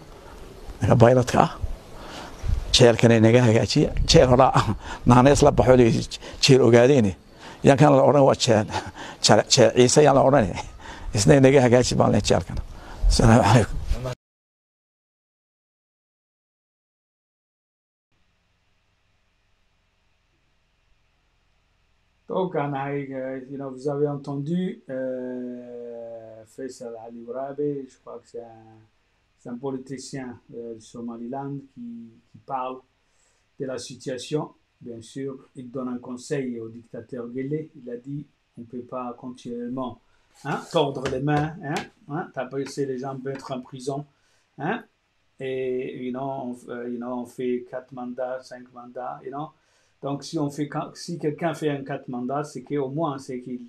ninka bayladka ah jeelkana naga hagaajiya jeel horaa ah naanees la baxo jeel ogaadeene yaan kan la odhan waa jeel jeel ciise yaan la odhan isna naga hagaaji baan leh jeelkana asalaamu calaykum Donc, know, vous avez entendu euh, Faisal Ali Warabe, je crois que c'est un, politicien euh, du Somaliland qui, parle de la situation. Bien sûr, il donne un conseil au dictateur Guélé. Il a dit on ne peut pas continuellement hein, tordre les mains, hein, hein, taper les gens, mettre en prison. Hein, et you know, on, on fait quatre mandats, cinq mandats. You know, donc, si, si quelqu'un fait un quatre mandats, c'est qu'au moins, c'est qu'il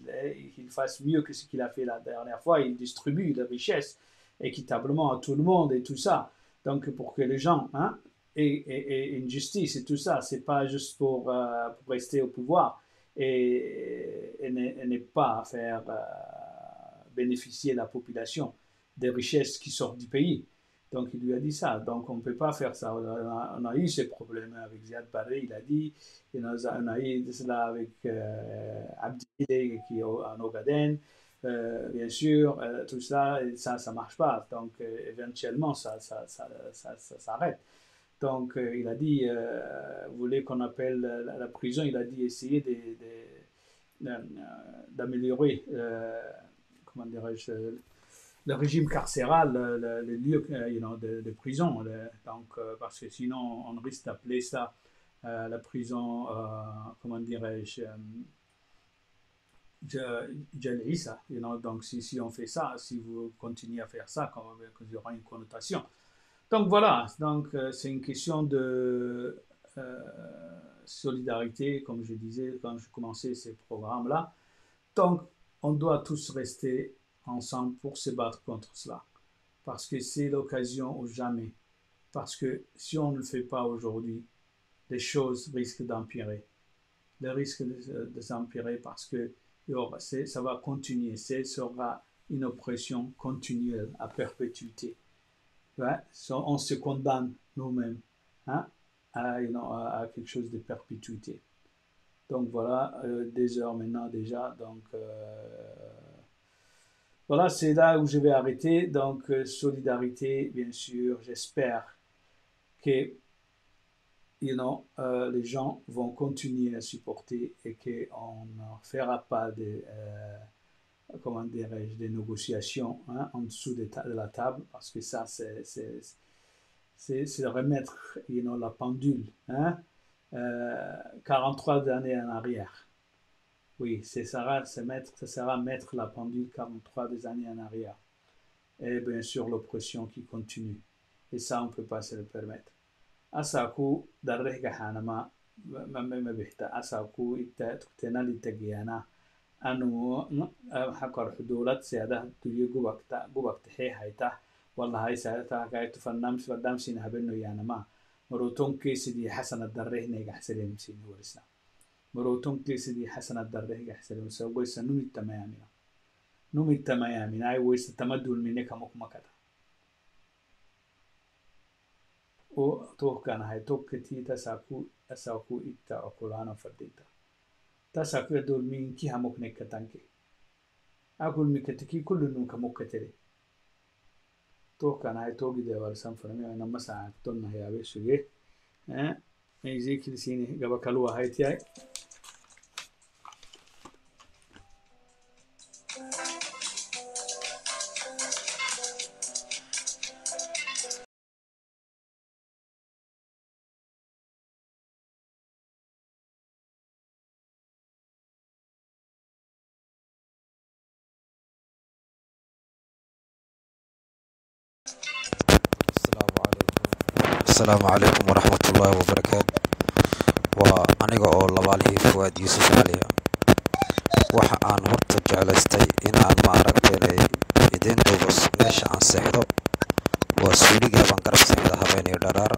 qu fasse mieux que ce qu'il a fait la dernière fois. Il distribue la richesse équitablement à tout le monde et tout ça. Donc, pour que les gens hein, aient, une justice et tout ça, c'est pas juste pour, euh, rester au pouvoir et, et ne pas faire euh, bénéficier la population des richesses qui sortent du pays. Donc il lui a dit ça. Donc on ne peut pas faire ça. On a, eu ces problèmes avec Ziad Barre, il a dit. A, on a eu cela avec euh, qui est en Ogaden. Euh, bien sûr, euh, tout ça, ça, ça marche pas. Donc éventuellement, ça, ça, ça, ça, s'arrête. Donc il a dit, vous voulez qu'on appelle la, la, prison, il a dit essayer d'améliorer, comment dirais-je, le régime carcéral, le, le, le lieu you know, de, prison. Donc, euh, parce que sinon, on risque d'appeler ça euh, la prison, euh, comment dirais-je, Jalisa. You donc, si, on fait ça, si vous continuez à faire ça, il y aura une connotation. Donc, voilà. Donc, c'est une question de solidarité, comme je disais quand je commençais ces programmes-là. Donc, on doit tous rester ensemble pour se battre contre cela. Parce que c'est l'occasion ou jamais. Parce que si on ne le fait pas aujourd'hui, les choses risquent d'empirer. Les risques de, s'empirer parce que ça va continuer. Ce sera une oppression continuelle à perpétuité. On se condamne nous-mêmes hein? à, à, quelque chose de perpétuité. Donc voilà, euh, des heures maintenant déjà. Donc euh, voilà, c'est là où je vais arrêter. Donc, euh, solidarité, bien sûr. J'espère que you know, euh, les gens vont continuer à supporter et qu'on ne fera pas de, euh, comment des négociations hein, en dessous de, la table parce que ça, c'est remettre you know, la pendule hein, 43 années en arrière. Oui, ça sera, mettre, ça sera mettre la pendule 43 des années en arrière. Et bien sûr, l'oppression qui continue. Et ça, on ne peut pas se le permettre. Asaku, darreh gahanama, mabihta, asaku, ita, tuktena litagiyana, anu, hakor hudulat, seada, tuyo gubakta, gubakta he haita, wallahi saata, kaitu fannam, fannam sin habenu yanama, marutonki sidi hasana darreh nega hasalim sin warisna. marootonkeesidii xasana dardehiga xasaluusa weysa numidta mayaamina numidta mayaamina ay weysa tama duulmine kamukumakata u tuhkanahay tokketii tasaaku asaaku itta okulaana fadinta tasaaku adoolmiinki hamukne katanke akulmikatiki kullunun kamukkatele tuhkanahay toogide warsan furamiyo namasa aktonnahayaabesugee mizikilisiini gabakaluwahaitiyay asalaamu calaykum waraxmat ullaahi wabarakaatu waa aniga oo labaalihii fuwaad yuusuf caliya waxa aan horta jeclaystay inaan ma aragteenay idiin duubas meesha aan seexdo waa suuligii baan garab seexda habeen iyo dharaar